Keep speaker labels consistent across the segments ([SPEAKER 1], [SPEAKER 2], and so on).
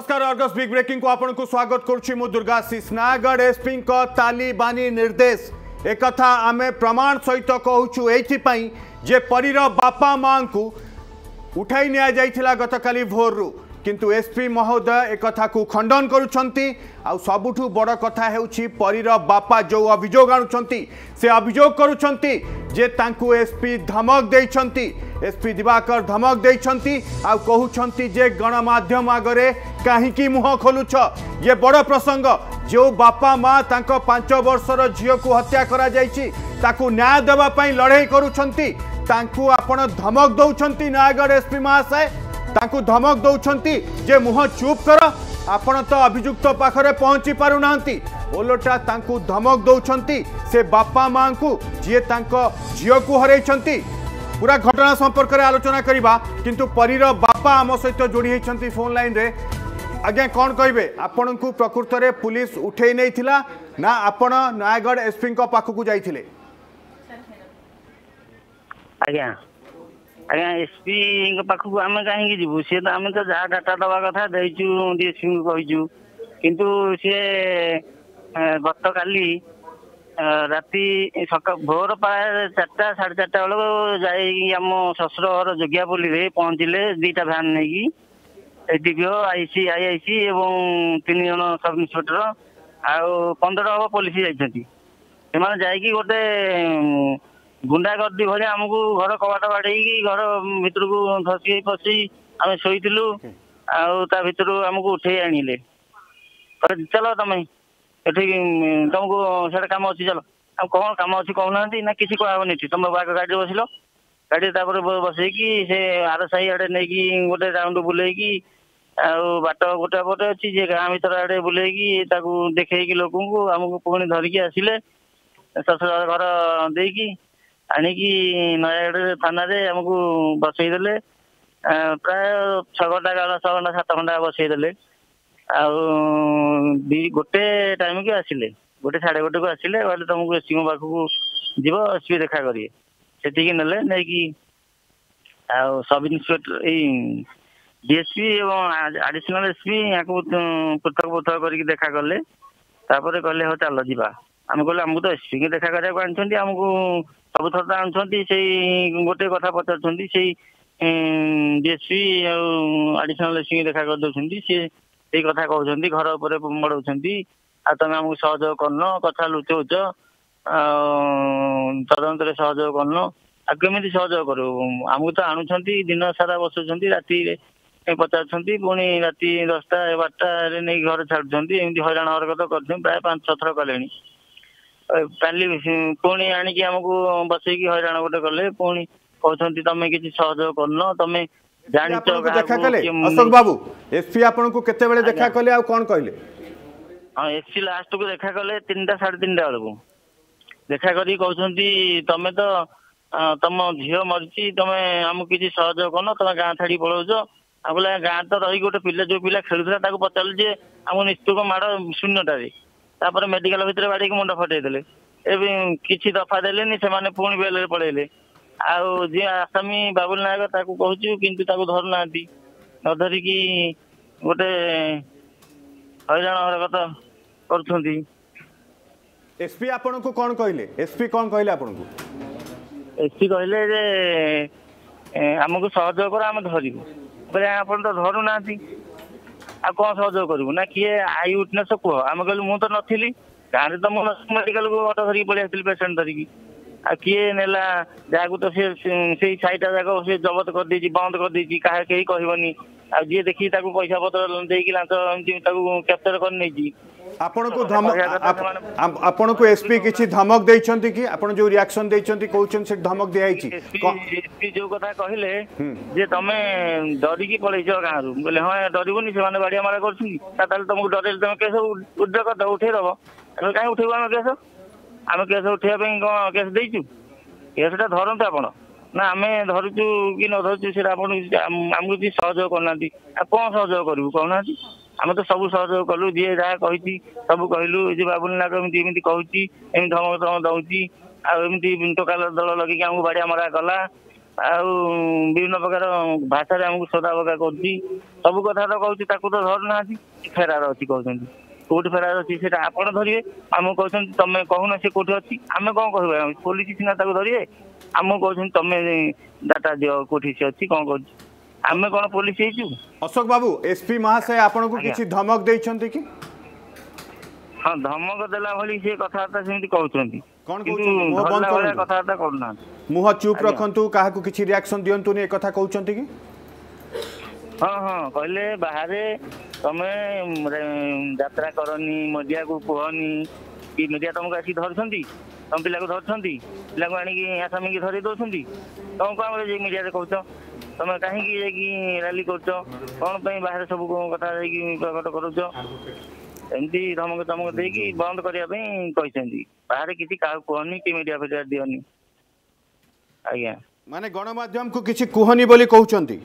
[SPEAKER 1] नमस्कार Argus big breaking को को स्वागत कर छी मु दुर्गा सिंह नागड एसपी को तालिबानी निर्देश एक आमे प्रमाण सहित कहू छु पई जे परिर बापा मांकु उठाई निया जाय गत काली भोर रु কিন্তু ଏସ୍ପି ମହୋଦୟ ଏକଥାକୁ ଖଣ୍ଡନ କରୁଛନ୍ତି ଆଉ ସବୁଠୁ ବଡ଼ କଥା ହେଉଛି ପରୀର ବାପା ଯେଉଁ ଅଭିଯୋଗ ଆଣୁଛନ୍ତି ସେ ଅଭିଯୋଗ କରୁଛନ୍ତି ଯେ ତାଙ୍କୁ ଏସ୍ପି ଧମକ ଦେଇଛନ୍ତି ଏସ୍ପି ଦିବାକର ଧମକ ଦେଇଛନ୍ତି ଆଉ କହୁଛନ୍ତି ଯେ ଗଣମାଧ୍ୟମ ଆଗରେ କାହିଁକି ମୁହଁ ଖୋଲୁଛ ଇଏ ବଡ଼ ପ୍ରସଙ୍ଗ ଯେଉଁ ବାପା ମା ତାଙ୍କ ପାଞ୍ଚ ବର୍ଷର ଝିଅକୁ ହତ୍ୟା କରାଯାଇଛି ତାକୁ ନ୍ୟାୟ ଦେବା ପାଇଁ ଲଢ଼େଇ କରୁଛନ୍ତି ତାଙ୍କୁ ଆପଣ ଧମକ ଦେଉଛନ୍ତି ନୟାଗଡ଼ ଏସ୍ପି ମହାଶୟ ତାଙ୍କୁ ଧମକ ଦେଉଛନ୍ତି ଯେ ମୁହଁ ଚୁପ୍ କର ଆପଣ ତ ଅଭିଯୁକ୍ତ ପାଖରେ ପହଞ୍ଚି ପାରୁନାହାନ୍ତି ଓଲଟା ତାଙ୍କୁ ଧମକ ଦେଉଛନ୍ତି ସେ ବାପା ମାଆଙ୍କୁ ଯିଏ ତାଙ୍କ ଝିଅକୁ ହରାଇଛନ୍ତି ପୁରା ଘଟଣା ସମ୍ପର୍କରେ ଆଲୋଚନା କରିବା କିନ୍ତୁ ପରୀର ବାପା ଆମ ସହିତ ଯୋଡ଼ି ହୋଇଛନ୍ତି ଫୋନ୍ ଲାଇନ୍ରେ ଆଜ୍ଞା କ'ଣ କହିବେ ଆପଣଙ୍କୁ ପ୍ରକୃତରେ ପୁଲିସ ଉଠାଇ ନେଇଥିଲା ନା ଆପଣ ନୟାଗଡ଼ ଏସ୍ପିଙ୍କ ପାଖକୁ ଯାଇଥିଲେ
[SPEAKER 2] ଆଜ୍ଞା ଆଜ୍ଞା ଏସ୍ପିଙ୍କ ପାଖକୁ ଆମେ କାହିଁକି ଯିବୁ ସିଏ ତ ଆମେ ତ ଯାହା ଡାଟା ଦବା କଥା ଦେଇଛୁ ଡିଏସ୍ପିଙ୍କୁ କହିଛୁ କିନ୍ତୁ ସିଏ ଗତକାଲି ରାତି ଭୋର ପ୍ରାୟ ଚାରିଟା ସାଢେ ଚାରିଟା ବେଳକୁ ଯାଇକି ଆମ ଶ୍ୱଶୁର ଘର ଯୋଗ୍ୟାପଲ୍ଲୀରେ ପହଞ୍ଚିଲେ ଦୁଇଟା ଭ୍ୟାନ୍ ନେଇକି ଏଡିପିଓ ଆଇସି ଆଇଆଇସି ଏବଂ ତିନି ଜଣ ସବ୍ ଇନ୍ସପେକ୍ଟର ଆଉ ପନ୍ଦର ଜଣ ପୋଲିସ ଯାଇଛନ୍ତି ସେମାନେ ଯାଇକି ଗୋଟେ ଗୁଣ୍ଡାଗର୍ଦ୍ଦି ଭଳିଆ ଆମକୁ ଘର କବାଟ ବାଡ଼େଇକି ଘର ଭିତରକୁ ଧସି ପଶି ଆମେ ଶୋଇଥିଲୁ ଆଉ ତା ଭିତରୁ ଆମକୁ ଉଠେଇ ଆଣିଲେ କହିଲେ ଚାଲ ତମେ ଏଠି ତମକୁ ସେଟା କାମ ଅଛି ଚାଲ ଆଉ କ'ଣ କାମ ଅଛି କହୁନାହାନ୍ତି ନା କିଛି କୁହାହବନି ଏଠି ତମେ ବାଘ ଗାଡ଼ିରେ ବସିଲ ଗାଡ଼ିରେ ତାପରେ ବସେଇକି ସେ ଆର ସାହି ଆଡ଼େ ନେଇକି ଗୋଟେ ରାଉଣ୍ଡ ବୁଲେଇକି ଆଉ ବାଟ ଗୋଟେ ପଟେ ଅଛି ଯେ ଗାଁ ଭିତରେ ଆଡ଼େ ବୁଲେଇକି ତାକୁ ଦେଖେଇକି ଲୋକଙ୍କୁ ଆମକୁ ପୁଣି ଧରିକି ଆସିଲେ ଶ୍ୱଶୁର ଘର ଦେଇକି ଆଣିକି ନୟାଗଡ଼ ଥାନାରେ ଆମକୁ ବସେଇଦେଲେ ପ୍ରାୟ ଛଅ ଘଣ୍ଟା କାଳ ଛଅ ଘଣ୍ଟା ସାତ ଘଣ୍ଟା ବସେଇ ଆଉ ଦି ଗୋଟେ ଟାଇମ୍କି ଆସିଲେ ଗୋଟେ ସାଢ଼େ ଗୋଟେକୁ ଆସିଲେ କହିଲେ ତମକୁ ଏସିଙ୍କ ପାଖକୁ ଯିବ ଏସିପି ଦେଖା କରିବେ ସେଠିକି ନେଲେ ନେଇକି ଆଉ ସବ୍ ଇନ୍ସପେକ୍ଟର ଏଇ ଡିଏସ୍ପି ଏବଂ ଆଡ଼ିସନାଲ୍ ଏସ୍ପି ୟାକୁ ପୃଥକ ପୃଥକ କରିକି ଦେଖା କଲେ ତାପରେ କହିଲେ ହଉ ଚାଲ ଯିବା ଆମେ କହିଲୁ ଆମକୁ ତ ଏସ୍ପିଙ୍କୁ ଦେଖା କରିବାକୁ ଆଣିଛନ୍ତି ଆମକୁ ସବୁଥର ତ ଆଣୁଛନ୍ତି ସେଇ ଗୋଟେ କଥା ପଚାରୁଛନ୍ତି ସେଇ ଡିଏସ୍ପି ଆଉ ଆଡିସନାଲ୍ ଏସ୍ପିଙ୍କୁ ଦେଖା କରିଦେଉଛନ୍ତି ସିଏ ସେଇ କଥା କହୁଛନ୍ତି ଘର ଉପରେ ମଡ଼ଉଛନ୍ତି ଆଉ ତମେ ଆମକୁ ସହଯୋଗ କରୁନ କଥା ଲୁଚଉଛ ଆଉ ତଦନ୍ତରେ ସହଯୋଗ କରୁନ ଆଉ କେମିତି ସହଯୋଗ କରିବୁ ଆମକୁ ତ ଆଣୁଛନ୍ତି ଦିନ ସାରା ବସୁଛନ୍ତି ରାତିରେ ପଚାରୁଛନ୍ତି ପୁଣି ରାତି ଦଶଟା ବାରଟାରେ ନେଇକି ଘରେ ଛାଡୁଛନ୍ତି ଏମିତି ହଇରାଣ ହରକତ କରୁଛନ୍ତି ପ୍ରାୟ ପାଞ୍ଚ ଛଅ ଥର କଲେଣି କାଲି ପୁଣି ଆଣିକି ଆମକୁ ବସେଇକି ହଇରାଣ ଗୋଟେ କଲେ ପୁଣି କହୁଛନ୍ତି ତମେ କିଛି ସହଯୋଗ କରୁନ ତମେ ଜାଣିଛ
[SPEAKER 1] ଦେଖା କଲେ ଅଶୋକ ବାବୁ ଏସ୍ପି ଆପଣଙ୍କୁ କେତେବେଳେ ଦେଖା କଲେ ଆଉ କଣ କହିଲେ
[SPEAKER 2] ହଁ ଏସ୍ପି ଲାଷ୍ଟକୁ ଦେଖା କଲେ ତିନିଟା ସାଢେ ତିନିଟା ବେଳକୁ ଦେଖା କରିକି କହୁଛନ୍ତି ତମେ ତ ତମ ଝିଅ ମରିଛି ତମେ ଆମକୁ କିଛି ସହଯୋଗ କରୁନ ତମେ ଗାଁ ଛାଡି ପଳଉଛ ଆଉ ବୋଲେ ଗାଁ ତ ରହିକି ଗୋଟେ ପିଲା ଯୋଉ ପିଲା ଖେଳୁଥିଲା ତାକୁ ପଚାରିଲି ଯେ ଆମ ନିସ୍ତୁକ ମାଡ ଶୂନ୍ୟଟାରେ ତାପରେ ମେଡିକାଲ ଭିତରେ ବାଡ଼ିକି ମୁଣ୍ଡ ଫଟେଇ ଏବେ କିଛି ଦଫା ଦେଲେନି ସେମାନେ ପୁଣି ବେଲରେ ପଳେଇଲେ ଆଉ ଯିଏ ଆସାମୀ ବାବୁଲ ନାୟକ ତାକୁ କହୁଛୁ କିନ୍ତୁ ତାକୁ ଧରୁନାହାନ୍ତି ନ ଧରିକି ଗୋଟେ ହଇରାଣ ହରକତ କରୁଛନ୍ତି
[SPEAKER 1] ଏସପି ଆପଣଙ୍କୁ କ'ଣ କହିଲେ ଏସପି କ'ଣ କହିଲେ ଆପଣଙ୍କୁ
[SPEAKER 2] ଏସପି କହିଲେ ଯେ ଆମକୁ ସହଯୋଗ କର ଆମେ ଧରିବୁ କହିଲେ ଆପଣ ତ ଧରୁନାହାନ୍ତି ଆଉ କ'ଣ ସହଯୋଗ କରିବୁ ନା କିଏ ଆଇ ୱିଟନେସ୍ କୁହ ଆମେ କହିଲୁ ମୁଁ ତ ନଥିଲି ଗାଁରେ ତ ମୁଁ ମେଡିକାଲକୁ ଅଟୋ ଧରିକି ପଳେଇ ଆସିଥିଲି ପେସେଣ୍ଟ ଧରିକି ଆଉ କିଏ ନେଲା ଯାହାକୁ ତ ସେ ସେଇ ସାଇଟା ଯାକ ସେ ଜବତ କରିଦେଇଛି ବନ୍ଦ କରିଦେଇଛି କାହା କେହି କହିବନି ଆଉ ଯିଏ ଦେଖିକି ତାକୁ ପଇସା ପତ୍ର ଦେଇକି ଲାଞ୍ଚ ଏମିତି ତାକୁ କ୍ୟାପ୍ଚର କରି ନେଇଛି
[SPEAKER 1] ଆପଣଙ୍କୁ ଆପଣଙ୍କୁ ଏସପି କିଛି ଧମକ ଦେଇଛନ୍ତି କି ଆପଣ ଯୋଉ ରିଆକ୍ସନ ଦେଇଛନ୍ତି କହୁଛନ୍ତି ସେ ଧମକ ଦିଆଯାଇଛି
[SPEAKER 2] ଏସପି ଯୋଉ କଥା କହିଲେ ଯେ ତମେ ଡରିକି ପଳେଇଛ ଗାଁରୁ ବୋଲେ ହଁ ଡରିବୁନି ସେମାନେ ବାଡିଆ ମାରା କରୁଛନ୍ତି ତାହେଲେ ତମକୁ ଡରେଇଲେ ତମେ କେସ ଉଦ୍ଧାର କରିଦେବ ଉଠେଇ ଦବ ତାହେଲେ କାହିଁ ଉଠେଇବୁ ଆମେ କେସ ଆମେ କେସ ଉଠେଇବା ପାଇଁ କଣ କେସ ଦେଇଛୁ କେସଟା ଧରନ୍ତୁ ଆପଣ ନା ଆମେ ଧରୁଛୁ କି ନ ଧରୁଛୁ ସେଟା ଆପଣ ଆମକୁ କିଛି ସହଯୋଗ କରୁନାହାନ୍ତି ଆଉ କ'ଣ ସହଯୋଗ କରିବୁ କହୁନାହାନ୍ତି ଆମେ ତ ସବୁ ସହଯୋଗ କଲୁ ଯିଏ ଯାହା କହିଛି ସବୁ କହିଲୁ ଯେ ବାବୁଲ ନାଗ ଏମିତି ଏମିତି କହୁଛି ଏମିତି ଧମକ ଧମ ଦଉଛି ଆଉ ଏମିତି ଟୋକାଲ ଦଳ ଲଗେଇକି ଆମକୁ ବାଡ଼ିଆ ମରା କଲା ଆଉ ବିଭିନ୍ନ ପ୍ରକାର ଭାଷାରେ ଆମକୁ ବଗା କରୁଛି ସବୁ କଥା ତ କହୁଛି ତାକୁ ତ ଧରୁନାହାନ୍ତି ଫେରାର ଅଛି କହୁଛନ୍ତି କୋଉଠି ଫେରାର ଅଛି ସେଟା ଆପଣ ଧରିବେ ଆମକୁ କହୁଛନ୍ତି ତମେ କହୁନ ସେ କୋଉଠି ଅଛି ଆମେ କ'ଣ କହିବା ପୋଲିସ ସିନା ତାକୁ ଧରିବେ ଆମକୁ କହୁଛନ୍ତି ତମେ ଡାଟା ଦିଅ କୋଉଠି ସେ ଅଛି କଣ କରୁଛି ଆମେ କଣ ପୋଲିସ ହେଇଛୁ
[SPEAKER 1] ଅଶୋକ ବାବୁ ଏସପି ମହାଶୟ ଆପଣଙ୍କୁ କିଛି ଧମକ ଦେଇଛନ୍ତି କି
[SPEAKER 2] ହଁ ଧମକ ଦେଲା ଭଳି ସେ କଥାବାର୍ତ୍ତା ସେମିତି କହୁଛନ୍ତି କଥାବାର୍ତ୍ତା କରୁନାହାନ୍ତି
[SPEAKER 1] ମୁହଁ ଚୁପ୍ ରଖନ୍ତୁ କାହାକୁ କିଛି ରିଆକ୍ସନ ଦିଅନ୍ତୁନି ଏକଥା କହୁଛନ୍ତି କି
[SPEAKER 2] ହଁ ହଁ କହିଲେ ବାହାରେ ତମେ ଯାତ୍ରା କରନି ମିଡ଼ିଆକୁ କୁହନି କି ମିଡ଼ିଆ ତମକୁ ଆସିକି ଧରୁଛନ୍ତି ତମ ପିଲାକୁ ଧରୁଛନ୍ତି ପିଲାକୁ ଆଣିକି ଆସାମିକି ଧରେଇ ଦେଉଛନ୍ତି ତମେ କ'ଣ ଯାଇ ମିଡ଼ିଆରେ କହୁଛ ତମେ କାହିଁକି ଯାଇକି ରାଲି କରୁଛ କ'ଣ ପାଇଁ ବାହାରେ ସବୁ କଥା ଯାଇକି ପ୍ରକଟ କରୁଛ ଏମିତି ଧମକ ଧମକ ଦେଇକି ବନ୍ଦ କରିବା ପାଇଁ କହିଛନ୍ତି ବାହାରେ କିଛି କାହାକୁ କୁହନି କି ମିଡ଼ିଆ ଫିଡ଼ିଆ ଦିଅନି ଆଜ୍ଞା
[SPEAKER 1] ମାନେ ଗଣମାଧ୍ୟମକୁ କିଛି କୁହନି ବୋଲି କହୁଛନ୍ତି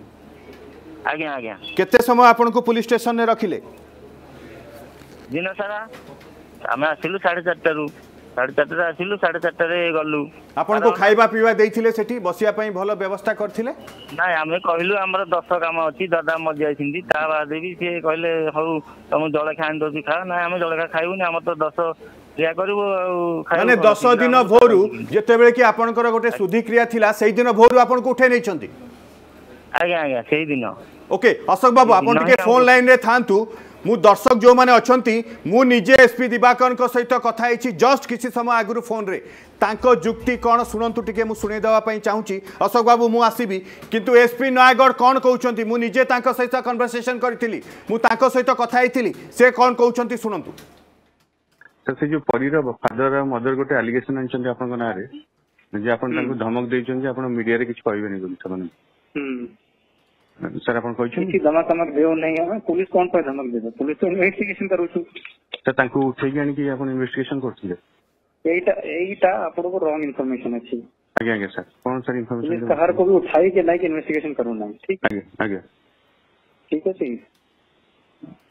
[SPEAKER 2] ଆଜ୍ଞା ଆଜ୍ଞା
[SPEAKER 1] କେତେ ସମୟ ଆପଣଙ୍କୁ ପୋଲିସ ଷ୍ଟେସନରେ ରଖିଲେ
[SPEAKER 2] ଦିନ ସାରା ଆମେ ଆସିଲୁ ସାଢ଼େ ଚାରିଟାରୁ সাড়ে চারটারে
[SPEAKER 1] আসিলু সাড়ে চারটারে গলু আপনার খাইবা পিবা দিয়েছিলে সেটি বসিয়া
[SPEAKER 2] পাই ভালো ব্যবস্থা করছিলে না আমি কহিলু আমার দশ কাম অছি দাদা মজি আইছিন্তি তা বাদে বি সে কহিলে হউ তুমি জলখান দছি খা না আমি জলখা খাইবুনি আমার তো দশ
[SPEAKER 1] ক্রিয়া
[SPEAKER 2] করিব
[SPEAKER 1] মানে দশ
[SPEAKER 2] দিন
[SPEAKER 1] ভোরু যেতবেলে কি আপনার গোটে শুদ্ধি ক্রিয়া লা সেই দিন ভোরু আপনার উঠাই
[SPEAKER 2] নেইছেন আজ্ঞা আজ্ঞা
[SPEAKER 1] সেই দিন ওকে অশোক
[SPEAKER 2] বাবু
[SPEAKER 1] আপন
[SPEAKER 2] টিকে
[SPEAKER 1] ফোন
[SPEAKER 2] লাইন
[SPEAKER 1] রে থান্তু ମୁଁ ଦର୍ଶକ ଯେଉଁମାନେ ଅଛନ୍ତି ମୁଁ ନିଜେ ଏସ୍ପି ଦିବାକରଙ୍କ ସହିତ କଥା ହେଇଛି ଜଷ୍ଟ କିଛି ସମୟ ଆଗରୁ ଫୋନ୍ରେ ତାଙ୍କ ଯୁକ୍ତି କ'ଣ ଶୁଣନ୍ତୁ ଟିକେ ମୁଁ ଶୁଣେଇ ଦେବା ପାଇଁ ଚାହୁଁଛି ଅଶୋକ ବାବୁ ମୁଁ ଆସିବି କିନ୍ତୁ ଏସ୍ପି ନୟାଗଡ଼ କ'ଣ କହୁଛନ୍ତି ମୁଁ ନିଜେ ତାଙ୍କ ସହିତ କନଭରସେସନ୍ କରିଥିଲି ମୁଁ ତାଙ୍କ ସହିତ କଥା ହେଇଥିଲି ସେ କ'ଣ କହୁଛନ୍ତି ଶୁଣନ୍ତୁ
[SPEAKER 3] ସାର୍ ସେ ଯୋଉ ପରୀର ଫାଦର ଆଉ ମଦର ଗୋଟେ ଆଲିଗେସନ ଆଣିଛନ୍ତି ଆପଣଙ୍କ ନାଁରେ ଯେ ଆପଣ ତାଙ୍କୁ ଧମକ ଦେଇଛନ୍ତି ଆପଣ ମିଡିଆରେ କିଛି କହିବେନି ବୋଲି
[SPEAKER 4] ସେମାନଙ୍କୁ
[SPEAKER 3] ସାର୍ ଆପଣ କହିଛନ୍ତି
[SPEAKER 4] କିଛି ଧମକ ଧମକ ଦେଉ ନାହିଁ ଆମେ ପୋଲିସ କଣ ପାଇଁ ଧମକ ଦେବ ପୋଲିସ ତ ଇନଭେଷ୍ଟିଗେସନ କରୁଛୁ
[SPEAKER 3] ସାର୍ ତାଙ୍କୁ ଉଠେଇକି ଆଣିକି ଆପଣ ଇନଭେଷ୍ଟିଗେସନ କରୁଥିଲେ
[SPEAKER 4] ଏଇଟା ଏଇଟା ଆପଣଙ୍କୁ ରଙ୍ଗ ଇନଫର୍ମେସନ ଅଛି
[SPEAKER 3] ଆଜ୍ଞା ଆଜ୍ଞା ସାର୍ କଣ ସାର୍ ଇନଫର୍ମେସନ
[SPEAKER 4] କାହାରକୁ ବି ଉଠାଇ କି ନାଇଁ ଇନଭେଷ୍ଟିଗେସନ କରୁନାହିଁ ଠିକ
[SPEAKER 3] ଆଜ୍ଞା ଆଜ୍ଞା
[SPEAKER 4] ଠିକ ଅଛି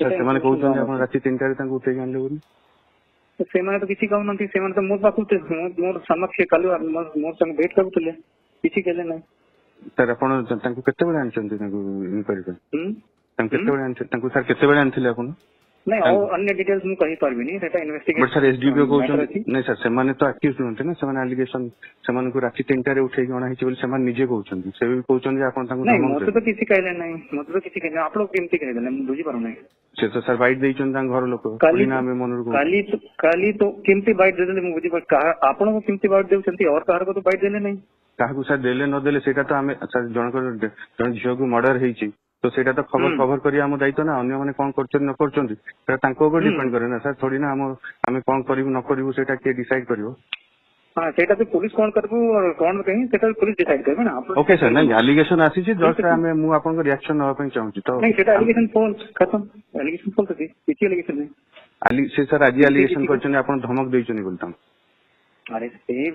[SPEAKER 3] ସାର୍ ସେମାନେ କହୁଛନ୍ତି ଆପଣ ରାତି ତିନିଟାରେ ତାଙ୍କୁ ଉଠେଇକି ଆଣିଲେ ବୋଲି
[SPEAKER 4] ସେମାନେ ତ କିଛି କହୁନାହାନ୍ତି ସେମାନେ ତ ମୋ ପାଖକୁ ମୋ ସମକ୍ଷ କାଲି ମୋ ସାଙ୍ଗେ ଭେଟ କରୁଥିଲେ କିଛି କଲେ ନାହିଁ
[SPEAKER 3] ସାର୍ ଆପଣ ତାଙ୍କୁ କେତେବେଳେ ଆଣିଛନ୍ତି ତାଙ୍କୁ ଇନକ୍ୱାରି ପାଇଁ ତାଙ୍କୁ କେତେବେଳେ ଆଣିଛନ୍ତି ତାଙ୍କୁ ସାର୍ କେତେବେଳେ ଆଣିଥିଲେ ଆପଣ
[SPEAKER 4] ନାଇଁ ଆଉ ଅନ୍ୟ ଡିଟେଲ୍ସ ମୁଁ କହିପାରିବିନି ସେଟା
[SPEAKER 3] ଇନଭେଷ୍ଟିଗେସନ ସାର୍ ଏସଡିପିଓ କହୁଛନ୍ତି ନାଇଁ ସାର୍ ସେମାନେ ତ ଆକ୍ୟୁଜ ନୁହନ୍ତି ନା ସେମାନେ ଆଲିଗେସନ ସେମାନଙ୍କୁ ରାତି ତିନିଟାରେ ଉଠେଇକି ଅଣା ହେଇଛି ବୋଲି ସେମାନେ ନିଜେ କହୁଛନ୍ତି ସେ ବି କହୁଛନ୍ତି ଯେ ଆପଣ ତାଙ୍କୁ
[SPEAKER 4] ନାଇଁ ମୋତେ ତ କିଛି କହିଲେ ନାହିଁ ମୋତେ ତ କିଛି କହିଲେ ଆପଣ କେମିତି କହିଦେଲେ ମୁଁ ବୁଝିପାରୁନାହିଁ
[SPEAKER 3] ସେ ତ ସାର୍ ବାଇଟ୍ ଦେଇଛନ୍ତି ତାଙ୍କ ଘର ଲୋକ
[SPEAKER 4] କାଲି
[SPEAKER 3] ନା ଆମେ ମନରୁ
[SPEAKER 4] କାଲି କାଲି ତ କେମିତି ବାଇଟ୍ ଦେଇଦେଲେ ମୁଁ ବୁଝିପାରୁ ଆପଣଙ୍କୁ କେମିତି ବାଇଟ୍ ଦେଉଛନ୍ତି ଅର୍ କାହାକୁ ତ ବାଇଟ୍ ଦେଲେ ନାହିଁ
[SPEAKER 3] କାହାକୁ ସାର୍ ଦେଲେ ନ ଦେଲେ ସେଇଟା ତ ଆମେ ସାର୍ ଜଣଙ୍କର ଜଣେ ଝିଅକୁ ମର୍ଡର ହେଇଛି ତ ସେଇଟା ତ ଖବର କଭର କରିବା ଆମ ଦାୟିତ୍ୱ ନା ଅନ୍ୟମାନେ କଣ କରୁଛନ୍ତି ନ କରୁଛନ୍ତି ସେଇଟା ତାଙ୍କ ଉପରେ ଡିପେଣ୍ଡ କରେ ନା ସାର୍ ଥୋଡି ନା ଆମ ଆମେ କଣ କରିବୁ ନ କରିବୁ ସେଇଟା କିଏ ଡିସାଇଡ୍ କରିବ
[SPEAKER 4] हाँ सेटा भी पुलिस कौन करबो और कौन कहीं सेटा भी पुलिस
[SPEAKER 3] डिसाइड करबे ना ओके सर नहीं
[SPEAKER 4] एलिगेशन
[SPEAKER 3] आसी छी जस्ट हमें मु आपन को रिएक्शन
[SPEAKER 4] नवा पई चाहू छी तो नहीं सेटा एलिगेशन फोन खत्म एलिगेशन
[SPEAKER 3] फोन तो किछि एलिगेशन
[SPEAKER 4] नहीं
[SPEAKER 3] आली
[SPEAKER 4] से
[SPEAKER 3] सर आज एलिगेशन करछन आपन धमक
[SPEAKER 4] देइछन बोलताम अरे सेम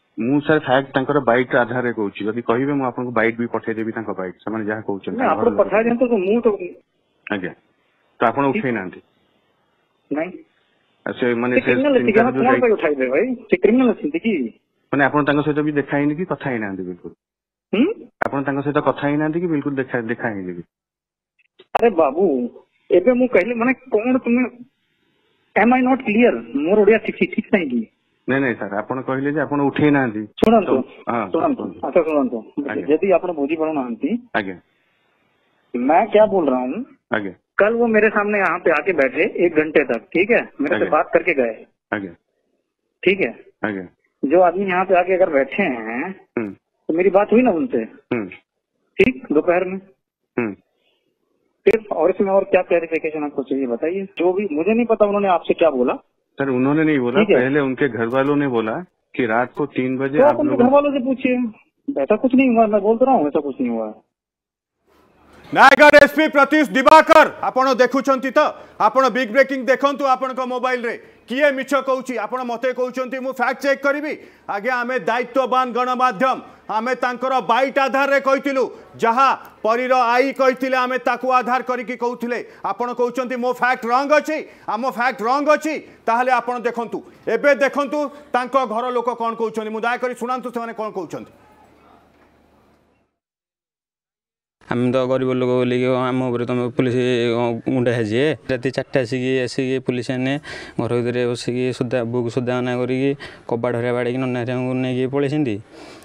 [SPEAKER 4] ମୁଁ
[SPEAKER 3] ସାର୍
[SPEAKER 4] ଫ୍ୟାକ୍ଟ
[SPEAKER 3] ତାଙ୍କର ବାଇଟ୍ ଆଧାରରେ କହୁଛି ଯଦି କହିବେ ମୁଁ ଆପଣଙ୍କୁ ବାଇଟ୍ ବି ପଠେଇଦେବି ତାଙ୍କ ବାଇଟ୍ ସେମାନେ ଯାହା କହୁଛନ୍ତି
[SPEAKER 4] ଆପଣ ପଠାଇ ଦିଅନ୍ତୁ ମୁଁ ତ
[SPEAKER 3] ଆଜ୍ଞା ତ ଆପଣ ଉଠେଇ ନାହାନ୍ତି ସେ ମାନେ ମାନେ ଆପଣ ତାଙ୍କ ସହିତ ବି ଦେଖା ହେଇନି କି କଥା ହେଇନାହାନ୍ତି ବିଲକୁଲ ଆପଣ ତାଙ୍କ ସହିତ କଥା ହେଇନାହାନ୍ତି କି ବିଲକୁଲ ଦେଖା ଦେଖା ହେଇନି କି
[SPEAKER 4] ଆରେ ବାବୁ ଏବେ ମୁଁ କହିଲି ମାନେ କଣ ତୁମେ ଏମ୍ ଆଇ ନଟ୍ କ୍ଲିୟର ମୋର ଓଡ଼ିଆ ଠିକ୍ ଠିକ୍ ନାହିଁ କି
[SPEAKER 3] ନାଇଁ ନାଇଁ ସାର୍ ଆପଣ କହିଲେ ଯେ ଆପଣ ଉଠେଇ ନାହାନ୍ତି
[SPEAKER 4] ଶୁଣନ୍ତୁ ଶୁଣନ୍ତୁ ଆଚ୍ଛା ଶୁଣନ୍ତୁ ଯଦି ଆପଣ ବୁଝିପାରୁ
[SPEAKER 3] ଆଜ୍ଞା
[SPEAKER 4] मैं क्या बोल रहा हूँ कल वो मेरे सामने यहाँ पे आके बैठे एक घंटे तक ठीक है मेरे से बात करके गए ठीक है जो आदमी यहाँ पे आके अगर बैठे हैं तो मेरी बात हुई ना उनसे ठीक दोपहर में फिर और इसमें और क्या क्लैरिफिकेशन आपको चाहिए बताइए जो भी मुझे नहीं पता उन्होंने आपसे क्या बोला
[SPEAKER 3] सर उन्होंने नहीं बोला पहले उनके घर वालों ने बोला कि रात को तीन बजे
[SPEAKER 4] तो
[SPEAKER 3] आप
[SPEAKER 4] उनके घर वालों से पूछिए ऐसा कुछ नहीं हुआ मैं बोल तो रहा हूँ ऐसा कुछ नहीं हुआ
[SPEAKER 1] नयगढ़ एसपी प्रतीश दिवाकर आप देखुं तो आप ब्रेकिंग देखु आप मोबाइल रे কিয়ে মিছ কৌছি আপনার মতো কৌন মু ফ্যাক্ট চেক করবি আজ্ঞা আমি দায়িত্ববান গণমাধ্যম আমি তাঁকর বাইট আধারে কইলু যা পরীর আই কইলে আমি তাকে আধার করিকি কৌলে আপনার কৌন মো ফ্যাক্ট রং অছি আম ফ্যাক্ট রং অছি তাহলে আপনার দেখুন এবে দেখুন তাঁর ঘর লোক কম কৌন দয়াকরি শুণু সে কম কৌন
[SPEAKER 5] ଆମେ ତ ଗରିବ ଲୋକ ବୋଲିକି ଆମ ଉପରେ ତୁମେ ପୋଲିସ ଗୁଣ୍ଡା ହେଇଯିବେ ରାତି ଚାରିଟା ଆସିକି ଆସିକି ପୋଲିସମାନେ ଘର ଭିତରେ ବସିକି ସୋଦା ବୋଉକୁ ସୋଦା ମନା କରିକି କବାଟ ହେରିକା ବାଡ଼େଇକି ନନା ହେରିକାଙ୍କୁ ନେଇକି ପଳେଇଛନ୍ତି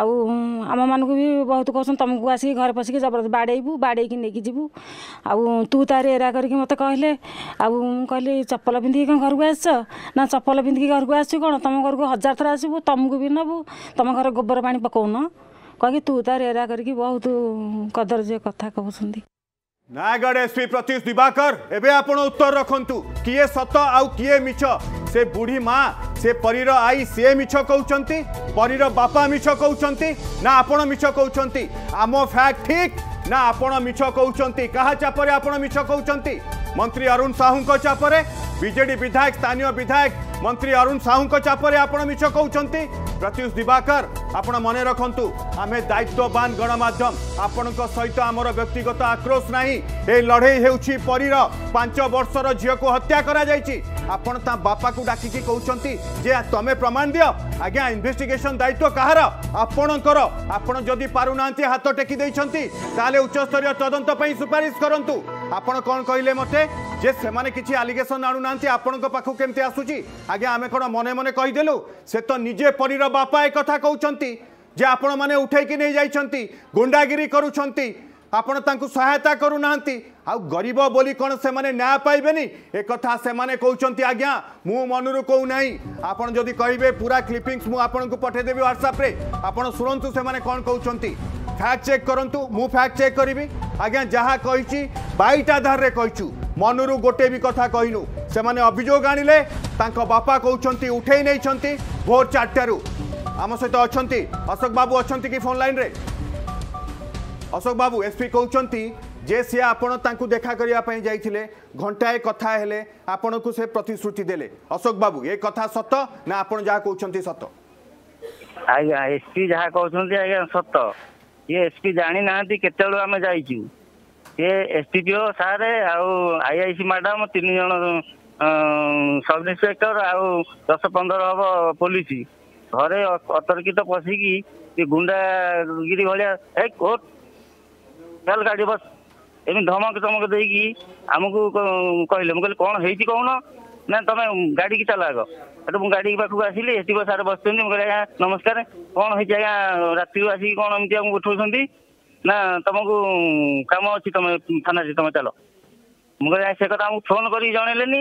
[SPEAKER 5] ଆଉ
[SPEAKER 6] ଆମମାନଙ୍କୁ ବି ବହୁତ କହୁଛନ୍ତି ତୁମକୁ ଆସିକି ଘରେ ପଶିକି ଜବରଦସ୍ତ ବାଡ଼େଇବୁ ବାଡ଼େଇକି ନେଇକି ଯିବୁ ଆଉ ତୁ ତାରି ଏରା କରିକି ମୋତେ କହିଲେ ଆଉ ମୁଁ କହିଲି ଚପଲ ପିନ୍ଧିକି କ'ଣ ଘରକୁ ଆସିଛ ନା ଚପଲ ପିନ୍ଧିକି ଘରକୁ ଆସିଛୁ କ'ଣ ତୁମ ଘରକୁ ହଜାର ଥର ଆସିବୁ ତୁମକୁ ବି ନେବୁ ତୁମ ଘରେ ଗୋବର ପାଣି ପକାଉନ କହିକି ତୁ ତାର ଏରା କରିକି ବହୁତ କଦର୍ଯ୍ୟ କଥା କହୁଛନ୍ତି
[SPEAKER 1] ନୟାଗଡ଼ ଏସ୍ ପି ପ୍ରତ୍ୟୁଷ ଦିବାକର ଏବେ ଆପଣ ଉତ୍ତର ରଖନ୍ତୁ କିଏ ସତ ଆଉ କିଏ ମିଛ ସେ ବୁଢ଼ୀ ମା ସେ ପରୀର ଆଇ ସିଏ ମିଛ କହୁଛନ୍ତି ପରୀର ବାପା ମିଛ କହୁଛନ୍ତି ନା ଆପଣ ମିଛ କହୁଛନ୍ତି ଆମ ଫ୍ୟାକ୍ଟ ଠିକ ନା ଆପଣ ମିଛ କହୁଛନ୍ତି କାହା ଚାପରେ ଆପଣ ମିଛ କହୁଛନ୍ତି ମନ୍ତ୍ରୀ ଅରୁଣ ସାହୁଙ୍କ ଚାପରେ ବିଜେଡି ବିଧାୟକ ସ୍ଥାନୀୟ ବିଧାୟକ ମନ୍ତ୍ରୀ ଅରୁଣ ସାହୁଙ୍କ ଚାପରେ ଆପଣ ମିଛ କହୁଛନ୍ତି ପ୍ରତ୍ୟୁଷ ଦିବାକର ଆପଣ ମନେ ରଖନ୍ତୁ ଆମେ ଦାୟିତ୍ୱବାନ ଗଣମାଧ୍ୟମ ଆପଣଙ୍କ ସହିତ ଆମର ବ୍ୟକ୍ତିଗତ ଆକ୍ରୋଶ ନାହିଁ ଏ ଲଢ଼େଇ ହେଉଛି ପରୀର ପାଞ୍ଚ ବର୍ଷର ଝିଅକୁ ହତ୍ୟା କରାଯାଇଛି ଆପଣ ତା ବାପାକୁ ଡାକିକି କହୁଛନ୍ତି ଯେ ତମେ ପ୍ରମାଣ ଦିଅ ଆଜ୍ଞା ଇନଭେଷ୍ଟିଗେସନ ଦାୟିତ୍ୱ କାହାର ଆପଣଙ୍କର ଆପଣ ଯଦି ପାରୁନାହାନ୍ତି ହାତ ଟେକି ଦେଇଛନ୍ତି ତାହେଲେ ଉଚ୍ଚସ୍ତରୀୟ ତଦନ୍ତ ପାଇଁ ସୁପାରିଶ କରନ୍ତୁ ଆପଣ କ'ଣ କହିଲେ ମୋତେ যে সেমানে কিছু আলিগেসন আনুনাহান্তি আপনার পাখু কেমতি আসুচি আজ্ঞা আমি কোণ মনে মনে কইদেলু সে তো নিজে পরীর বাপা একথা কৌছন্তি যে আপন মানে উঠাইকি নিয়ে যাই গুন্ডাগিরি করুছন্তি ଆପଣ ତାଙ୍କୁ ସହାୟତା କରୁନାହାନ୍ତି ଆଉ ଗରିବ ବୋଲି କ'ଣ ସେମାନେ ନ୍ୟାୟ ପାଇବେନି ଏ କଥା ସେମାନେ କହୁଛନ୍ତି ଆଜ୍ଞା ମୁଁ ମନରୁ କହୁନାହିଁ ଆପଣ ଯଦି କହିବେ ପୁରା କ୍ଲିପିଂସ୍ ମୁଁ ଆପଣଙ୍କୁ ପଠାଇଦେବି ହ୍ୱାଟ୍ସଆପ୍ରେ ଆପଣ ଶୁଣନ୍ତୁ ସେମାନେ କ'ଣ କହୁଛନ୍ତି ଫ୍ୟାକ୍ଟ ଚେକ୍ କରନ୍ତୁ ମୁଁ ଫ୍ୟାକ୍ଟ ଚେକ୍ କରିବି ଆଜ୍ଞା ଯାହା କହିଛି ବାଇଟ୍ ଆଧାରରେ କହିଛୁ ମନରୁ ଗୋଟେ ବି କଥା କହିନୁ ସେମାନେ ଅଭିଯୋଗ ଆଣିଲେ ତାଙ୍କ ବାପା କହୁଛନ୍ତି ଉଠେଇ ନେଇଛନ୍ତି ଭୋର ଚାରିଟାରୁ ଆମ ସହିତ ଅଛନ୍ତି ଅଶୋକ ବାବୁ ଅଛନ୍ତି କି ଫୋନ୍ ଲାଇନ୍ରେ ଅଶୋକ ବାବୁ ଏସ୍ପି କହୁଛନ୍ତି ଯେ ସିଏ ଆପଣ ତାଙ୍କୁ ଦେଖା କରିବା ପାଇଁ ଯାଇଥିଲେ ଘଣ୍ଟାଏ କଥା ହେଲେ ଆପଣଙ୍କୁ ସେ ପ୍ରତିଶ୍ରୁତି ଦେଲେ ଅଶୋକ ବାବୁ ଏ କଥା ସତ ନା ଆପଣ ଯାହା କହୁଛନ୍ତି ସତ
[SPEAKER 2] ଆଜ୍ଞା ଏସ୍ପି ଯାହା କହୁଛନ୍ତି ଆଜ୍ଞା ସତ ଇଏ ଏସ୍ପି ଜାଣିନାହାନ୍ତି କେତେବେଳୁ ଆମେ ଯାଇଛୁ ସିଏ ଏସ୍ ଟି ପିଓ ସାର୍ ଆଉ ଆଇଆଇସି ମ୍ୟାଡ଼ାମ୍ ତିନି ଜଣ ସବ୍ ଇନ୍ସପେକ୍ଟର ଆଉ ଦଶ ପନ୍ଦର ହବ ପୋଲିସ ଘରେ ଅତର୍କିତ ପଶିକି ଗୁଣ୍ଡାଗିରି ଭଳିଆ ଏ କୋର୍ଟ ଚାଲ ଗାଡ଼ି ବସ ଏମିତି ଧମକ ଚମକ ଦେଇକି ଆମକୁ କହିଲେ ମୁଁ କହିଲି କ'ଣ ହେଇଛି କହୁନ ନା ତମେ ଗାଡ଼ିକି ଚଲା ଆଗ ସେଠୁ ମୁଁ ଗାଡ଼ି ପାଖକୁ ଆସିଲି ଏଠି ସାର୍ ବସିଛନ୍ତି ମୁଁ କହିଲି ଆଜ୍ଞା ନମସ୍କାର କ'ଣ ହେଇଛି ଆଜ୍ଞା ରାତିରୁ ଆସିକି କ'ଣ ଏମିତି ଆମକୁ ଉଠଉଛନ୍ତି ନା ତମକୁ କାମ ଅଛି ତମେ ଥାନାରେ ତମେ ଚାଲ ମୁଁ କହିଲି ସେ କଥା ଆମକୁ ଫୋନ କରିକି ଜଣେଇଲେନି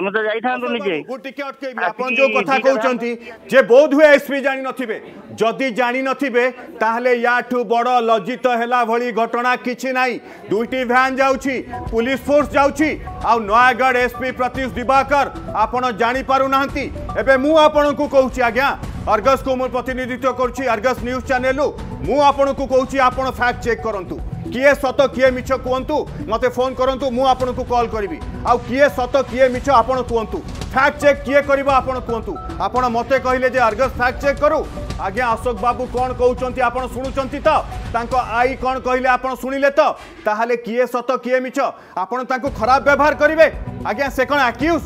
[SPEAKER 2] ଆମେ ତ ଯାଇଥାନ୍ତୁ ନିଜେ
[SPEAKER 1] ମୁଁ ଟିକେ ଅଟକେଇବି ଆପଣ ଯୋଉ କଥା କହୁଛନ୍ତି ଯେ ବୋଧ ହୁଏ ଏସ୍ପି ଜାଣିନଥିବେ ଯଦି ଜାଣିନଥିବେ ତାହେଲେ ୟାଠୁ ବଡ଼ ଲଜ୍ଜିତ ହେଲା ଭଳି ଘଟଣା କିଛି ନାହିଁ ଦୁଇଟି ଭ୍ୟାନ୍ ଯାଉଛି ପୁଲିସ ଫୋର୍ସ ଯାଉଛି ଆଉ ନୟାଗଡ଼ ଏସ୍ପି ପ୍ରତ୍ୟୁଷ ଦିବାକର ଆପଣ ଜାଣିପାରୁନାହାନ୍ତି ଏବେ ମୁଁ ଆପଣଙ୍କୁ କହୁଛି ଆଜ୍ଞା को म प्रतिनिधित्व गर्छु अर्गस न्यूज च्यानेल म आपणको कौच आपण फैक्ट चेक गरौँ किए सत किए मिछ कहतु मत फोन गरौँ म कल करी आए सत किए मिछ आपण कुहतु फैक्ट चेक किए कर आपण कुहतु आपण मते अर्गस फैक्ट चेक करूँ आज्ञा अशोक बाबू कौन कहते आपण शुणुंट तो आई कौन कहले आपण शुणिले तो ताहले किए सत किए मिछ आपण खराब व्यवहार करेंगे आज्ञा से कौन आक्यूज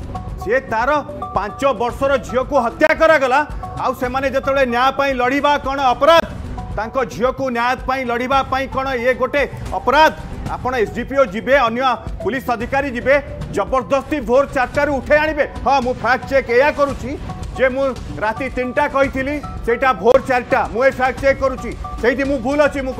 [SPEAKER 1] সে তার পাঁচ বর্ষর ঝিউকু হত্যা করাগলা আনে যেত ন্যায় লড়া কণ অপরাধ তাঁক ঝিউকু ন্যায় লড়া কণ ইয়ে গোটে অপরাধ আপনার এসডিপিও যাবে অন্য পুলিশ অধিকারী যাবে জবরদস্তি ভোর চারটার উঠে আনবে হ্যাঁ মু ফ্যাক্ট চেক এয়া করুছি যে মু রাতে তিনটা কইলি সেইটা ভোর চারটা মু ফ্যাক্ট চেক করুছি সেইটি মু ভুল অছি মু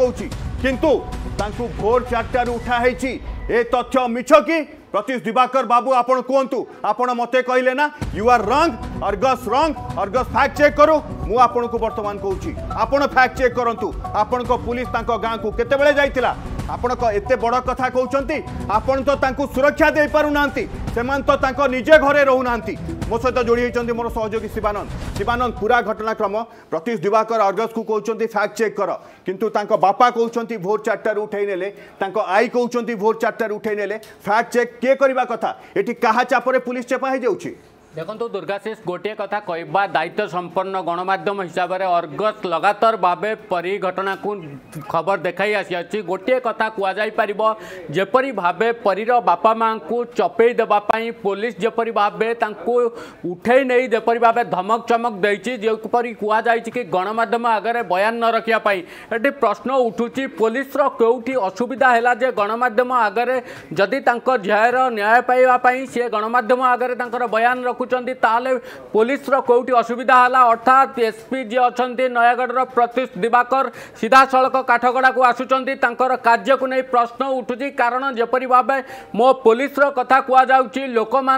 [SPEAKER 1] কিন্তু তা ভোর চারটার উঠা হয়েছি এ তথ্য মিছ কি प्रतीश दिवाकर बाबू आपण कहतु आपण मते कहले ना you are wrong Argus wrong Argus fact check करो मु आपण को वर्तमान कहूँ आपण फैक्ट चेक करूँ आपण पुलिस गाँ को केत जाता ଆପଣ ଏତେ ବଡ଼ କଥା କହୁଛନ୍ତି ଆପଣ ତ ତାଙ୍କୁ ସୁରକ୍ଷା ଦେଇପାରୁନାହାନ୍ତି ସେମାନେ ତ ତାଙ୍କ ନିଜ ଘରେ ରହୁନାହାନ୍ତି ମୋ ସହିତ ଯୋଡ଼ି ହୋଇଛନ୍ତି ମୋର ସହଯୋଗୀ ଶିବାନନ୍ଦ ଶିବାନନ୍ଦ ପୁରା ଘଟଣାକ୍ରମ ପ୍ରତୀଶ ଦିବାକର ଅର୍ଗସକୁ କହୁଛନ୍ତି ଫ୍ୟାକ୍ଟ ଚେକ୍ କର କିନ୍ତୁ ତାଙ୍କ ବାପା କହୁଛନ୍ତି ଭୋର ଚାରିଟାରୁ ଉଠାଇ ନେଲେ ତାଙ୍କ ଆଈ କହୁଛନ୍ତି ଭୋର ଚାରିଟାରୁ ଉଠାଇ ନେଲେ ଫ୍ୟାକ୍ଟ ଚେକ୍ କିଏ କରିବା କଥା ଏଠି କାହା ଚାପରେ ପୁଲିସ ଚେପା ହୋଇଯାଉଛି
[SPEAKER 7] ଦେଖନ୍ତୁ ଦୁର୍ଗାଶିଷ ଗୋଟିଏ କଥା କହିବା ଦାୟିତ୍ୱ ସମ୍ପନ୍ନ ଗଣମାଧ୍ୟମ ହିସାବରେ ଅର୍ଗସ୍ ଲଗାତାର ଭାବେ ପରି ଘଟଣାକୁ ଖବର ଦେଖାଇ ଆସିଅଛି ଗୋଟିଏ କଥା କୁହାଯାଇପାରିବ ଯେପରି ଭାବେ ପରୀର ବାପା ମାଆଙ୍କୁ ଚପେଇ ଦେବା ପାଇଁ ପୋଲିସ ଯେପରି ଭାବେ ତାଙ୍କୁ ଉଠେଇ ନେଇ ଯେପରି ଭାବେ ଧମକ ଚମକ ଦେଇଛି ଯେପରି କୁହାଯାଇଛି କି ଗଣମାଧ୍ୟମ ଆଗରେ ବୟାନ ନ ରଖିବା ପାଇଁ ଏଠି ପ୍ରଶ୍ନ ଉଠୁଛି ପୋଲିସର କେଉଁଠି ଅସୁବିଧା ହେଲା ଯେ ଗଣମାଧ୍ୟମ ଆଗରେ ଯଦି ତାଙ୍କ ଝିଅର ନ୍ୟାୟ ପାଇବା ପାଇଁ ସିଏ ଗଣମାଧ୍ୟମ ଆଗରେ ତାଙ୍କର ବୟାନ ରଖୁ पोलिस र के असुविधा होला अर्थात् एसपि जि अनि नयागढ र प्रति दिकर सिधासँग कार्य को कार्ज्य प्रश्न उठु कारण भावे म पोलिस र कथा कुरा लोक म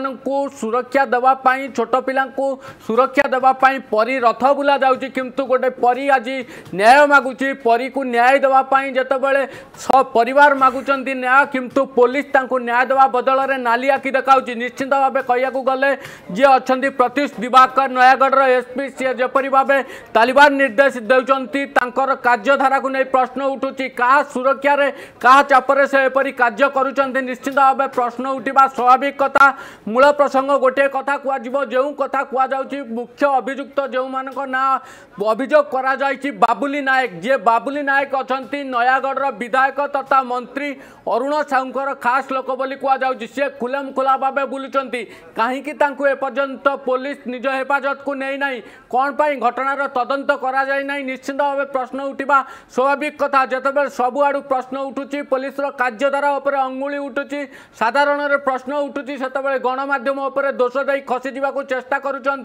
[SPEAKER 7] सुरक्षा दबाई छोटो पिक्षा दबाई परी रथ बुलाउँछ कि गएर परी आज न्याय परी को न्याय दबाई बेला सपरवार मगुन्छ न्याय कि पोलिसँग न्याय दवा दा बदलले नली आकि देखाउँछ निश्चित भाइ गले ଯିଏ ଅଛନ୍ତି ପ୍ରତ୍ୟୁଷ ଦିବାକର ନୟାଗଡ଼ର ଏସ୍ପି ସିଏ ଯେପରି ଭାବେ ତାଲିବାନ ନିର୍ଦ୍ଦେଶ ଦେଉଛନ୍ତି ତାଙ୍କର କାର୍ଯ୍ୟଧାରାକୁ ନେଇ ପ୍ରଶ୍ନ ଉଠୁଛି କାହା ସୁରକ୍ଷାରେ କାହା ଚାପରେ ସେ ଏପରି କାର୍ଯ୍ୟ କରୁଛନ୍ତି ନିଶ୍ଚିତ ଭାବେ ପ୍ରଶ୍ନ ଉଠିବା ସ୍ୱାଭାବିକ କଥା ମୂଳ ପ୍ରସଙ୍ଗ ଗୋଟିଏ କଥା କୁହାଯିବ ଯେଉଁ କଥା କୁହାଯାଉଛି ମୁଖ୍ୟ ଅଭିଯୁକ୍ତ ଯେଉଁମାନଙ୍କ ନାଁ ଅଭିଯୋଗ କରାଯାଇଛି ବାବୁଲି ନାୟକ ଯିଏ ବାବୁଲି ନାୟକ ଅଛନ୍ତି ନୟାଗଡ଼ର ବିଧାୟକ ତଥା ମନ୍ତ୍ରୀ ଅରୁଣ ସାହୁଙ୍କର ଖାସ୍ ଲୋକ ବୋଲି କୁହାଯାଉଛି ସିଏ ଖୁଲମଖୁଲା ଭାବେ ବୁଲୁଛନ୍ତି କାହିଁକି ତାଙ୍କୁ ଏପରି পর্যন্ত পুলিশ নিজ হেফাজতকু নেই নাই কোণ পাই ঘটনার তদন্ত করা যায় নাই নিশ্চিন্ত ভাবে প্রশ্ন উঠিবা স্বাভাবিক কথা যেতবে সবুআড়ু প্রশ্ন উঠুছি পুলিশর কার্যধারা উপরে অঙ্গুলি উঠুছি সাধারণের প্রশ্ন উঠুছি সেতবে গণমাধ্যম উপরে দোষ দেই খসি যাওয়া চেষ্টা করছেন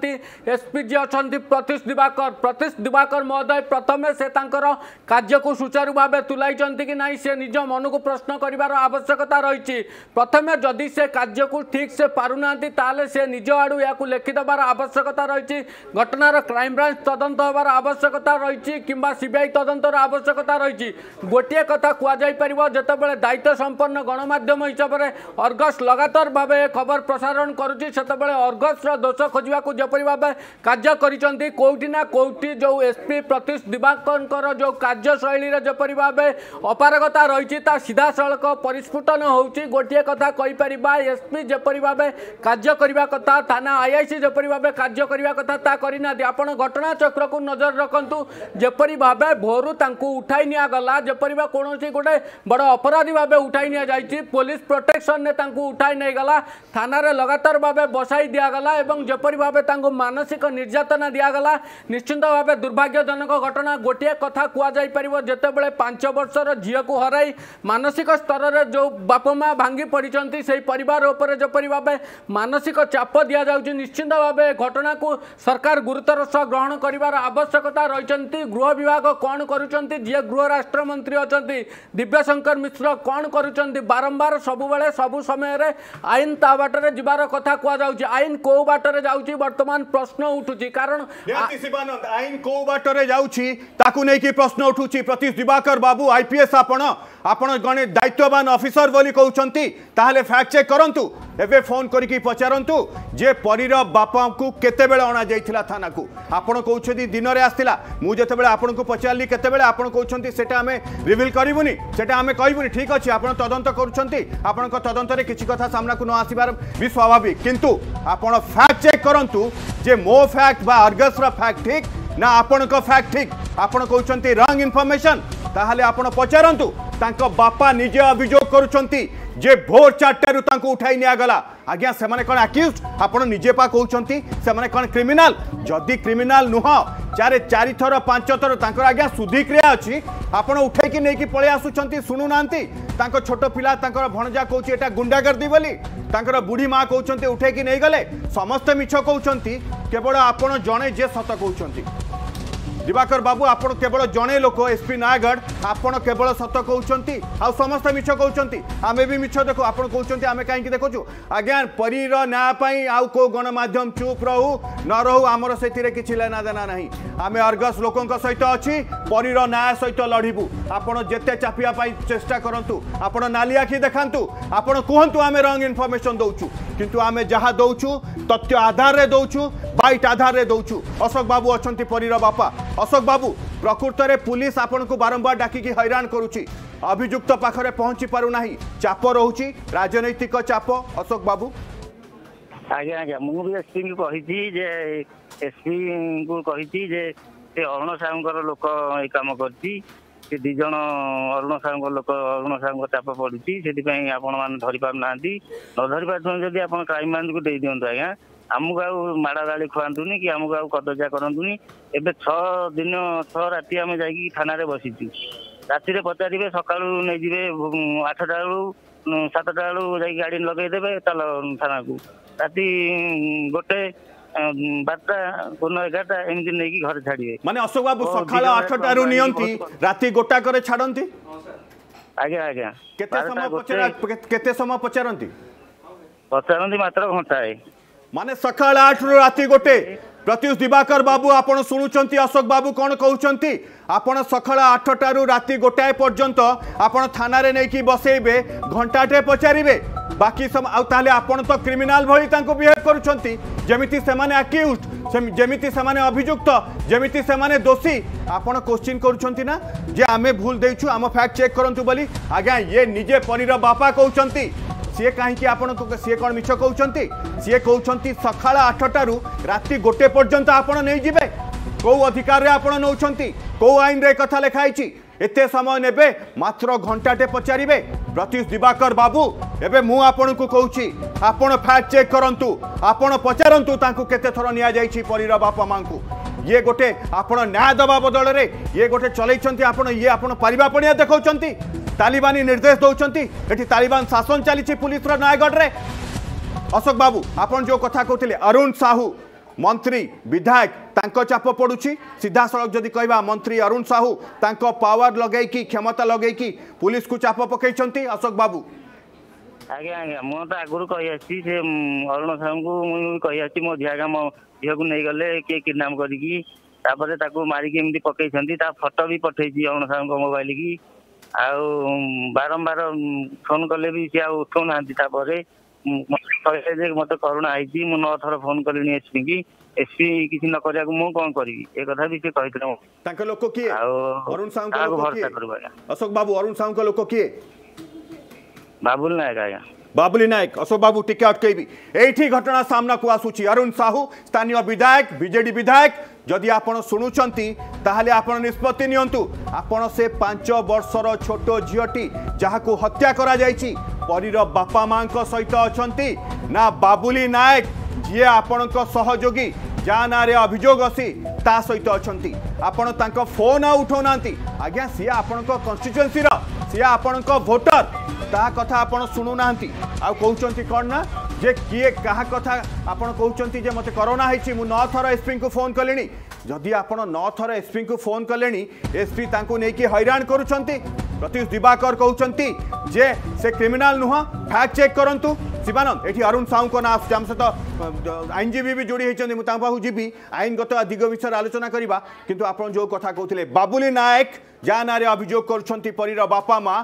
[SPEAKER 7] এসপি যে অনেক প্রতীশ দিবাকর প্রতীশ দিবাকর মহোদয় প্রথমে সে তাঁর কার্যকু সুচারু ভাবে তুলাইছেন কি না সে নিজ মনকু প্রশ্ন করার আবশ্যকতা রয়েছে প্রথমে যদি সে কার্যকু ঠিক সে পু না তাহলে সে নিজ আড়ু ତେଣୁ ଏହାକୁ ଲେଖି ଦେବାର ଆବଶ୍ୟକତା ରହିଛି ଘଟଣାର କ୍ରାଇମବ୍ରାଞ୍ଚ ତଦନ୍ତ ହେବାର ଆବଶ୍ୟକତା ରହିଛି କିମ୍ବା ସିବିଆଇ ତଦନ୍ତର ଆବଶ୍ୟକତା ରହିଛି ଗୋଟିଏ କଥା କୁହାଯାଇପାରିବ ଯେତେବେଳେ ଦାୟିତ୍ୱ ସମ୍ପନ୍ନ ଗଣମାଧ୍ୟମ ହିସାବରେ ଅର୍ଗସ୍ ଲଗାତାର ଭାବେ ଖବର ପ୍ରସାରଣ କରୁଛି ସେତେବେଳେ ଅର୍ଗସ୍ର ଦୋଷ ଖୋଜିବାକୁ ଯେପରି ଭାବେ କାର୍ଯ୍ୟ କରିଛନ୍ତି କେଉଁଠି ନା କେଉଁଠି ଯେଉଁ ଏସ୍ପି ପ୍ରତୀଶ ଦିବାକରଙ୍କର ଯେଉଁ କାର୍ଯ୍ୟଶୈଳୀରେ ଯେପରି ଭାବେ ଅପାରଗତା ରହିଛି ତା ସିଧାସଳଖ ପରିସ୍ଫୁଟନ ହେଉଛି ଗୋଟିଏ କଥା କହିପାରିବା ଏସ୍ପି ଯେପରି ଭାବେ କାର୍ଯ୍ୟ କରିବା କଥା थाना आईआईसी जपरी भाव कार्य करने कथा करना आप घटना चक्र को नजर रखु जपरी भाव भोर तक उठाई निगला जपरी बा कौन गोटे बड़ अपराधी भाव उठाई नि जा पुलिस प्रोटेक्शन ने उठाई नहीं गला थाना लगातार भाव बसाई दिगला जपरी भाव मानसिक निर्यातना दिगला निश्चिंत भाव दुर्भाग्यजनक घटना गोटे कथा कहुपर जो बड़े पांच बर्षर झील को हर मानसिक स्तर में जो बापमा भांगी पड़ते से परिवार जपरी भाव मानसिक चाप दिया ଦିଆଯାଉଛି ନିଶ୍ଚିନ୍ତ ଭାବେ ଘଟଣାକୁ ସରକାର ଗୁରୁତ୍ୱର ସହ ଗ୍ରହଣ କରିବାର ଆବଶ୍ୟକତା ରହିଛନ୍ତି ଗୃହ ବିଭାଗ କ'ଣ କରୁଛନ୍ତି ଯିଏ ଗୃହ ରାଷ୍ଟ୍ରମନ୍ତ୍ରୀ ଅଛନ୍ତି ଦିବ୍ୟଶଙ୍କର ମିଶ୍ର କ'ଣ କରୁଛନ୍ତି ବାରମ୍ବାର ସବୁବେଳେ ସବୁ ସମୟରେ ଆଇନ ତା ବାଟରେ ଯିବାର କଥା କୁହାଯାଉଛି ଆଇନ କେଉଁ ବାଟରେ ଯାଉଛି ବର୍ତ୍ତମାନ ପ୍ରଶ୍ନ ଉଠୁଛି କାରଣ
[SPEAKER 1] ଆଇନ କେଉଁ ବାଟରେ ଯାଉଛି ତାକୁ ନେଇକି ପ୍ରଶ୍ନ ଉଠୁଛି ପ୍ରତୀଶ ଦିବାକର ବାବୁ ଆଇପିଏସ୍ ଆପଣ ଆପଣ ଜଣେ ଦାୟିତ୍ୱବାନ ଅଫିସର ବୋଲି କହୁଛନ୍ତି ତାହେଲେ ଫ୍ୟାକ୍ଟ ଚେକ୍ କରନ୍ତୁ ଏବେ ଫୋନ୍ କରିକି ପଚାରନ୍ତୁ ଯେ পরীর বাপাঙ্কু কেতবে অণাযাই থানাকু আপনার কৌন দিনরে আসছিলা মু যেতবে আপনার পচারি কেতবে আপনার কৌন সেটা আমি রিভিল করবুনি সেটা আমি কহবুনি ঠিক আছে আপনার তদন্ত করছেন আপনার তদন্তরে কিছু কথা সামনাকু ন আসবার বি স্বাভাবিক কিন্তু আপনার ফ্যাক্ট চেক করতু যে মো ফ্যাক্ট বা অর্গসর ফ্যাক্ট ঠিক না আপনার ফ্যাক্ট ঠিক আপনার কৌন রং ইনফরমেশন তাহলে আপনার পচারতু তাঁর বাপা নিজে অভিযোগ করছেন যে ভোর চারটার তাঁকু উঠাই নিগলা আজ্ঞা সে কোণ আক্যুজ আপনার নিজে পা কৌন সে কোণ ক্রিমিনাল যদি ক্রিমিনাল নুহ যার চারিথর পাঁচথর তাঁর আজ্ঞা শুদ্ধিক্রিয়া অপন উঠাইকি নিয়ে পড়ে আসুচার শুণু না তাঁর ছোট পিলা তাঁর ভণজা কৌছি এটা গুন্ডাগর্দি বলে তাঁর বুড়ি মা কৌন উঠাইকি নিয়ে গেলে সমস্ত মিছ কৌন কেবল আপনার জনে যে সত কৌন দিবাকর বাবু আপনার কেবল জনে লোক এসপি নয়াগড় আপনার কেবল সত কৌন আসে মিছ কৌন আমি বি মিছ দেখু আপনার কৌন আমি কী দেখুছু আজ্ঞা পরীর না আউ কেউ গণমাধ্যম চুপ রহু ন রহু আমার সেতিরে কিছু লেনা দেনা না আমি অর্গস লোক সহিত অছি পরীর না সহিত লড়বু আপনার যেতে চাপিয়া চেষ্টা করতু আপনার নালি আখি দেখা আপনার কুহতু আমি রং ইনফরমেশন দৌছু কিন্তু আমি যা দৌছু তথ্য আধারে দৌছু বাইট আধারে দৌছু অশোক বাবু অনেক পরীর বাপা ଅଶୋକ ବାବୁ ପ୍ରକୃତରେ ପୁଲିସ ଆପଣଙ୍କୁ ବାରମ୍ବାର ଡାକିକି ହଇରାଣ କରୁଛି ଅଭିଯୁକ୍ତ ପାଖରେ ପହଞ୍ଚି ପାରୁନାହିଁ ଚାପ ରହୁଛି ରାଜନୈତିକ ଚାପ ଅଶୋକ ବାବୁ
[SPEAKER 2] ଆଜ୍ଞା ଆଜ୍ଞା ମୁଁ ବି ଏସ୍ପିଙ୍କୁ କହିଛି ଯେ ଏସ୍ପିଙ୍କୁ କହିଛି ଯେ ସେ ଅରୁଣ ସାହୁଙ୍କର ଲୋକ ଏଇ କାମ କରିଛି ସେ ଦୁଇ ଜଣ ଅରୁଣ ସାହୁଙ୍କ ଲୋକ ଅରୁଣ ସାହୁଙ୍କ ଚାପ ପଡୁଛି ସେଥିପାଇଁ ଆପଣମାନେ ଧରିପାରୁନାହାନ୍ତି ନ ଧରିପାରୁଛନ୍ତି ଯଦି ଆପଣ କ୍ରାଇମମାନଙ୍କୁ ଦେଇଦିଅନ୍ତୁ ଆଜ୍ଞା ଆମକୁ ଆଉ ମାଡ଼ ଗାଳି ଖୁଆନ୍ତୁନି କି ଆମକୁ ଆଉ କଦଜା କରନ୍ତୁନି ଏବେ ଛଅ ଦିନ ଛଅ ରାତି ଆମେ ଯାଇକି ଥାନାରେ ବସିଛୁ ରାତିରେ ପଚାରିବେ ସକାଳୁ ନେଇଯିବେ ଆଠଟା ବେଳୁ ସାତଟା ବେଳୁ ଯାଇକି ଗାଡ଼ି ଲଗେଇଦେବେ ଚାଲ ଥାନାକୁ ରାତି ଗୋଟେ ବାରଟା ପୂର୍ଣ୍ଣ ଏଗାରଟା ଏମିତି ନେଇକି ଘରେ ଛାଡ଼ିବେ
[SPEAKER 1] ମାନେ ଅଶୋକ ବାବୁ ସକାଳ ଆଠଟାରୁ ନିଅନ୍ତି ରାତି ଗୋଟାକରେ ଛାଡ଼ନ୍ତି
[SPEAKER 2] ଆଜ୍ଞା ଆଜ୍ଞା
[SPEAKER 1] କେତେ ସମୟ କେତେ ସମୟ ପଚାରନ୍ତି
[SPEAKER 2] ପଚାରନ୍ତି ମାତ୍ର ଘଣ୍ଟାଏ
[SPEAKER 1] माने सका आठ रु राती गोटे प्रत्युष दिवाकर बाबू आपण शुणुंट अशोक बाबू कौन कौन आपण सकाळ आठटू राती गोटाए पर्यंत आपण थाना नाही बसैबे घंटाटे पचारे बाकी सम आले आपण तो क्रिमिनाल भाई बिहेव करुचंती जेमिति सेमाने अक्यूज्ड जेमिति सेमाने अभियुक्त जेमिति सेमाने दोषी आपण क्वेश्चन करुचंती जे आम भूल देचु आम फैक्ट चेक करंतु बोली आज्ञा ये निजे पनीर बापा कहउचंती সি কী আপনার সি কম মিছ কৌঁচ সি কৌঁচ সকাল আঠটার রাতে গোটে পর্যন্ত আপনার নিয়ে যাবে কেউ অধিকারে আপনার নৌ কেউ আইনরে কথা লেখা হয়েছে এতে সময় নেবে মাত্র ঘণ্টাটে পচারিবে প্রতীশ দিবাকর বাবু এবে মু আপনার কৌছি আপনার ফ্যাট চেক করতু আপনার পচারতু তাঁকু কেতে থর নিয়াযাই পরীর বাপা মা ইয়ে গোটে আপনার ন্যায় দেওয়া বদলরে ইয়ে গোটে চলাইছেন আপনার ইয়ে আপনার পারিবা পড়িয়া দেখাও তালিবানি নির্দেশ দৌঁচ এটি তালিবান শাসন চালছে পুলিশর নয়গড়ে অশোক বাবু আপনার যে কথা কৌলে অরুণ সাহু मंत्री विधायक तांको चाप पड़ू सीधा सड़क जदि कह मंत्री अरुण साहू तांको पावर लगे कि क्षमता लगे कि पुलिस को चाप पक
[SPEAKER 2] अशोक बाबू आगे आगे मोटा आगुरी कही आसी से अरुण साहू को मु कही आसी मो झिया गाम को नहीं गले के कि नाम करी की तापरे ताको मारी के पकई छंती ता फोटो भी पठई अरुण साहू को मोबाइल की आ बारंबार फोन करले भी से उठो ना आंती तापरे କହିଲେ ମତେ କରୋନା ହେଇଛି ମୁଁ ନଅ ଥର ଫୋନ କଲିଣି ଏସ୍ପିଙ୍କି ଏସ୍ପି କିଛି ନ କରିବାକୁ ମୁଁ କଣ କରିବି ଏ କଥା ବି ସେ କହିଥିଲେ
[SPEAKER 1] ତାଙ୍କ ଲୋକ କିଏ
[SPEAKER 2] ଆଉ
[SPEAKER 1] ଅରୁଣ ସାହୁଙ୍କୁ
[SPEAKER 2] ଭରସା କରିବୁ ଆଜ୍ଞା
[SPEAKER 1] ଅଶୋକ ବାବୁ ଅରୁଣ ସାହୁଙ୍କ ଲୋକ କିଏ
[SPEAKER 2] ବାବୁଲ ନାୟକ ଆଜ୍ଞା
[SPEAKER 1] বাবুলি নায়ক অশোক বাবু টিকে অটকাইবি এইটি ঘটনা সামনাকু ଆସୁଛି ଅରୁଣ ସାହୁ ସ୍ଥାନୀୟ ବିଧାୟକ ବିଜେଡି ବିଧାୟକ ଯଦି ଆପଣ ଶୁଣୁଛନ୍ତି ତାହେଲେ ଆପଣ ନିଷ୍ପତ୍ତି ନିଅନ୍ତୁ ଆପଣ ସେ ପାଞ୍ଚ ବର୍ଷର ଛୋଟ ଝିଅଟି ଯାହାକୁ ହତ୍ୟା କରାଯାଇଛି ପରୀର ବାପା ମାଙ୍କ ସହିତ ଅଛନ୍ତି ନା ବାବୁଲି ନାୟକ ଯିଏ ଆପଣଙ୍କ ସହଯୋଗୀ যা নাঁরে অভিযোগ অছি তা সহিত অনেক আপনার তাঁর ফোন আঠাও না আজ্ঞা সি আপনার কনস্টিটুয়েন্সির সি আপনার ভোটর তা কথা আপনার শুণু না আছেন কণ না যে কিয়ে কাহা কথা আপনার কৌন যে মতো করোনা হয়েছি মু নথর এসপি ফোন কলি ଯଦି ଆପଣ ନଅ ଥର ଏସ୍ପିଙ୍କୁ ଫୋନ୍ କଲେଣି ଏସ୍ପି ତାଙ୍କୁ ନେଇକି ହଇରାଣ କରୁଛନ୍ତି ପ୍ରତ୍ୟୁଷ ଦିବାକର କହୁଛନ୍ତି ଯେ ସେ କ୍ରିମିନାଲ ନୁହଁ ଫ୍ୟାକ୍ଟ ଚେକ୍ କରନ୍ତୁ ଶିବାନନ୍ଦ ଏଠି ଅରୁଣ ସାହୁଙ୍କ ନାଁ ଆସୁଛି ଆମ ସହିତ ଆଇନଜୀବୀ ବି ଯୋଡ଼ି ହୋଇଛନ୍ତି ମୁଁ ତାଙ୍କ ପାଖକୁ ଯିବି ଆଇନଗତ ଦିଗ ବିଷୟରେ ଆଲୋଚନା କରିବା କିନ୍ତୁ ଆପଣ ଯେଉଁ କଥା କହୁଥିଲେ ବାବୁଲି ନାୟକ ଯାହା ନାଁରେ ଅଭିଯୋଗ କରୁଛନ୍ତି ପରୀର ବାପା ମା'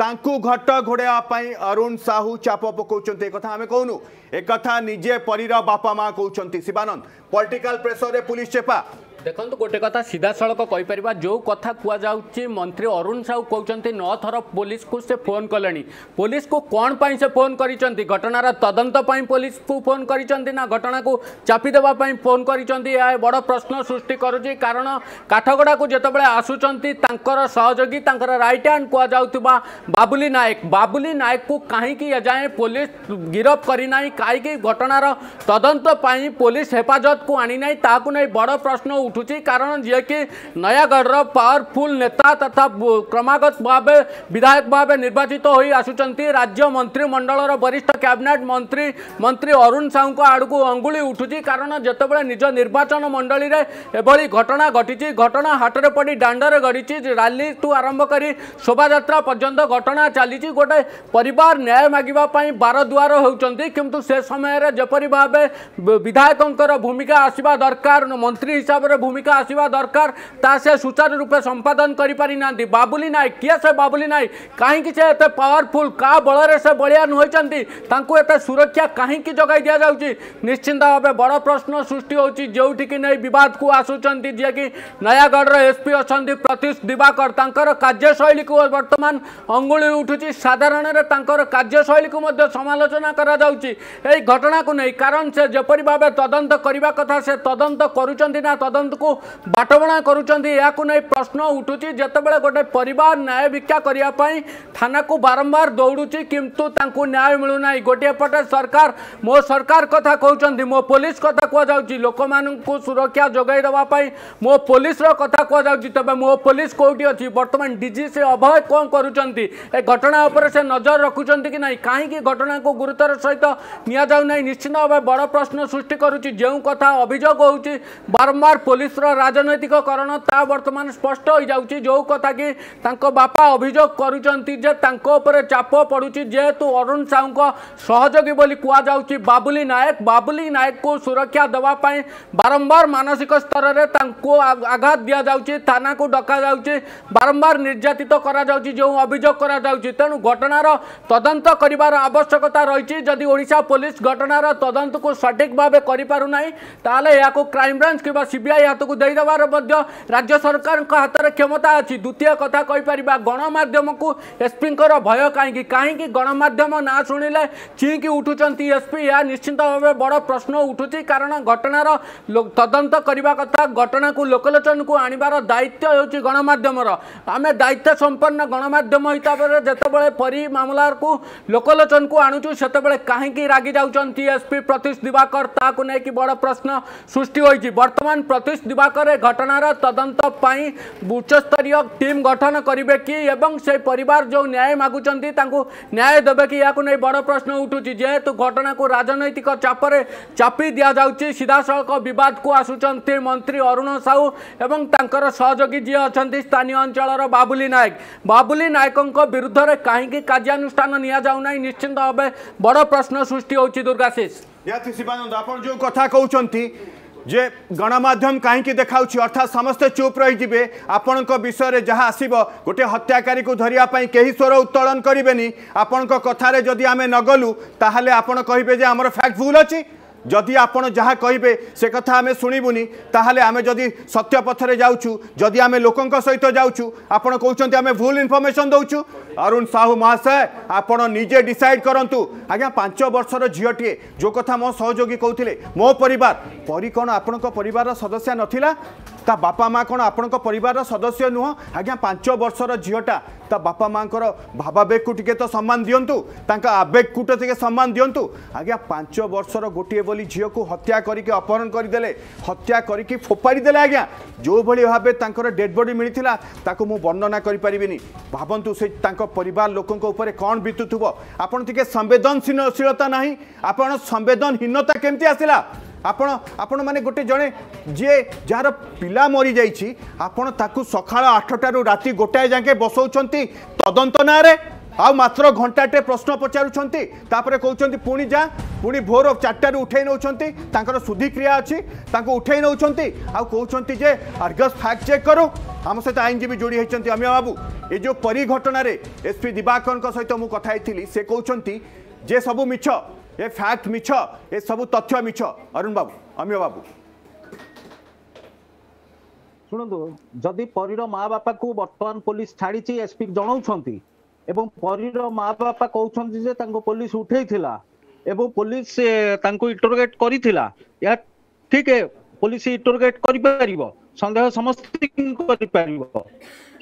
[SPEAKER 1] ତାଙ୍କୁ ଘଟ ଘୋଡ଼ାଇବା ପାଇଁ ଅରୁଣ ସାହୁ ଚାପ ପକାଉଛନ୍ତି ଏକଥା ଆମେ କହୁନୁ ଏକଥା ନିଜେ ପରୀର ବାପା ମା କହୁଛନ୍ତି ଶିବାନନ୍ଦ ପଲିଟିକାଲ ପ୍ରେସରରେ ପୁଲିସ ଚେପା
[SPEAKER 7] देखो गोटे कथा सीधा सड़क कहींपर जो कथ कथा मंत्री अरुण साहू कहते न थर पुलिस को से फोन कले पुलिस को कौन पर फोन कर घटनार तदंत पुलिस को फोन कर घटना को देवाई फोन कर बड़ प्रश्न सृष्टि करण काठगड़ा को जोबले आसुचर सहयोगी रईट हाण कहुवा बाबुली नायक बाबुली नायक को कहीं एजाए पुलिस गिरफ्त करना कहीं घटनार तदंत पुलिस हेफाजत को आनी ना नहीं बड़ प्रश्न ઉઠું છે કારણ જે કે નયાગઢ પાવરફુલ નેતા તથા ક્રમાગત ભાવે વિધાયક ભાવે ନିର୍ବାଚିତ ହୋଇ ଆସୁଛନ୍ତି ରାଜ୍ୟ ମନ୍ତ୍ରିମଣ୍ଡଳର ବରିଷ୍ଠ କ୍ୟାବିନେଟ୍ ମନ୍ତ୍ରୀ ମନ୍ତ୍ରୀ ଅରୁଣ ସାହୁଙ୍କ ଆଡ଼କୁ ଅଙ୍ଗୁଳି ଉଠୁଛି କାରଣ ଯେତେବେଳେ ନିଜ ନିର୍ବାଚନ ମଣ୍ଡଳୀରେ ଏଭଳି ଘଟଣା ଘଟିଛି ଘଟଣା ହାଟରେ ପଡ଼ି ଦାଣ୍ଡରେ ଘଟିଛି ରାଲିଠୁ ଆରମ୍ଭ କରି ଶୋଭାଯାତ୍ରା ପର୍ଯ୍ୟନ୍ତ ଘଟଣା ଚାଲିଛି ଗୋଟେ ପରିବାର ନ୍ୟାୟ ମାଗିବା ପାଇଁ ବାର ଦୁଆର ହେଉଛନ୍ତି କିନ୍ତୁ ସେ ସମୟରେ ଯେପରି ଭାବେ ବିଧାୟକଙ୍କର ଭୂମିକା ଆସିବା ଦରକାର ମନ୍ତ୍ରୀ ହିସାବରେ ভূমিকা আসা দরকার তা সে সুচারু রূপে সম্পাদন করে পারি না বাবুলি নায়ক কি সে বাবুলি নায়ক কী সে এত পাওয়ারফুল কা বলরে সে বলিয়ান হয়েছেন তাঁকু এত সুরক্ষা কী যোগাই দিয়া যাচ্ছে নিশ্চিন্ত ভাবে বড় প্রশ্ন সৃষ্টি হচ্ছে যেটিকি নেই বিবাদকু আসুচার যিয়েকি নয়াগড়র এসপি অনেক প্রতীশ দিবাকর তাঁকর কার্যশৈলী বর্তমান অঙ্গুলি উঠুছি সাধারণের তাঁকর কার্যশৈলী সমালোচনা করা যাচ্ছে এই ঘটনা নেই কারণ সে যেপরি ভাবে তদন্ত করা কথা সে তদন্ত করছেন না তদন্ত को बाटबणा करुँचे प्रश्न उठू जितेबले गोटे पर न्याय भिक्षा करने थाना को बारंबार दौड़ू किंतु न्याय मिलूना गोटे पटे सरकार मो सरकार कथा कौन मो पुलिस कथा कहु लोक मान सुरक्षा जगै देवाई मो पुलिस कथा कहु तेज मो पुलिस कौटी अच्छी बर्तमान डीजी से अभय कौन कर घटना पर नजर रखुंट कि ना कहीं घटना को गुरुतर सहित निश्चित भाव बड़ प्रश्न सृष्टि करो कथा अभियोग हो बारंबार पुलिस पुलिस राजनैतिककरण ता बर्तमान स्पष्ट हो जाऊँगी जो कथा कि बापा अभोग करप पड़ी जेहेतु अरुण साहू को सहयोगी बोली कहुच बाबुली नायक बाबुली नायक को सुरक्षा देवाई बारंबार मानसिक स्तर में आघात दि जाऊँगी थाना को डका जाऊँगी बारंबार निर्यात कर तेणु घटनार तदंत कर आवश्यकता रही जदि ओडा पुलिस घटनार तदंत को सठिक भाव करना क्राइमब्रांच कि सीबीआई ହାତକୁ ଦେଇଦେବାର ମଧ୍ୟ ରାଜ୍ୟ ସରକାରଙ୍କ ହାତରେ କ୍ଷମତା ଅଛି ଦ୍ୱିତୀୟ କଥା କହିପାରିବା ଗଣମାଧ୍ୟମକୁ ଏସ୍ପିଙ୍କର ଭୟ କାହିଁକି କାହିଁକି ଗଣମାଧ୍ୟମ ନାଁ ଶୁଣିଲେ ଚିହିଁକି ଉଠୁଛନ୍ତି ଏସ୍ପି ଏହା ନିଶ୍ଚିତ ଭାବେ ବଡ଼ ପ୍ରଶ୍ନ ଉଠୁଛି କାରଣ ଘଟଣାର ତଦନ୍ତ କରିବା କଥା ଘଟଣାକୁ ଲୋକଲୋଚନକୁ ଆଣିବାର ଦାୟିତ୍ୱ ହେଉଛି ଗଣମାଧ୍ୟମର ଆମେ ଦାୟିତ୍ୱ ସମ୍ପନ୍ନ ଗଣମାଧ୍ୟମ ହିସାବରେ ଯେତେବେଳେ ପରି ମାମଲାକୁ ଲୋକଲୋଚନକୁ ଆଣୁଛୁ ସେତେବେଳେ କାହିଁକି ରାଗି ଯାଉଛନ୍ତି ଏସ୍ପି ପ୍ରତ୍ୟୁଷ ଦିବାକର ତାହାକୁ ନେଇକି ବଡ଼ ପ୍ରଶ୍ନ ସୃଷ୍ଟି ହୋଇଛି ବର୍ତ୍ତମାନ ପ୍ରତ୍ୟୁଷ পুলিশ দিবাকর এ ঘটনার তদন্ত পাই উচ্চস্তরীয় টিম গঠন করবে কি এবং সেই পরিবার যে ন্যায় মাগুচার তাঁকু ন্যায় দেবে কি ইয়াকু নেই বড় প্রশ্ন উঠুছি যেহেতু ঘটনাকে রাজনৈতিক চাপরে চাপি দিয়া যাচ্ছে সিধাসলখ বিবাদকু আসুচার মন্ত্রী অরুণ সাউ এবং তাঁকর সহযোগী যিয়ে অনেক স্থানীয় অঞ্চলর বাবুলি নায়ক বাবুলি নায়কঙ্ বিরুদ্ধে কী কার্যানুষ্ঠান নিয়া যাও না নিশ্চিন্ত ভাবে বড়
[SPEAKER 1] প্রশ্ন সৃষ্টি হচ্ছে দুর্গাশিষ নিহতি শিবানন্দ আপনার যে কথা কৌঁচ যে গণমাধ্যম কাহিকি দেখাউছি অর্থাৎ সমস্ত চুপ রয়েছে আপনার বিষয়ে যা আসব গোটে হত্যাকারী ধরিয়া কে স্বর উত্তোলন করবে আপনার কথার যদি আমি নগলু তাহলে আপনার কহবে যে আমার ফ্যাক্ট ভুল অ যদি আপনার যা কহবে সে কথা আমি শুণবুনি তাহলে আমি যদি সত্য পথরে যাচ্ছু যদি আমি লোক সহ যাচ্ছু আপনার কৌন আমি ভুল ইনফরমেসন দেছু ଅରୁଣ ସାହୁ ମହାଶୟ ଆପଣ ନିଜେ ଡିସାଇଡ଼ କରନ୍ତୁ ଆଜ୍ଞା ପାଞ୍ଚ ବର୍ଷର ଝିଅଟିଏ ଯେଉଁ କଥା ମୋ ସହଯୋଗୀ କହୁଥିଲେ ମୋ ପରିବାର ପରି କ'ଣ ଆପଣଙ୍କ ପରିବାରର ସଦସ୍ୟ ନଥିଲା ତା ବାପା ମାଆ କ'ଣ ଆପଣଙ୍କ ପରିବାରର ସଦସ୍ୟ ନୁହଁ ଆଜ୍ଞା ପାଞ୍ଚ ବର୍ଷର ଝିଅଟା ତା ବାପା ମାଆଙ୍କର ଭାବାବେଗକୁ ଟିକେ ତ ସମ୍ମାନ ଦିଅନ୍ତୁ ତାଙ୍କ ଆବେଗକୁ ତ ଟିକେ ସମ୍ମାନ ଦିଅନ୍ତୁ ଆଜ୍ଞା ପାଞ୍ଚ ବର୍ଷର ଗୋଟିଏ ବୋଲି ଝିଅକୁ ହତ୍ୟା କରିକି ଅପହରଣ କରିଦେଲେ ହତ୍ୟା କରିକି ଫୋପାଡ଼ିଦେଲେ ଆଜ୍ଞା ଯେଉଁଭଳି ଭାବେ ତାଙ୍କର ଡେଡ଼ବଡ଼ି ମିଳିଥିଲା ତାକୁ ମୁଁ ବର୍ଣ୍ଣନା କରିପାରିବିନି ଭାବନ୍ତୁ ସେ ତାଙ୍କ परिवार लोकों पर कौन बीतुव आपड़ टी संवेदनशीलता ना आपड़ संवेदनहीनता केमती आसला ଆପଣ ଆପଣମାନେ ଗୋଟେ ଜଣେ ଯିଏ ଯାହାର ପିଲା ମରିଯାଇଛି ଆପଣ ତାକୁ ସକାଳ ଆଠଟାରୁ ରାତି ଗୋଟାଏ ଯାକେ ବସାଉଛନ୍ତି ତଦନ୍ତ ନାଁରେ ଆଉ ମାତ୍ର ଘଣ୍ଟାଟେ ପ୍ରଶ୍ନ ପଚାରୁଛନ୍ତି ତାପରେ କହୁଛନ୍ତି ପୁଣି ଯା ପୁଣି ଭୋର ଚାରିଟାରୁ ଉଠେଇ ନେଉଛନ୍ତି ତାଙ୍କର ଶୁଦ୍ଧିକ୍ରିୟା ଅଛି ତାଙ୍କୁ ଉଠେଇ ନେଉଛନ୍ତି ଆଉ କହୁଛନ୍ତି ଯେ ଆର୍ଗସ୍ ଫ୍ୟାକ୍ଟ ଚେକ୍ କରୁ ଆମ ସହିତ ଆଇନଜୀବୀ ଯୋଡ଼ି ହୋଇଛନ୍ତି ଅମିୟ ବାବୁ ଏ ଯେଉଁ ପରି ଘଟଣାରେ ଏସ୍ପି ଦିବାକରଙ୍କ ସହିତ ମୁଁ କଥା ହେଇଥିଲି ସେ କହୁଛନ୍ତି ଯେ ସବୁ ମିଛ ଏ ଫ୍ୟାକ୍ଟ ମିଛ ଏ ସବୁ ତଥ୍ୟ ମିଛ ଅରୁଣ ବାବୁ ଅମିୟ ବାବୁ
[SPEAKER 8] ଶୁଣନ୍ତୁ ଯଦି ପରୀର ମା ବାପାକୁ ବର୍ତ୍ତମାନ ପୋଲିସ ଛାଡ଼ିଛି ଏସ୍ପି ଜଣାଉଛନ୍ତି এবং ପରୀର ମା ବାପା କହୁଛନ୍ତି ଯେ ତାଙ୍କ ପୋଲିସ ଉଠେଇଥିଲା ଏବଂ ପୋଲିସ ତାଙ୍କୁ ଇଣ୍ଟରୋଗେଟ କରିଥିଲା ଏହା ଠିକ ପୋଲିସ ଇଣ୍ଟରୋଗେଟ କରିପାରିବ ସନ୍ଦେହ ସମସ୍ତଙ୍କୁ କରିପାରିବ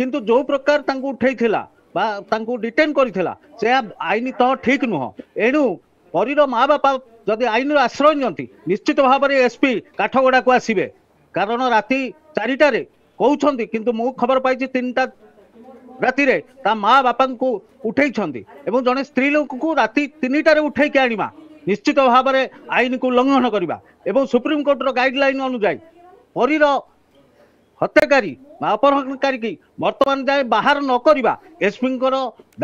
[SPEAKER 8] କିନ୍ତୁ ଯୋଉ ପ୍ରକାର ତାଙ୍କୁ ଉଠେଇଥିଲା ବା ତାଙ୍କୁ ଡିଟେନ୍ କରିଥିଲା ସେ ଆଇନତଃ ଠିକ ନୁହଁ ଏଣୁ ପରୀର ମା ବାପା ଯଦି ଆଇନର ଆଶ୍ରୟ ନିଅନ୍ତି ନିଶ୍ଚିତ ଭାବରେ ଏସ୍ପି କାଠଗୋଡ଼ାକୁ ଆସିବେ କାରଣ ରାତି ଚାରିଟାରେ କହୁଛନ୍ତି କିନ୍ତୁ ମୁଁ ଖବର ପାଇଛି ତିନିଟା ରାତିରେ ତା ମା ବାପାଙ୍କୁ ଉଠେଇଛନ୍ତି ଏବଂ ଜଣେ ସ୍ତ୍ରୀ ଲୋକକୁ ରାତି ତିନିଟାରେ ଉଠେଇକି ଆଣିବା ନିଶ୍ଚିତ ଭାବରେ ଆଇନକୁ ଉଲ୍ଲଙ୍ଘନ କରିବା ଏବଂ ସୁପ୍ରିମକୋର୍ଟର ଗାଇଡଲାଇନ ଅନୁଯାୟୀ ପରୀର ହତ୍ୟାକାରୀ ବା ଅପହରଣକାରୀକି ବର୍ତ୍ତମାନ ଯାଏ ବାହାର ନ କରିବା ଏସ୍ପିଙ୍କର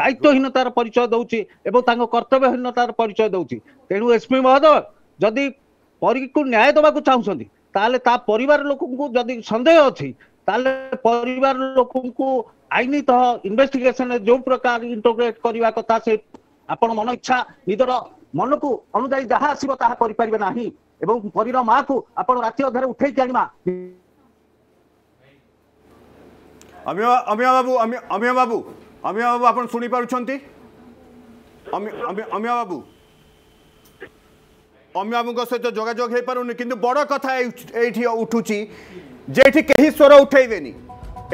[SPEAKER 8] ଦାୟିତ୍ୱହୀନତାର ପରିଚୟ ଦେଉଛି ଏବଂ ତାଙ୍କ କର୍ତ୍ତବ୍ୟହୀନତାର ପରିଚୟ ଦେଉଛି ତେଣୁ ଏସ୍ପି ମହୋଦୟ ଯଦି ପରୀକୁ ନ୍ୟାୟ ଦେବାକୁ ଚାହୁଁଛନ୍ତି ତାହେଲେ ତା ପରିବାର ଲୋକଙ୍କୁ ଯଦି ସନ୍ଦେହ ଅଛି ତାହେଲେ ପରିବାର ଲୋକଙ୍କୁ ଆଇନତଃ ଇନଭେଷ୍ଟିଗେସନରେ ଯୋଉ ପ୍ରକାର ଇଣ୍ଟୋଗ୍ରେଟ କରିବା କଥା ସେ ଆପଣ ମନ ଇଚ୍ଛା ନିଜର ମନକୁ ଅନୁଯାୟୀ ଯାହା ଆସିବ ତାହା କରିପାରିବେ ନାହିଁ ଏବଂ ପରୀର ମାକୁ ଆପଣ ରାତି ଅଧାରେ ଉଠେଇକି ଆଣିବା
[SPEAKER 1] ଅମିୟ ବାବୁ ଅମିୟ ବାବୁ ଅମିୟ ବାବୁ ଆପଣ ଶୁଣିପାରୁଛନ୍ତି ଅମିୟ ବାବୁ অমিয়া বাবুঙ্ সহ যোগাযোগ হয়ে পু কিন্তু বড় কথা এইটি উঠুছি যেটি কেহি স্বর উঠাইবেনি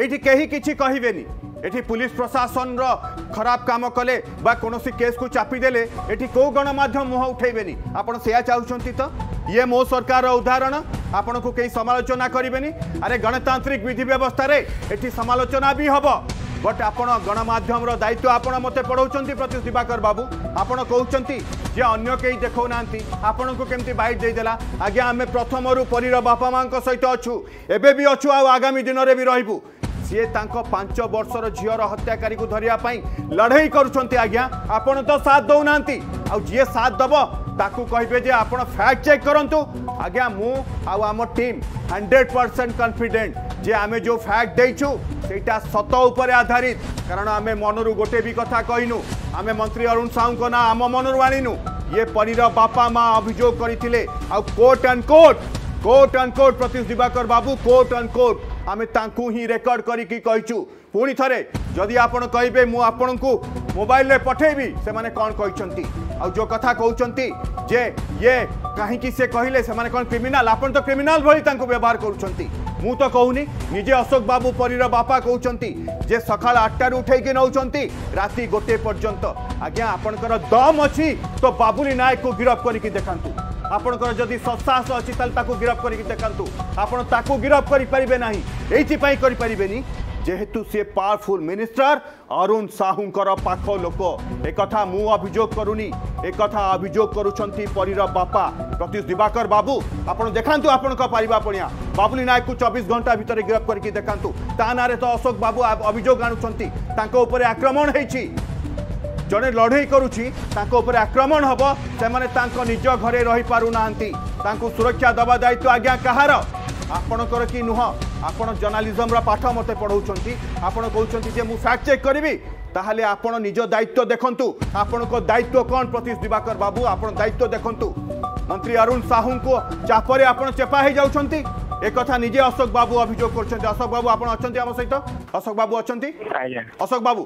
[SPEAKER 1] এইটি কেহি কিছু কহবেনি এটি পুলিশ প্রশাসনর খারাপ কাম কলে বা কোণী কেসু চাপিদেলে এটি কেউ গণমাধ্যম মুহ উঠাইবেনি আপনার সেয়া চাহুন তো ইয়ে মো সরকার উদাহরণ আপনার কে সমালোচনা করবেনি আরে গণতান্ত্রিক বিধি ব্যবস্থার এটি সমালোচনা বি হব বট আপনার গণমাধ্যমর দায়িত্ব আপনার মতো পড়াউন প্রতি দিবাকর বাবু আপনার কৌন যে অন্য কেই দেখাও না আপনার কমিটি বাইট দিয়েদেলা আজ্ঞা আমি প্রথমর পরীর বাপা মা সহ অছু এবে বি অছু আগামী দিনের বি রহবু सी पांच वर्षर झीर हत्याकारी को धरवाई लड़े करुंट आज्ञा आपण तो साथ दौना आए साथ दब ताकू कहे आप फैक्ट चेक करूँ आज्ञा मु टीम हंड्रेड परसेंट कनफिडेंट जे आम जो फैक्ट देचु सत ସତ आधारित कारण आम मनु गोटे भी कथा କଥା आम मंत्री अरुण साहू का ना आम ମନରୁ ଆଣିନୁ ये परीर बापा माँ अभोग କରିଥିଲେ ଆଉ court and court and court Pratyush Diwakar Babu court and court आम ही रेकर्ड करी आप कह आपण को मोबाइल में पठेबी से आ जो कथा कहते जे ये कहीं कहले से कौन क्रिमिनाल आप तो क्रिमिनाल भाई व्यवहार करुँ मुँ तो कहूनी निजे अशोक बाबू परीर बापा कहते जे सका आठटू उठे नौ राति गोटे पर्यंत आज्ञा आपणकर दम अच्छी तो बाबुली नायक को गिरफ्त करी देखा আপনার যদি সৎসাহস অছি তাহলে তাকে গিরফ করি দেখু আপনার তাকে গিরফ করে পারে না এইপাই করে পারে যেহেতু সি পাওয়ারফুল মিনিষ্টর অরুণ সাহুঙ্কর পাখ লোক একথা মু অভিযোগ করুনি একথা অভিযোগ করছেন পরীর বাপা প্রত্যুষ দিবাকর বাবু আপনার দেখা আপনার পারিবা পড়িয়া বাবুলি নায়কু চব্বিশ ঘণ্টা ভিতরে গিরফ করি দেখা তা না তো অশোক বাবু অভিযোগ আনুচার তাঁর উপরে আক্রমণ হয়েছে জনে লড়াই করুছি তাঁক উপরে আক্রমণ হব সেমানে তাঁক নিজ ঘরে রহিপারু না তাঁকু সুরক্ষা দেওয়া দায়িত্ব আজ্ঞা কাহার ଆପଣଙ୍କର କି ନୁହଁ ଆପଣ ଜର୍ଣ୍ଣାଲିଜମର ପାଠ ମୋତେ ପଢ଼ାଉଛନ୍ତି ଆପଣ କହୁଛନ୍ତି ଯେ ମୁଁ ଫ୍ୟାକ୍ଟ ଚେକ୍ କରିବି ତାହେଲେ ଆପଣ ନିଜ ଦାୟିତ୍ୱ ଦେଖନ୍ତୁ ଆପଣଙ୍କ ଦାୟିତ୍ୱ କ'ଣ ପ୍ରତୀଶ ଦିବାକର ବାବୁ ଆପଣ ଦାୟିତ୍ୱ ଦେଖନ୍ତୁ ମନ୍ତ୍ରୀ ଅରୁଣ ସାହୁଙ୍କୁ ଚାପରେ ଆପଣ ଚେପା ହେଇଯାଉଛନ୍ତି একথা নিজে অশোক বাবু অভিযোগ করছেন অশোক বাবু আপনার অনেক আমার সহিত অশোক বাবু অনেক অশোক বাবু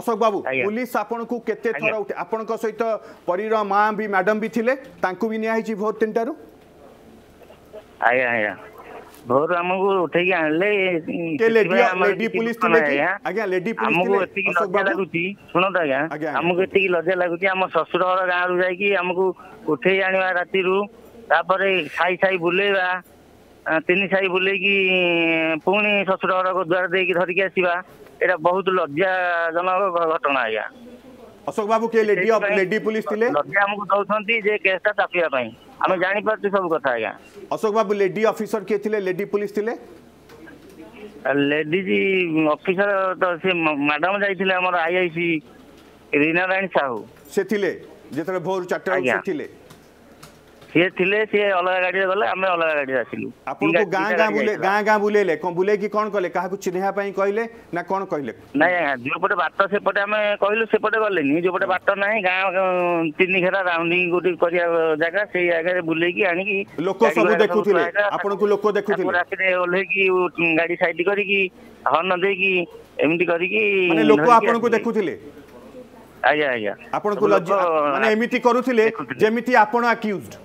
[SPEAKER 1] অশোক বাবু পুলিশ আপনার কেতে থর উঠে আপনার সহিত পরীর মা বি ম্যাডাম বি লে তাঁকু বি নিয়া হয়েছি ভোর তিনটার
[SPEAKER 2] আজ্ঞা আজ্ঞা ଭୋରୁ ଆମକୁ ଉଠେଇକି ଆଣିଲେ ଆମକୁ ଏତିକି ଲଜ୍ଜା ଲାଗୁଛି ଶୁଣନ୍ତୁ ଆଜ୍ଞା ଆମକୁ ଏତିକି ଲଜ୍ଜା ଲାଗୁଛି ଆମ ଶ୍ୱଶୁର ଘର ଗାଁରୁ ଯାଇକି ଆମକୁ ଉଠେଇ ଆଣିବା ରାତିରୁ ତାପରେ ସାଇ ସାଇ ବୁଲେଇବା ତିନି ସାହି ବୁଲେଇକି ପୁଣି ଶ୍ୱଶୁର ଘରକୁ ଦ୍ୱାର ଦେଇକି ଧରିକି ଆସିବା ଏଇଟା ବହୁତ ଲଜ୍ଜାଜନକ ଘଟଣା ଆଜ୍ଞା
[SPEAKER 1] ଅଶୋକ ବାବୁ କିଏ
[SPEAKER 2] ଲେଡି
[SPEAKER 1] ଲେଡି ପୁଲିସ ଥିଲେ
[SPEAKER 2] ଲଜ୍ଜା ଆମକୁ ଦଉଛନ୍ତି ଯେ କେସଟା ଚାପିବା ପାଇଁ ଆମେ ଜାଣିପାରୁଛୁ ସବୁ କଥା ଆଜ୍ଞା
[SPEAKER 1] ଅଶୋକ ବାବୁ ଲେଡି ଅଫିସର କିଏ ଥିଲେ ଲେଡି ପୁଲିସ ଥିଲେ
[SPEAKER 2] ଲେଡିଜ ଅଫିସର ତ ସେ ମ୍ୟାଡାମ ଯାଇଥିଲେ ଆମର ଆଇଆଇସି ରୀନା ରାଣୀ ସାହୁ
[SPEAKER 1] ସେ ଥିଲେ ଯେତେବେଳେ ଭୋରୁ ଚାରିଟା
[SPEAKER 2] ବେଳେ
[SPEAKER 1] ସେ ଥିଲେ
[SPEAKER 2] ସିଏ ଥିଲେ ସିଏ ଅଲଗା ଗାଡିରେ ଗଲେ ଆମେ ଅଲଗା ଗାଡିରେ ଆସିଲୁ
[SPEAKER 1] ଆପଣଙ୍କୁ ଗାଁ ଗାଁ ବୁଲେ ଗାଁ ଗାଁ ବୁଲେଇଲେ ବୁଲେଇକି କଣ କଲେ କାହାକୁ ଚିହ୍ନିବା ପାଇଁ କହିଲେ ନା କଣ କହିଲେ
[SPEAKER 2] ନାଇଁ ଆଜ୍ଞା ଯେଉଁପଟେ ବାଟ ସେପଟେ ଆମେ କହିଲୁ ସେପଟେ ଗଲେନି ଯେଉଁପଟେ ବାଟ ନାହିଁ ଗାଁ ତିନି ଘେରା ରାଉଣ୍ଡିଂ ଗୋଟେ କରିବା ଜାଗା ସେଇ ଜାଗାରେ ବୁଲେଇକି ଆଣିକି
[SPEAKER 1] ଲୋକ ସବୁ ଦେଖୁଥିଲେ ଆପଣଙ୍କୁ ଲୋକ ଦେଖୁଥିଲେ
[SPEAKER 2] ରାତିରେ ଓହ୍ଲେଇକି ଗାଡି ସାଇଡ କରିକି ହର୍ନ ଦେଇକି ଏମିତି କରିକି
[SPEAKER 1] ଲୋକ ଆପଣଙ୍କୁ ଦେଖୁଥିଲେ
[SPEAKER 2] ଆଜ୍ଞା ଆଜ୍ଞା
[SPEAKER 1] ଆପଣଙ୍କୁ ମାନେ ଏମିତି କରୁଥିଲେ ଯେମିତି ଆପଣ ଆକ୍ୟୁଜଡ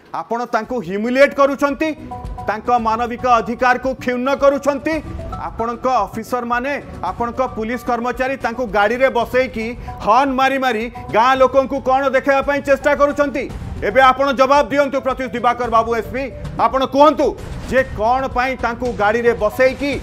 [SPEAKER 1] ଆପଣ ତାଙ୍କୁ ହ୍ୟୁମିଲିଏଟ୍ କରୁଛନ୍ତି ତାଙ୍କ ମାନବିକ ଅଧିକାରକୁ କ୍ଷୁଣ୍ଣ କରୁଛନ୍ତି ଆପଣଙ୍କ ଅଫିସରମାନେ ଆପଣଙ୍କ ପୁଲିସ କର୍ମଚାରୀ ତାଙ୍କୁ ଗାଡ଼ିରେ ବସେଇକି ହର୍ନ ମାରି ମାରି ଗାଁ ଲୋକଙ୍କୁ କ'ଣ ଦେଖାଇବା ପାଇଁ ଚେଷ୍ଟା କରୁଛନ୍ତି ଏବେ ଆପଣ ଜବାବ ଦିଅନ୍ତୁ ପ୍ରତ୍ୟୁଷ ଦିବାକର ବାବୁ ଏସ୍ପି ଆପଣ କୁହନ୍ତୁ ଯେ କ'ଣ ପାଇଁ ତାଙ୍କୁ ଗାଡ଼ିରେ ବସେଇକି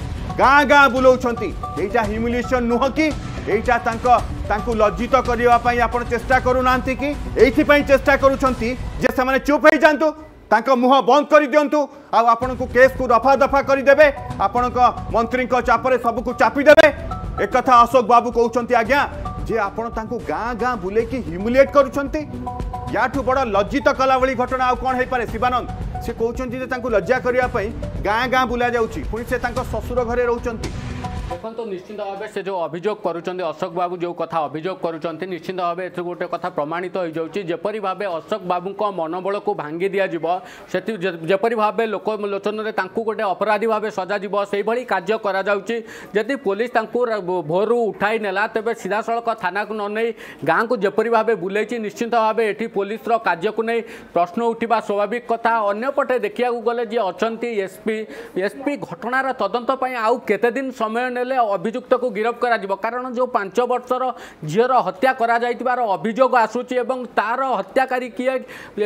[SPEAKER 1] ଗାଁ ଗାଁ ବୁଲଉଛନ୍ତି ଏଇଟା ହ୍ୟୁମିଲିଏସନ୍ ନୁହଁ କି এইটা তাঙ্ক তাঙ্কু লজ্জিত করিবা পাই আপন চেষ্টা করুনাহান্তি কি এইথিপাই চেষ্টা করুছন্তি যে সেমানে চুপ হয়ে যান্তু ତାଙ୍କ ମୁହଁ ବନ୍ଦ କରିଦିଅନ୍ତୁ ଆଉ ଆପଣଙ୍କୁ କେସ୍କୁ ରଫା ଦଫା କରିଦେବେ ଆପଣଙ୍କ ମନ୍ତ୍ରୀଙ୍କ ଚାପରେ ସବୁକୁ ଚାପିଦେବେ ଏକଥା ଅଶୋକ ବାବୁ କହୁଛନ୍ତି ଆଜ୍ଞା ଯେ ଆପଣ ତାଙ୍କୁ ଗାଁ ଗାଁ ବୁଲେଇକି ହ୍ୟୁମିଲିଏଟ୍ କରୁଛନ୍ତି ୟାଠୁ ବଡ଼ ଲଜ୍ଜିତ କଲା ଭଳି ଘଟଣା ଆଉ କ'ଣ ହେଇପାରେ ଶିବାନନ୍ଦ ସେ କହୁଛନ୍ତି ଯେ ତାଙ୍କୁ ଲଜ୍ଜା କରିବା ପାଇଁ ଗାଁ ଗାଁ ବୁଲାଯାଉଛି ପୁଣି ସେ ତାଙ୍କ ଶ୍ୱଶୁର ଘରେ ରହୁଛନ୍ତି
[SPEAKER 7] ଦେଖନ୍ତୁ ନିଶ୍ଚିତ ଭାବେ ସେ ଯେଉଁ ଅଭିଯୋଗ କରୁଛନ୍ତି ଅଶୋକ ବାବୁ ଯେଉଁ କଥା ଅଭିଯୋଗ କରୁଛନ୍ତି ନିଶ୍ଚିତ ଭାବେ ଏଥିରୁ ଗୋଟେ କଥା ପ୍ରମାଣିତ ହୋଇଯାଉଛି ଯେପରି ଭାବେ ଅଶୋକ ବାବୁଙ୍କ ମନୋବଳକୁ ଭାଙ୍ଗି ଦିଆଯିବ ସେଥି ଯେପରି ଭାବେ ଲୋକଲୋଚନରେ ତାଙ୍କୁ ଗୋଟେ ଅପରାଧୀ ଭାବେ ସଜାଯିବ ସେଇଭଳି କାର୍ଯ୍ୟ କରାଯାଉଛି ଯଦି ପୋଲିସ ତାଙ୍କୁ ଭୋରରୁ ଉଠାଇ ନେଲା ତେବେ ସିଧାସଳଖ ଥାନାକୁ ନ ନେଇ ଗାଁକୁ ଯେପରି ଭାବେ ବୁଲେଇଛି ନିଶ୍ଚିତ ଭାବେ ଏଠି ପୋଲିସର କାର୍ଯ୍ୟକୁ ନେଇ ପ୍ରଶ୍ନ ଉଠିବା ସ୍ୱାଭାବିକ କଥା ଅନ୍ୟପଟେ ଦେଖିବାକୁ ଗଲେ ଯିଏ ଅଛନ୍ତି ଏସ୍ପି ଏସ୍ପି ଘଟଣାର ତଦନ୍ତ ପାଇଁ ଆଉ କେତେ ଦିନ ସମୟ ନେଲେ ଅଭିଯୁକ୍ତକୁ ଗିରଫ କରାଯିବ କାରଣ ଯେଉଁ ପାଞ୍ଚ ବର୍ଷର ଝିଅର ହତ୍ୟା କରାଯାଇଥିବାର ଅଭିଯୋଗ ଆସୁଛି ଏବଂ ତାର ହତ୍ୟାକାରୀ କିଏ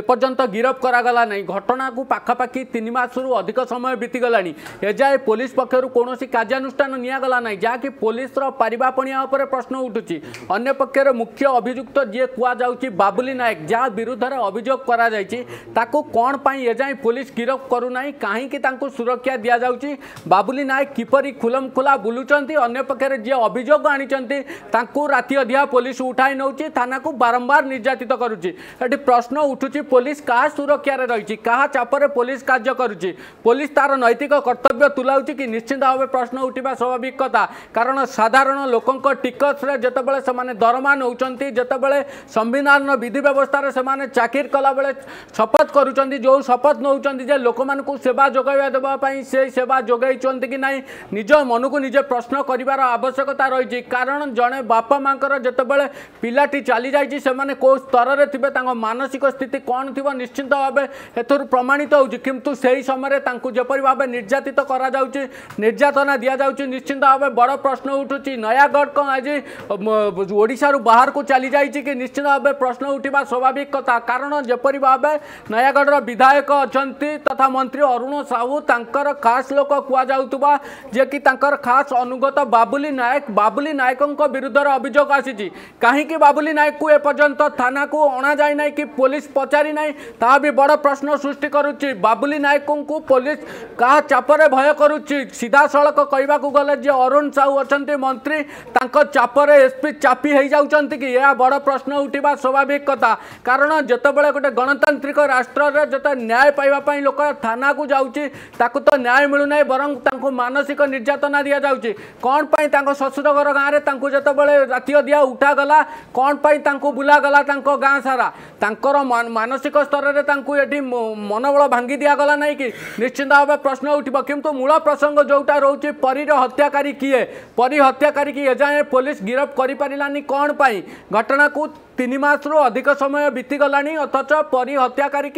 [SPEAKER 7] ଏପର୍ଯ୍ୟନ୍ତ ଗିରଫ କରାଗଲା ନାହିଁ ଘଟଣାକୁ ପାଖାପାଖି ତିନି ମାସରୁ ଅଧିକ ସମୟ ବିତିଗଲାଣି ଏଯାଏ ପୋଲିସ ପକ୍ଷରୁ କୌଣସି କାର୍ଯ୍ୟାନୁଷ୍ଠାନ ନିଆଗଲା ନାହିଁ ଯାହାକି ପୋଲିସର ପାରିବା ପଣିଆ ଉପରେ ପ୍ରଶ୍ନ ଉଠୁଛି ଅନ୍ୟପକ୍ଷରେ ମୁଖ୍ୟ ଅଭିଯୁକ୍ତ ଯିଏ କୁହାଯାଉଛି ବାବୁଲି ନାୟକ ଯାହା ବିରୁଦ୍ଧରେ ଅଭିଯୋଗ କରାଯାଇଛି ତାକୁ କ'ଣ ପାଇଁ ଏଯାଏଁ ପୋଲିସ ଗିରଫ କରୁନାହିଁ କାହିଁକି ତାଙ୍କୁ ସୁରକ୍ଷା ଦିଆଯାଉଛି ବାବୁଲି ନାୟକ କିପରି ଖୁଲମ ଖୁଲା ବୁଲୁ ଖେଳୁଛନ୍ତି ଅନ୍ୟ ପକ୍ଷରେ ଯିଏ ଅଭିଯୋଗ ଆଣିଛନ୍ତି ତାଙ୍କୁ ରାତି ଅଧିଆ ପୋଲିସ ଉଠାଇ ନେଉଛି ଥାନାକୁ ବାରମ୍ବାର ନିର୍ଯାତିତ କରୁଛି ଏଠି ପ୍ରଶ୍ନ ଉଠୁଛି ପୋଲିସ କାହା ସୁରକ୍ଷାରେ ରହିଛି କାହା ଚାପରେ ପୋଲିସ କାର୍ଯ୍ୟ କରୁଛି ପୋଲିସ ତାର ନୈତିକ କର୍ତ୍ତବ୍ୟ ତୁଲାଉଛି କି ନିଶ୍ଚିନ୍ତ ଭାବେ ପ୍ରଶ୍ନ ଉଠିବା ସ୍ୱାଭାବିକ କଥା କାରଣ ସାଧାରଣ ଲୋକଙ୍କ ଟିକସରେ ଯେତେବେଳେ ସେମାନେ ଦରମା ନେଉଛନ୍ତି ଯେତେବେଳେ ସମ୍ବିଧାନର ବିଧି ବ୍ୟବସ୍ଥାରେ ସେମାନେ ଚାକିର କଲାବେଳେ ଶପଥ କରୁଛନ୍ତି ଯେଉଁ ଶପଥ ନେଉଛନ୍ତି ଯେ ଲୋକମାନଙ୍କୁ ସେବା ଯୋଗାଇବା ଦେବା ପାଇଁ ସେ ସେବା ଯୋଗାଇଛନ୍ତି କି ନାହିଁ ନିଜ ମନକୁ ନିଜେ ପ୍ରଶ୍ନ କରିବାର ଆବଶ୍ୟକତା ରହିଛି କାରଣ ଜଣେ ବାପା ମାଆଙ୍କର ଯେତେବେଳେ ପିଲାଟି ଚାଲିଯାଇଛି ସେମାନେ କେଉଁ ସ୍ତରରେ ଥିବେ ତାଙ୍କ ମାନସିକ ସ୍ଥିତି କ'ଣ ଥିବ ନିଶ୍ଚିନ୍ତ ଭାବେ ଏଥିରୁ ପ୍ରମାଣିତ ହେଉଛି କିନ୍ତୁ ସେହି ସମୟରେ ତାଙ୍କୁ ଯେପରି ଭାବେ ନିର୍ଯାତିତ କରାଯାଉଛି ନିର୍ଯାତନା ଦିଆଯାଉଛି ନିଶ୍ଚିନ୍ତ ଭାବେ ବଡ଼ ପ୍ରଶ୍ନ ଉଠୁଛି ନୟାଗଡ଼ କ'ଣ ଆଜି ଓଡ଼ିଶାରୁ ବାହାରକୁ ଚାଲିଯାଇଛି କି ନିଶ୍ଚିନ୍ତ ଭାବେ ପ୍ରଶ୍ନ ଉଠିବା ସ୍ୱାଭାବିକ କଥା କାରଣ ଯେପରି ଭାବେ ନୟାଗଡ଼ର ବିଧାୟକ ଅଛନ୍ତି ତଥା ମନ୍ତ୍ରୀ ଅରୁଣ ସାହୁ ତାଙ୍କର ଖାସ୍ ଲୋକ କୁହାଯାଉଥିବା ଯିଏକି ତାଙ୍କର ଖାସ୍ অনুগত বাবুলি নায়ক বাবুলি নায়কঙ্ বিরুদ্ধে অভিযোগ আসিছি কাহিকি বাবুলি নায়কু এপর্যন্ত থানাকু অণাযাই না কি পুলিশ পচারি না তা বি বড় প্রশ্ন সৃষ্টি করুচি বাবুলি নায়কঙ্কু পুলিশ কাহা চাপরে ভয় করুচি সিধাসলখ কহবাকু গলে যে অরুণ সাহু অনেক মন্ত্রী তাঁক চাপরে এসপি চাপি হয়ে যাচ্ছেন কি এ বড় প্রশ্ন উঠিবা স্বাভাবিক কথা কারণ যেতবে গোটে গণতান্ত্রিক রাষ্ট্রের যেত ন্যায় পাইবা লোক থানাকু যাচ্ছি তাকে তো ন্যায় মিলুনা বরং তাঁকু মানসিক নির্যাতনা দিয়া যাচ্ছে कहीँ तशुर घर गाँले जति बेला जाति दिला कहीँ तपाईँको बुलागला मनसिक स्तर यी मनोबल भाँगिदियागलाइकि निश्चिन्त प्रश्न उठेको कि मूल प्रसङ्ग जोटा रोज परी र हत्या किए परी हत्या एजाएँ पोलिस गिरफारानि कहीँ তিন মাসরু অধিক সময় বিতিগলা অথচ পরী হত্যাকারী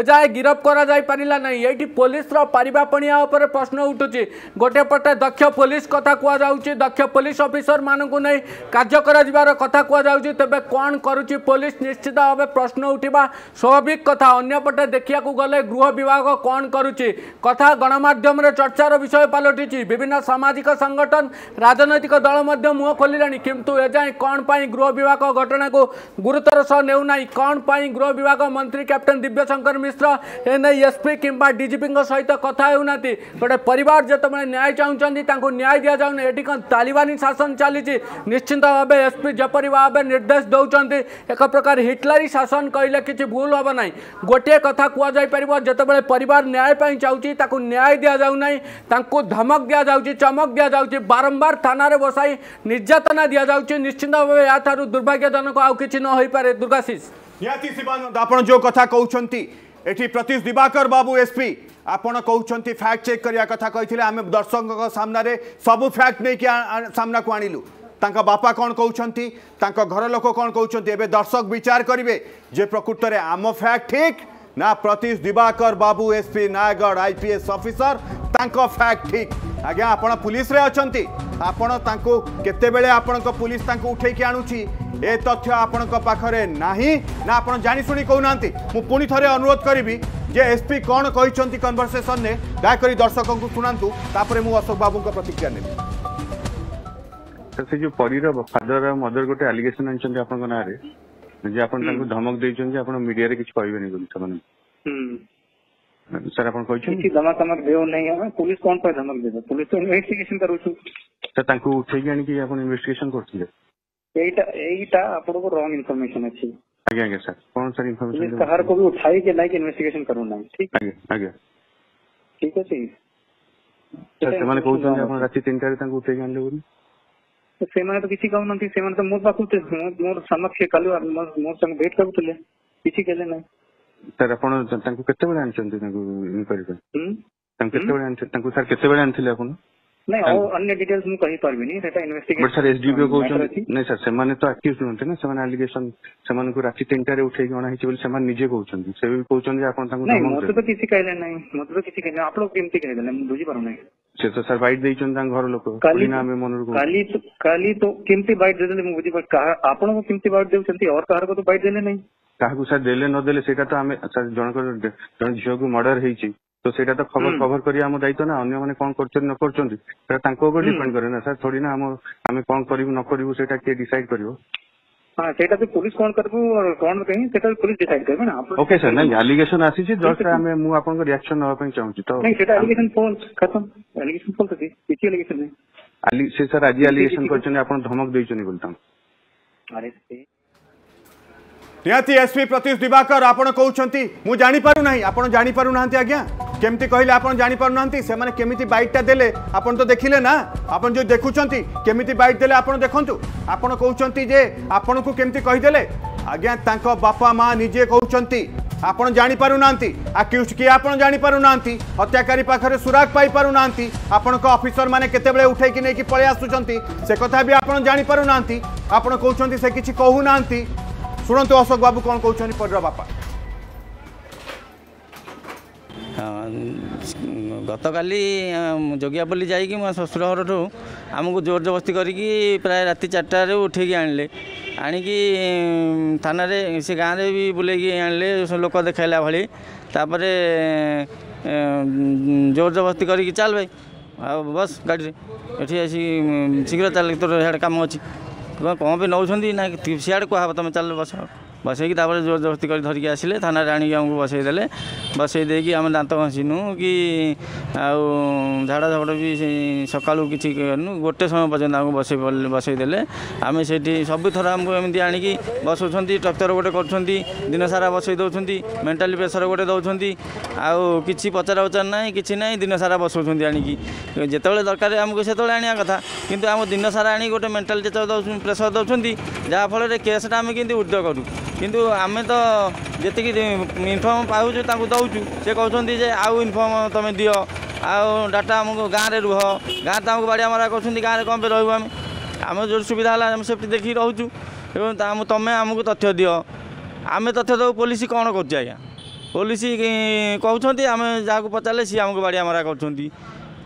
[SPEAKER 7] এযায় গিরফ করা যাইপারা না এইটি পুলিশর পারিবাপণিয়া উপরে প্রশ্ন উঠুছি গোটে পটে দক্ষ পুলিশ কথা কুযাচ্ছে দক্ষ পুলিশ অফিসর মানুষ নেই কাজ করার কথা কুযাচ্ছে তবে কণ করুছি পুলিশ নিশ্চিত ভাবে প্রশ্ন উঠিবা স্বাভাবিক কথা অন্যপটে দেখা গেলে গৃহ বিভাগ কণ করুছি কথা গণমাধ্যমের চর্চার বিষয় পালটিছি বিভিন্ন সামাজিক সংগঠন রাজনৈতিক দল মধ্য মুহ খোলা কিন্তু এযায় কণ পাই গৃহ বিভাগ ঘটনাকে ଗୁରୁତର ସହ ନେଉନାହିଁ କ'ଣ ପାଇଁ ଗୃହ ବିଭାଗ ମନ୍ତ୍ରୀ କ୍ୟାପ୍ଟେନ୍ ଦିବ୍ୟଶଙ୍କର ମିଶ୍ର ଏନେଇ ଏସ୍ପି କିମ୍ବା ଡିଜିପିଙ୍କ ସହିତ କଥା ହେଉନାହାନ୍ତି ଗୋଟେ ପରିବାର ଯେତେବେଳେ ନ୍ୟାୟ ଚାହୁଁଛନ୍ତି ତାଙ୍କୁ ନ୍ୟାୟ ଦିଆଯାଉନି ଏଠି କ'ଣ ତାଲିବାନୀ ଶାସନ ଚାଲିଛି ନିଶ୍ଚିନ୍ତ ଭାବେ ଏସ୍ପି ଯେପରି ଭାବେ ନିର୍ଦ୍ଦେଶ ଦେଉଛନ୍ତି ଏକ ପ୍ରକାର ହିଟଲରୀ ଶାସନ କହିଲେ କିଛି ଭୁଲ ହେବ ନାହିଁ ଗୋଟିଏ କଥା କୁହାଯାଇପାରିବ ଯେତେବେଳେ ପରିବାର ନ୍ୟାୟ ପାଇଁ ଚାହୁଁଛି ତାକୁ ନ୍ୟାୟ ଦିଆଯାଉନାହିଁ ତାଙ୍କୁ ଧମକ ଦିଆଯାଉଛି ଚମକ ଦିଆଯାଉଛି ବାରମ୍ବାର ଥାନାରେ ବସାଇ ନିର୍ଯାତନା ଦିଆଯାଉଛି ନିଶ୍ଚିନ୍ତ ଭାବେ ଏହାଠାରୁ ଦୁର୍ଭାଗ୍ୟଜନକ ଆଉ କିଛି কিছু ন হইপারে
[SPEAKER 1] দুর্গাশিষ নিহতি শিবানন্দ আপনার যে কথা কৌন এটি প্রতীশ দিবাকর বাবু এসপি আপনার কৌন ফ্যাক্ট চেক করা কথা কে আমি দর্শক সামনে সবু ফ্যাক্ট নেই সামনা কু আনিলু ତାଙ୍କ ବାପା କ'ଣ କହୁଛନ୍ତି ତାଙ୍କ ଘର ଲୋକ କ'ଣ କହୁଛନ୍ତି ଏବେ ଦର୍ଶକ ବିଚାର କରିବେ ଯେ ପ୍ରକୃତରେ ଆମ ଫ୍ୟାକ୍ଟ ଠିକ୍ ନା ପ୍ରତୀଶ ଦିବାକର ବାବୁ SP Nayagarh I P S officer ତାଙ୍କ ଫ୍ୟାକ୍ଟ ଠିକ୍ ଆଜ୍ଞା ଆପଣ ପୁଲିସରେ ଅଛନ୍ତି ଆପଣ ତାଙ୍କୁ କେତେବେଳେ ଆପଣଙ୍କ ପୁଲିସ ତାଙ୍କୁ ଉଠେଇକି ଆଣୁଛି এ তথ্য আপনার পাখে না না আপনার জাশুনি কৌনা মু পুঁ থে অনুরোধ করবি যে এসপি কণ কিন্তু কনভরসেসনে দয়াকরি ଦର୍ଶକଙ୍କୁ ଶୁଣାନ୍ତୁ ତାପରେ ମୁଁ ଅଶୋକ ବାବୁଙ୍କ প্রতিক্রিয়া
[SPEAKER 3] নেবি ସେ ଯୋଉ ପରୀର ଫାଦର ଆଉ ମଦର ଗୋଟେ ଆଲିଗେସନ ଆଣିଛନ୍ତି ଆପଣଙ୍କ ନାଁରେ ଯେ ଆପଣ ତାଙ୍କୁ ଧମକ ଦେଇଛନ୍ତି ଯେ ଆପଣ ମିଡିଆରେ କିଛି କହିବେନି ବୋଲି ସେମାନେ ସାର୍ ଆପଣ କହିଛନ୍ତି
[SPEAKER 4] କିଛି ଧମକ ଧମକ ଦେଉ ନାହିଁ ଆମେ ପୋଲିସ କଣ ପାଇଁ ଧମକ ଦେବ ପୋଲିସ ତ ଇନଭେଷ୍ଟିଗେସନ କରୁଛୁ
[SPEAKER 3] ସାର୍ ତାଙ୍କୁ ଉଠେଇକି ଆଣିକି ଆପଣ ଇନଭେଷ୍ଟିଗେସନ କରୁଥିଲେ
[SPEAKER 4] ଏଇଟା ଏଇଟା ଆପଣଙ୍କୁ ରଙ୍ଗ ଇନଫର୍ମେସନ ଅଛି
[SPEAKER 3] ଆଜ୍ଞା ଆଜ୍ଞା ସାର୍ କ'ଣ ସାର୍ ଇନଫର୍ମେସନ
[SPEAKER 4] କାହାରକୁ ବି ଉଠାଇକି ନାଇଁ ଇନଭେଷ୍ଟିଗେସନ କରୁନାହିଁ ଠିକ
[SPEAKER 3] ଆଜ୍ଞା ଆଜ୍ଞା
[SPEAKER 4] ଠିକ ଅଛି
[SPEAKER 3] ସାର୍ ସେମାନେ କହୁଛନ୍ତି ଆପଣ ରାତି ତିନିଟାରେ ତାଙ୍କୁ ଉଠେଇକି ଆଣିଲେ ବୋଲି
[SPEAKER 4] ସେମାନେ ତ କିଛି କହୁନାହାନ୍ତି ସେମାନେ ତ ମୋ ପାଖକୁ ମୋର ସମକ୍ଷ କାଲି ମୋ ସାଙ୍ଗେ ଭେଟ କରୁଥିଲେ କିଛି କଲେ ନାହିଁ
[SPEAKER 3] ସାର୍ ଆପଣ ତାଙ୍କୁ କେତେବେଳେ ଆଣିଛନ୍ତି ତାଙ୍କୁ ଇନକ୍ୱାରି ପାଇଁ ତାଙ୍କୁ କେତେବେଳେ ଆଣିଥିଲେ ତାଙ୍କୁ ସାର୍ କେତେବେଳେ ଆଣିଥିଲେ ଆପଣ
[SPEAKER 4] नाही अहो अन्य डिटेल्स मी काही ପାରିବିନି ସେଟା ଇନଭେଷ୍ଟିଗେସନ
[SPEAKER 3] ବଟ୍ ସାର୍ ଏସଡିପିଓ କହୁଛନ୍ତି ନାଇଁ ସାର୍ ସେମାନେ ତ ଆକ୍ୟୁଜ ନୁହନ୍ତି ନା ସେମାନେ ଆଲିଗେସନ ସେମାନଙ୍କୁ ରାତି ତିନିଟାରେ ଉଠେଇକି ଅଣା ହେଇଛି ବୋଲି ସେମାନେ ନିଜେ କହୁଛନ୍ତି ସେ ବି କହୁଛନ୍ତି ଯେ ଆପଣ ତାଙ୍କୁ
[SPEAKER 4] ନାଇଁ ମୋତେ ତ କିଛି କହିଲେ ନାହିଁ ମୋତେ ତ କିଛି କହିଲେ ଆପଣ କେମିତି କହିଦେଲେ ମୁଁ ବୁଝିପାରୁନାହିଁ
[SPEAKER 3] ସେ ତ ସାର୍ ବାଇଟ୍ ଦେଇଛନ୍ତି ତାଙ୍କ ଘର ଲୋକ
[SPEAKER 4] କାଲି
[SPEAKER 3] ନା ଆମେ ମନରୁ
[SPEAKER 4] କାଲି କାଲି ତ କେମିତି ବାଇଟ୍ ଦେଇଦେଲେ ମୁଁ ବୁଝିପାରୁ ଆପଣଙ୍କୁ କେମିତି ବାଇଟ୍ ଦେଉଛନ୍ତି ଅର୍ କାହାକୁ ତ ବାଇଟ୍ ଦେଲେ ନାହିଁ
[SPEAKER 3] କାହାକୁ ସାର୍ ଦେଲେ ନ ଦେଲେ ସେଇଟା ତ ଆମେ ସାର୍ ଜଣଙ୍କର ଜଣେ ଝିଅକୁ ମର୍ଡର ହେଇଛି তো সেটা
[SPEAKER 4] তো
[SPEAKER 3] খবর কভার করিয়া আমার দায়িত্ব না অন্যমানে কোন করছেন ন করছেন সেটা তাঙ্ক
[SPEAKER 4] উপর
[SPEAKER 3] ডিপেন্ড করে না স্যার থোড়ি না আমার আমি কোন করিব ন করিব সেটা কে ডিসাইড করিব
[SPEAKER 4] हाँ सेटा भी पुलिस कौन करबो और कौन कहीं सेटा पुलिस डिसाइड करबे ना ओके
[SPEAKER 3] सर नहीं एलिगेशन आसी छी जस्ट
[SPEAKER 4] हमें मु
[SPEAKER 3] आपन को रिएक्शन नवा पई चाहू छी तो
[SPEAKER 4] नहीं सेटा एलिगेशन फॉल्स खत्म एलिगेशन फॉल्स थी किछि एलिगेशन नहीं
[SPEAKER 3] आली से सर आज एलिगेशन करछन आपन धमक देइछन बोलताम
[SPEAKER 4] अरे
[SPEAKER 1] ନିହାତି ଏସ୍ପି ପ୍ରତ୍ୟୁଷ ଦିବାକର ଆପଣ କହୁଛନ୍ତି ମୁଁ ଜାଣିପାରୁନାହିଁ ଆପଣ ଜାଣିପାରୁନାହାନ୍ତି ଆଜ୍ଞା କେମିତି କହିଲେ ଆପଣ ଜାଣିପାରୁନାହାନ୍ତି ସେମାନେ କେମିତି ବାଇକ୍ଟା ଦେଲେ ଆପଣ ତ ଦେଖିଲେ ନା ଆପଣ ଯେଉଁ ଦେଖୁଛନ୍ତି କେମିତି ବାଇକ୍ ଦେଲେ ଆପଣ ଦେଖନ୍ତୁ ଆପଣ କହୁଛନ୍ତି ଯେ ଆପଣଙ୍କୁ କେମିତି କହିଦେଲେ ଆଜ୍ଞା ତାଙ୍କ ବାପା ମା ନିଜେ କହୁଛନ୍ତି ଆପଣ ଜାଣିପାରୁନାହାନ୍ତି ଆକ୍ୟୁଜ୍ କିଏ ଆପଣ ଜାଣିପାରୁନାହାନ୍ତି ହତ୍ୟାକାରୀ ପାଖରେ ସୁରାଗ ପାଇପାରୁନାହାନ୍ତି ଆପଣଙ୍କ ଅଫିସରମାନେ କେତେବେଳେ ଉଠେଇକି ନେଇକି ପଳେଇ ଆସୁଛନ୍ତି ସେ କଥା ବି ଆପଣ ଜାଣିପାରୁନାହାନ୍ତି ଆପଣ କହୁଛନ୍ତି ସେ କିଛି କହୁନାହାନ୍ତି ଶୁଣନ୍ତୁ ଅଶୋକ ବାବୁ କ'ଣ କହୁଛନ୍ତି ପରିର ବାପା
[SPEAKER 5] ଗତକାଲି ଯୋଗିଆପଲ୍ଲୀ ଯାଇକି ମୋ ଶ୍ୱଶୁର ଘରଠୁ ଆମକୁ ଜୋର ଜବସ୍ତି କରିକି ପ୍ରାୟ ରାତି ଚାରିଟାରେ ଉଠେଇକି ଆଣିଲେ ଆଣିକି ଥାନାରେ ସେ ଗାଁରେ ବି ବୁଲେଇକି ଆଣିଲେ ଲୋକ ଦେଖାଇଲା ଭଳି ତାପରେ ଜୋର ଜବସ୍ତି କରିକି ଚାଲ ଭାଇ ଆଉ ବସ୍ ଗାଡ଼ିରେ ଏଠି ଆସି ଶୀଘ୍ର ଚାଲ ତୋର ସିଆଡ଼େ କାମ ଅଛି तपाईँ कमेन्ट नै तिमी चल बस ବସେଇକି ତାପରେ ଜବରଦସ୍ତି କରି ଧରିକି ଆସିଲେ ଥାନାରେ ଆଣିକି ଆମକୁ ବସେଇଦେଲେ ବସେଇ ଦେଇକି ଆମେ ଦାନ୍ତ ଘଷିନୁ କି ଆଉ ଝାଡ଼ା ଝପଡ଼ ବି ସକାଳୁ କିଛି କରିନୁ ଗୋଟେ ସମୟ ପର୍ଯ୍ୟନ୍ତ ଆମକୁ ବସେଇ ବସେଇଦେଲେ ଆମେ ସେଇଠି ସବୁଥର ଆମକୁ ଏମିତି ଆଣିକି ବସଉଛନ୍ତି ଡକ୍ଟର ଗୋଟେ କରୁଛନ୍ତି ଦିନସାରା ବସେଇ ଦେଉଛନ୍ତି ମେଣ୍ଟାଲି ପ୍ରେସର ଗୋଟେ ଦେଉଛନ୍ତି ଆଉ କିଛି ପଚରା ଉଚରା ନାହିଁ କିଛି ନାହିଁ ଦିନସାରା ବସଉଛନ୍ତି ଆଣିକି ଯେତେବେଳେ ଦରକାର ଆମକୁ ସେତେବେଳେ ଆଣିବା କଥା କିନ୍ତୁ ଆମକୁ ଦିନସାରା ଆଣିକି ଗୋଟେ ମେଣ୍ଟାଲି ଯେତେବେଳେ ପ୍ରେସର ଦେଉଛନ୍ତି ଯାହାଫଳରେ କେସ୍ଟା ଆମେ କେମିତି ଉଦ୍ୟ କରୁ କିନ୍ତୁ ଆମେ ତ ଯେତିକି ଇନଫର୍ମ ପାଉଛୁ ତାଙ୍କୁ ଦେଉଛୁ ସେ କହୁଛନ୍ତି ଯେ ଆଉ ଇନଫର୍ମ ତୁମେ ଦିଅ ଆଉ ଡାଟା ଆମକୁ ଗାଁରେ ରୁହ ଗାଁରେ ତ ଆମକୁ ବାଡ଼ିଆ ମରା କରୁଛନ୍ତି ଗାଁରେ କ'ଣ ପାଇଁ ରହିବୁ ଆମେ ଆମେ ଯେଉଁଠି ସୁବିଧା ହେଲା ଆମେ ସେଫ୍ଟି ଦେଖିକି ରହୁଛୁ ଏବଂ ତୁମେ ଆମକୁ ତଥ୍ୟ ଦିଅ ଆମେ ତଥ୍ୟ ଦେବୁ ପୋଲିସ କ'ଣ କରୁଛି ଆଜ୍ଞା ପୋଲିସ କହୁଛନ୍ତି ଆମେ ଯାହାକୁ ପଚାରିଲେ ସିଏ ଆମକୁ ବାଡ଼ିଆ ମରା କରୁଛନ୍ତି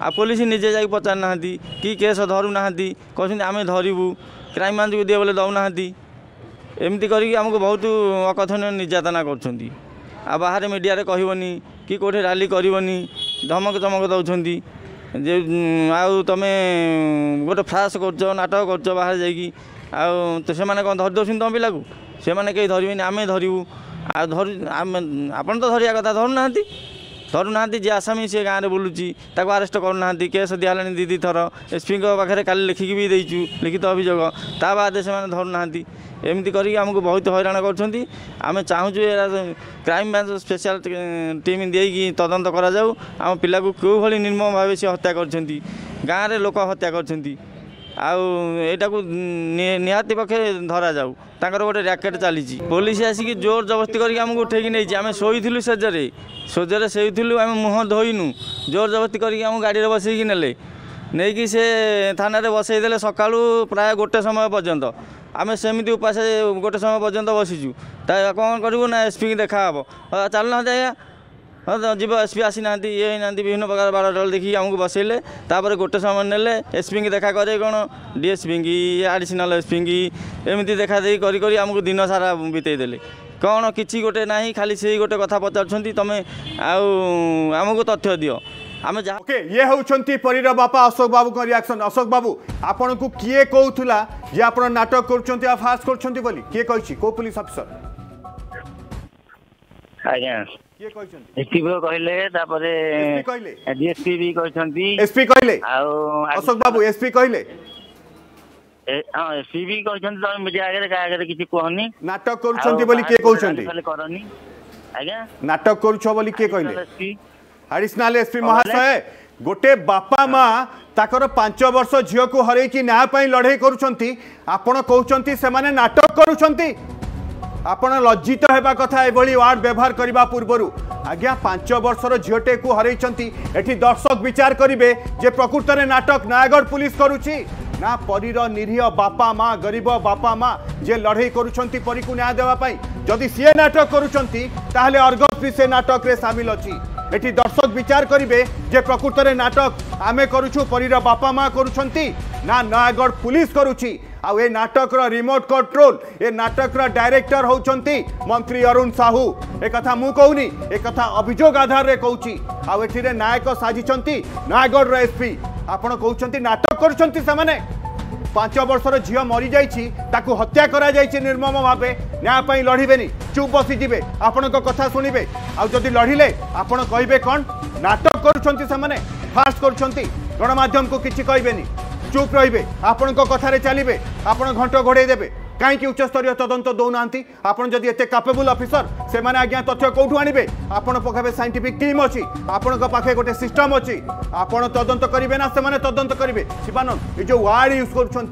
[SPEAKER 5] ଆଉ ପୋଲିସ ନିଜେ ଯାଇକି ପଚାରୁନାହାନ୍ତି କି କେସ୍ ଧରୁନାହାନ୍ତି କହୁଛନ୍ତି ଆମେ ଧରିବୁ କ୍ରାଇମମାନଙ୍କୁ ଦିଏ ବୋଲେ ଦେଉନାହାନ୍ତି ଏମିତି କରିକି ଆମକୁ ବହୁତ ଅକଥନୀୟ ନିର୍ଯାତନା କରୁଛନ୍ତି ଆଉ ବାହାରେ ମିଡ଼ିଆରେ କହିବନି କି କେଉଁଠି ରାଲି କରିବନି ଧମକ ଚମକ ଦେଉଛନ୍ତି ଯେ ଆଉ ତୁମେ ଗୋଟେ ଫ୍ରାସ୍ କରୁଛ ନାଟକ କରୁଛ ବାହାରେ ଯାଇକି ଆଉ ସେମାନେ କ'ଣ ଧରି ଦେଉଛନ୍ତି ତୁମ ପିଲାକୁ ସେମାନେ କେହି ଧରିବେନି ଆମେ ଧରିବୁ ଆଉ ଧରୁ ଆମେ ଆପଣ ତ ଧରିବା କଥା ଧରୁନାହାନ୍ତି ଧରୁନାହାନ୍ତି ଯିଏ ଆସାମୀ ସିଏ ଗାଁରେ ବୁଲୁଛି ତାକୁ ଆରେଷ୍ଟ କରୁନାହାନ୍ତି କେସ୍ ଦିଆହେଲାଣି ଦୁଇ ଦୁଇ ଥର ଏସ୍ପିଙ୍କ ପାଖରେ କାଲି ଲେଖିକି ବି ଦେଇଛୁ ଲିଖିତ ଅଭିଯୋଗ ତା ବାଦେ ସେମାନେ ଧରୁନାହାନ୍ତି ଏମିତି କରିକି ଆମକୁ ବହୁତ ହଇରାଣ କରୁଛନ୍ତି ଆମେ ଚାହୁଁଛୁ ଏ କ୍ରାଇମ୍ ବ୍ରାଞ୍ଚ ସ୍ପେଶାଲ୍ ଟିମ୍ ଦେଇକି ତଦନ୍ତ କରାଯାଉ ଆମ ପିଲାକୁ କେଉଁଭଳି ନିର୍ମମ ଭାବେ ସେ ହତ୍ୟା କରିଛନ୍ତି ଗାଁରେ ଲୋକ ହତ୍ୟା କରିଛନ୍ତି ଆଉ ଏଇଟାକୁ ନିହାତି ପକ୍ଷେ ଧରାଯାଉ ତାଙ୍କର ଗୋଟେ ର୍ୟାକେଟ୍ ଚାଲିଛି ପୋଲିସ ଆସିକି ଜୋର ଜବସ୍ତି କରିକି ଆମକୁ ଉଠେଇକି ନେଇଛି ଆମେ ଶୋଇଥିଲୁ ସେଜରେ ଶେଯରେ ଶୋଇଥିଲୁ ଆମେ ମୁହଁ ଧୋଇନୁ ଜୋର ଜବସ୍ତି କରିକି ଆମକୁ ଗାଡ଼ିରେ ବସେଇକି ନେଲେ ନେଇକି ସେ ଥାନାରେ ବସେଇଦେଲେ ସକାଳୁ ପ୍ରାୟ ଗୋଟେ ସମୟ ପର୍ଯ୍ୟନ୍ତ ଆମେ ସେମିତି ଉପାସ ଗୋଟେ ସମୟ ପର୍ଯ୍ୟନ୍ତ ବସିଛୁ ତା କ'ଣ କରିବୁ ନା ଏସ୍ପିକି ଦେଖାହେବ ଚାଲୁନାହାନ୍ତି ଆଜ୍ଞା
[SPEAKER 9] ଯିବ ଏସ୍ ପି ଆସିନାହାନ୍ତି ଇଏ ହେଇନାହାନ୍ତି ବିଭିନ୍ନ ପ୍ରକାର ବାରଟାଳ ଦେଖିକି ଆମକୁ ବସେଇଲେ ତାପରେ ଗୋଟେ ସମୟ ନେଲେ ଏସ୍ପିଙ୍କି ଦେଖା କରେ କ'ଣ ଡିଏସ୍ପିଙ୍କି ଆଡ଼ିସିନାଲ୍ ଏସ୍ପିଙ୍କି ଏମିତି ଦେଖାଦେଖି କରି କରି ଆମକୁ ଦିନ ସାରା ବିତେଇ ଦେଲେ କ'ଣ କିଛି ଗୋଟେ ନାହିଁ ଖାଲି ସେଇ ଗୋଟେ କଥା ପଚାରୁଛନ୍ତି ତମେ ଆଉ ଆମକୁ ତଥ୍ୟ ଦିଅ ଆମେ ଯାହା
[SPEAKER 1] ଓକେ ଇଏ ହେଉଛନ୍ତି ପରୀର ବାପା ଅଶୋକ ବାବୁଙ୍କ ରିଆକ୍ସନ୍ ଅଶୋକ ବାବୁ ଆପଣଙ୍କୁ କିଏ କହୁଥିଲା ଯେ ଆପଣ ନାଟକ କରୁଛନ୍ତି ଆଉ ଫାଷ୍ଟ କରୁଛନ୍ତି ବୋଲି କିଏ କହିଛି କେଉଁ ପୋଲିସ ଅଫିସର
[SPEAKER 2] ଆଜ୍ଞା
[SPEAKER 1] କିଏ କହିଛନ୍ତି
[SPEAKER 2] ଏସ୍ପିଓ କହିଲେ ତାପରେ
[SPEAKER 1] କହିଲେ
[SPEAKER 2] ଡିଏସ୍ପି ବି କହିଛନ୍ତି
[SPEAKER 1] ଏସ୍ପି କହିଲେ
[SPEAKER 2] ଆଉ
[SPEAKER 1] ଅଶୋକ ବାବୁ ଏସ୍ପି କହିଲେ
[SPEAKER 2] ହଁ ଏସ୍ପି ବି କହିଛନ୍ତି ତମେ ମିଡିଆ ଆଗରେ କାହା ଆଗରେ କିଛି କୁହନି
[SPEAKER 1] ନାଟକ କରୁଛନ୍ତି ବୋଲି କିଏ କହୁଛନ୍ତି
[SPEAKER 2] କରନି ଆଜ୍ଞା
[SPEAKER 1] ନାଟକ କରୁଛ ବୋଲି କିଏ କହିଲେ ଆଡିସନାଲ ଏସ୍ପି ମହାଶୟ ଗୋଟେ ବାପା ମା ତାଙ୍କର ପାଞ୍ଚ ବର୍ଷ ଝିଅକୁ ହରେଇକି ନ୍ୟାୟ ପାଇଁ ଲଢ଼େଇ କରୁଛନ୍ତି ଆପଣ କହୁଛନ୍ତି ସେମାନେ ନାଟକ କରୁଛନ୍ତି ଆପଣ ଲଜ୍ଜିତ ହେବା କଥା ଏଭଳି ୱାର୍ଡ ବ୍ୟବହାର କରିବା ପୂର୍ବରୁ ଆଜ୍ଞା ପାଞ୍ଚ ବର୍ଷର ଝିଅଟିକୁ ହରେଇଛନ୍ତି ଏଠି ଦର୍ଶକ ବିଚାର କରିବେ ଯେ ପ୍ରକୃତରେ ନାଟକ ନୟାଗଡ଼ ପୁଲିସ କରୁଛି ନା ପରୀର ନିରୀହ ବାପା ମା ଗରିବ ବାପା ମା ଯିଏ ଲଢ଼େଇ କରୁଛନ୍ତି ପରୀକୁ ନ୍ୟାୟ ଦେବା ପାଇଁ ଯଦି ସିଏ ନାଟକ କରୁଛନ୍ତି ତାହେଲେ ଅର୍ଗସ ବି ସେ ନାଟକରେ ସାମିଲ ଅଛି ଏଠି ଦର୍ଶକ ବିଚାର କରିବେ ଯେ ପ୍ରକୃତରେ ନାଟକ ଆମେ କରୁଛୁ ପରୀର ବାପା ମା କରୁଛନ୍ତି ନା ନୟାଗଡ଼ ପୁଲିସ କରୁଛି ଆଉ ଏ ନାଟକର ରିମୋଟ୍ କଣ୍ଟ୍ରୋଲ ଏ ନାଟକର ଡାଇରେକ୍ଟର ହେଉଛନ୍ତି ମନ୍ତ୍ରୀ ଅରୁଣ ସାହୁ ଏକଥା ମୁଁ କହୁନି ଏକଥା ଅଭିଯୋଗ ଆଧାରରେ କହୁଛି ଆଉ ଏଠିରେ ନାୟକ ସାଜିଛନ୍ତି ନୟାଗଡ଼ର ଏସ୍ପି ଆପଣ କହୁଛନ୍ତି ନାଟକ କରୁଛନ୍ତି ସେମାନେ ପାଞ୍ଚ ବର୍ଷର ଝିଅ ମରିଯାଇଛି ତାକୁ ହତ୍ୟା କରାଯାଇଛି ନିର୍ମମ ଭାବେ ନ୍ୟାୟ ପାଇଁ ଲଢ଼ିବେନି ଚୁପ୍ ବସିଯିବେ ଆପଣଙ୍କ କଥା ଶୁଣିବେ ଆଉ ଯଦି ଲଢ଼ିଲେ ଆପଣ କହିବେ କ'ଣ ନାଟକ କରୁଛନ୍ତି ସେମାନେ ଫାଷ୍ଟ କରୁଛନ୍ତି ଗଣମାଧ୍ୟମକୁ କିଛି କହିବେନି চুপ রহবে আপনার কথার চালবে আপনার ঘট ঘোড়াই দেবে কাইকি উচ্চস্তরীয় তদন্ত দেওনা আপনার যদি এত কাপেবল অফিসর সে আজ্ঞা তথ্য কোটু আনবে আপনার পাখে সাইন্টিফিক টিম অপনার পাখে গোটে সিষ্টম অছি তদন্ত করবে না সে তদন্ত করবে শিবানন্দ এই যে ওয়ার্ড ইউজ করছেন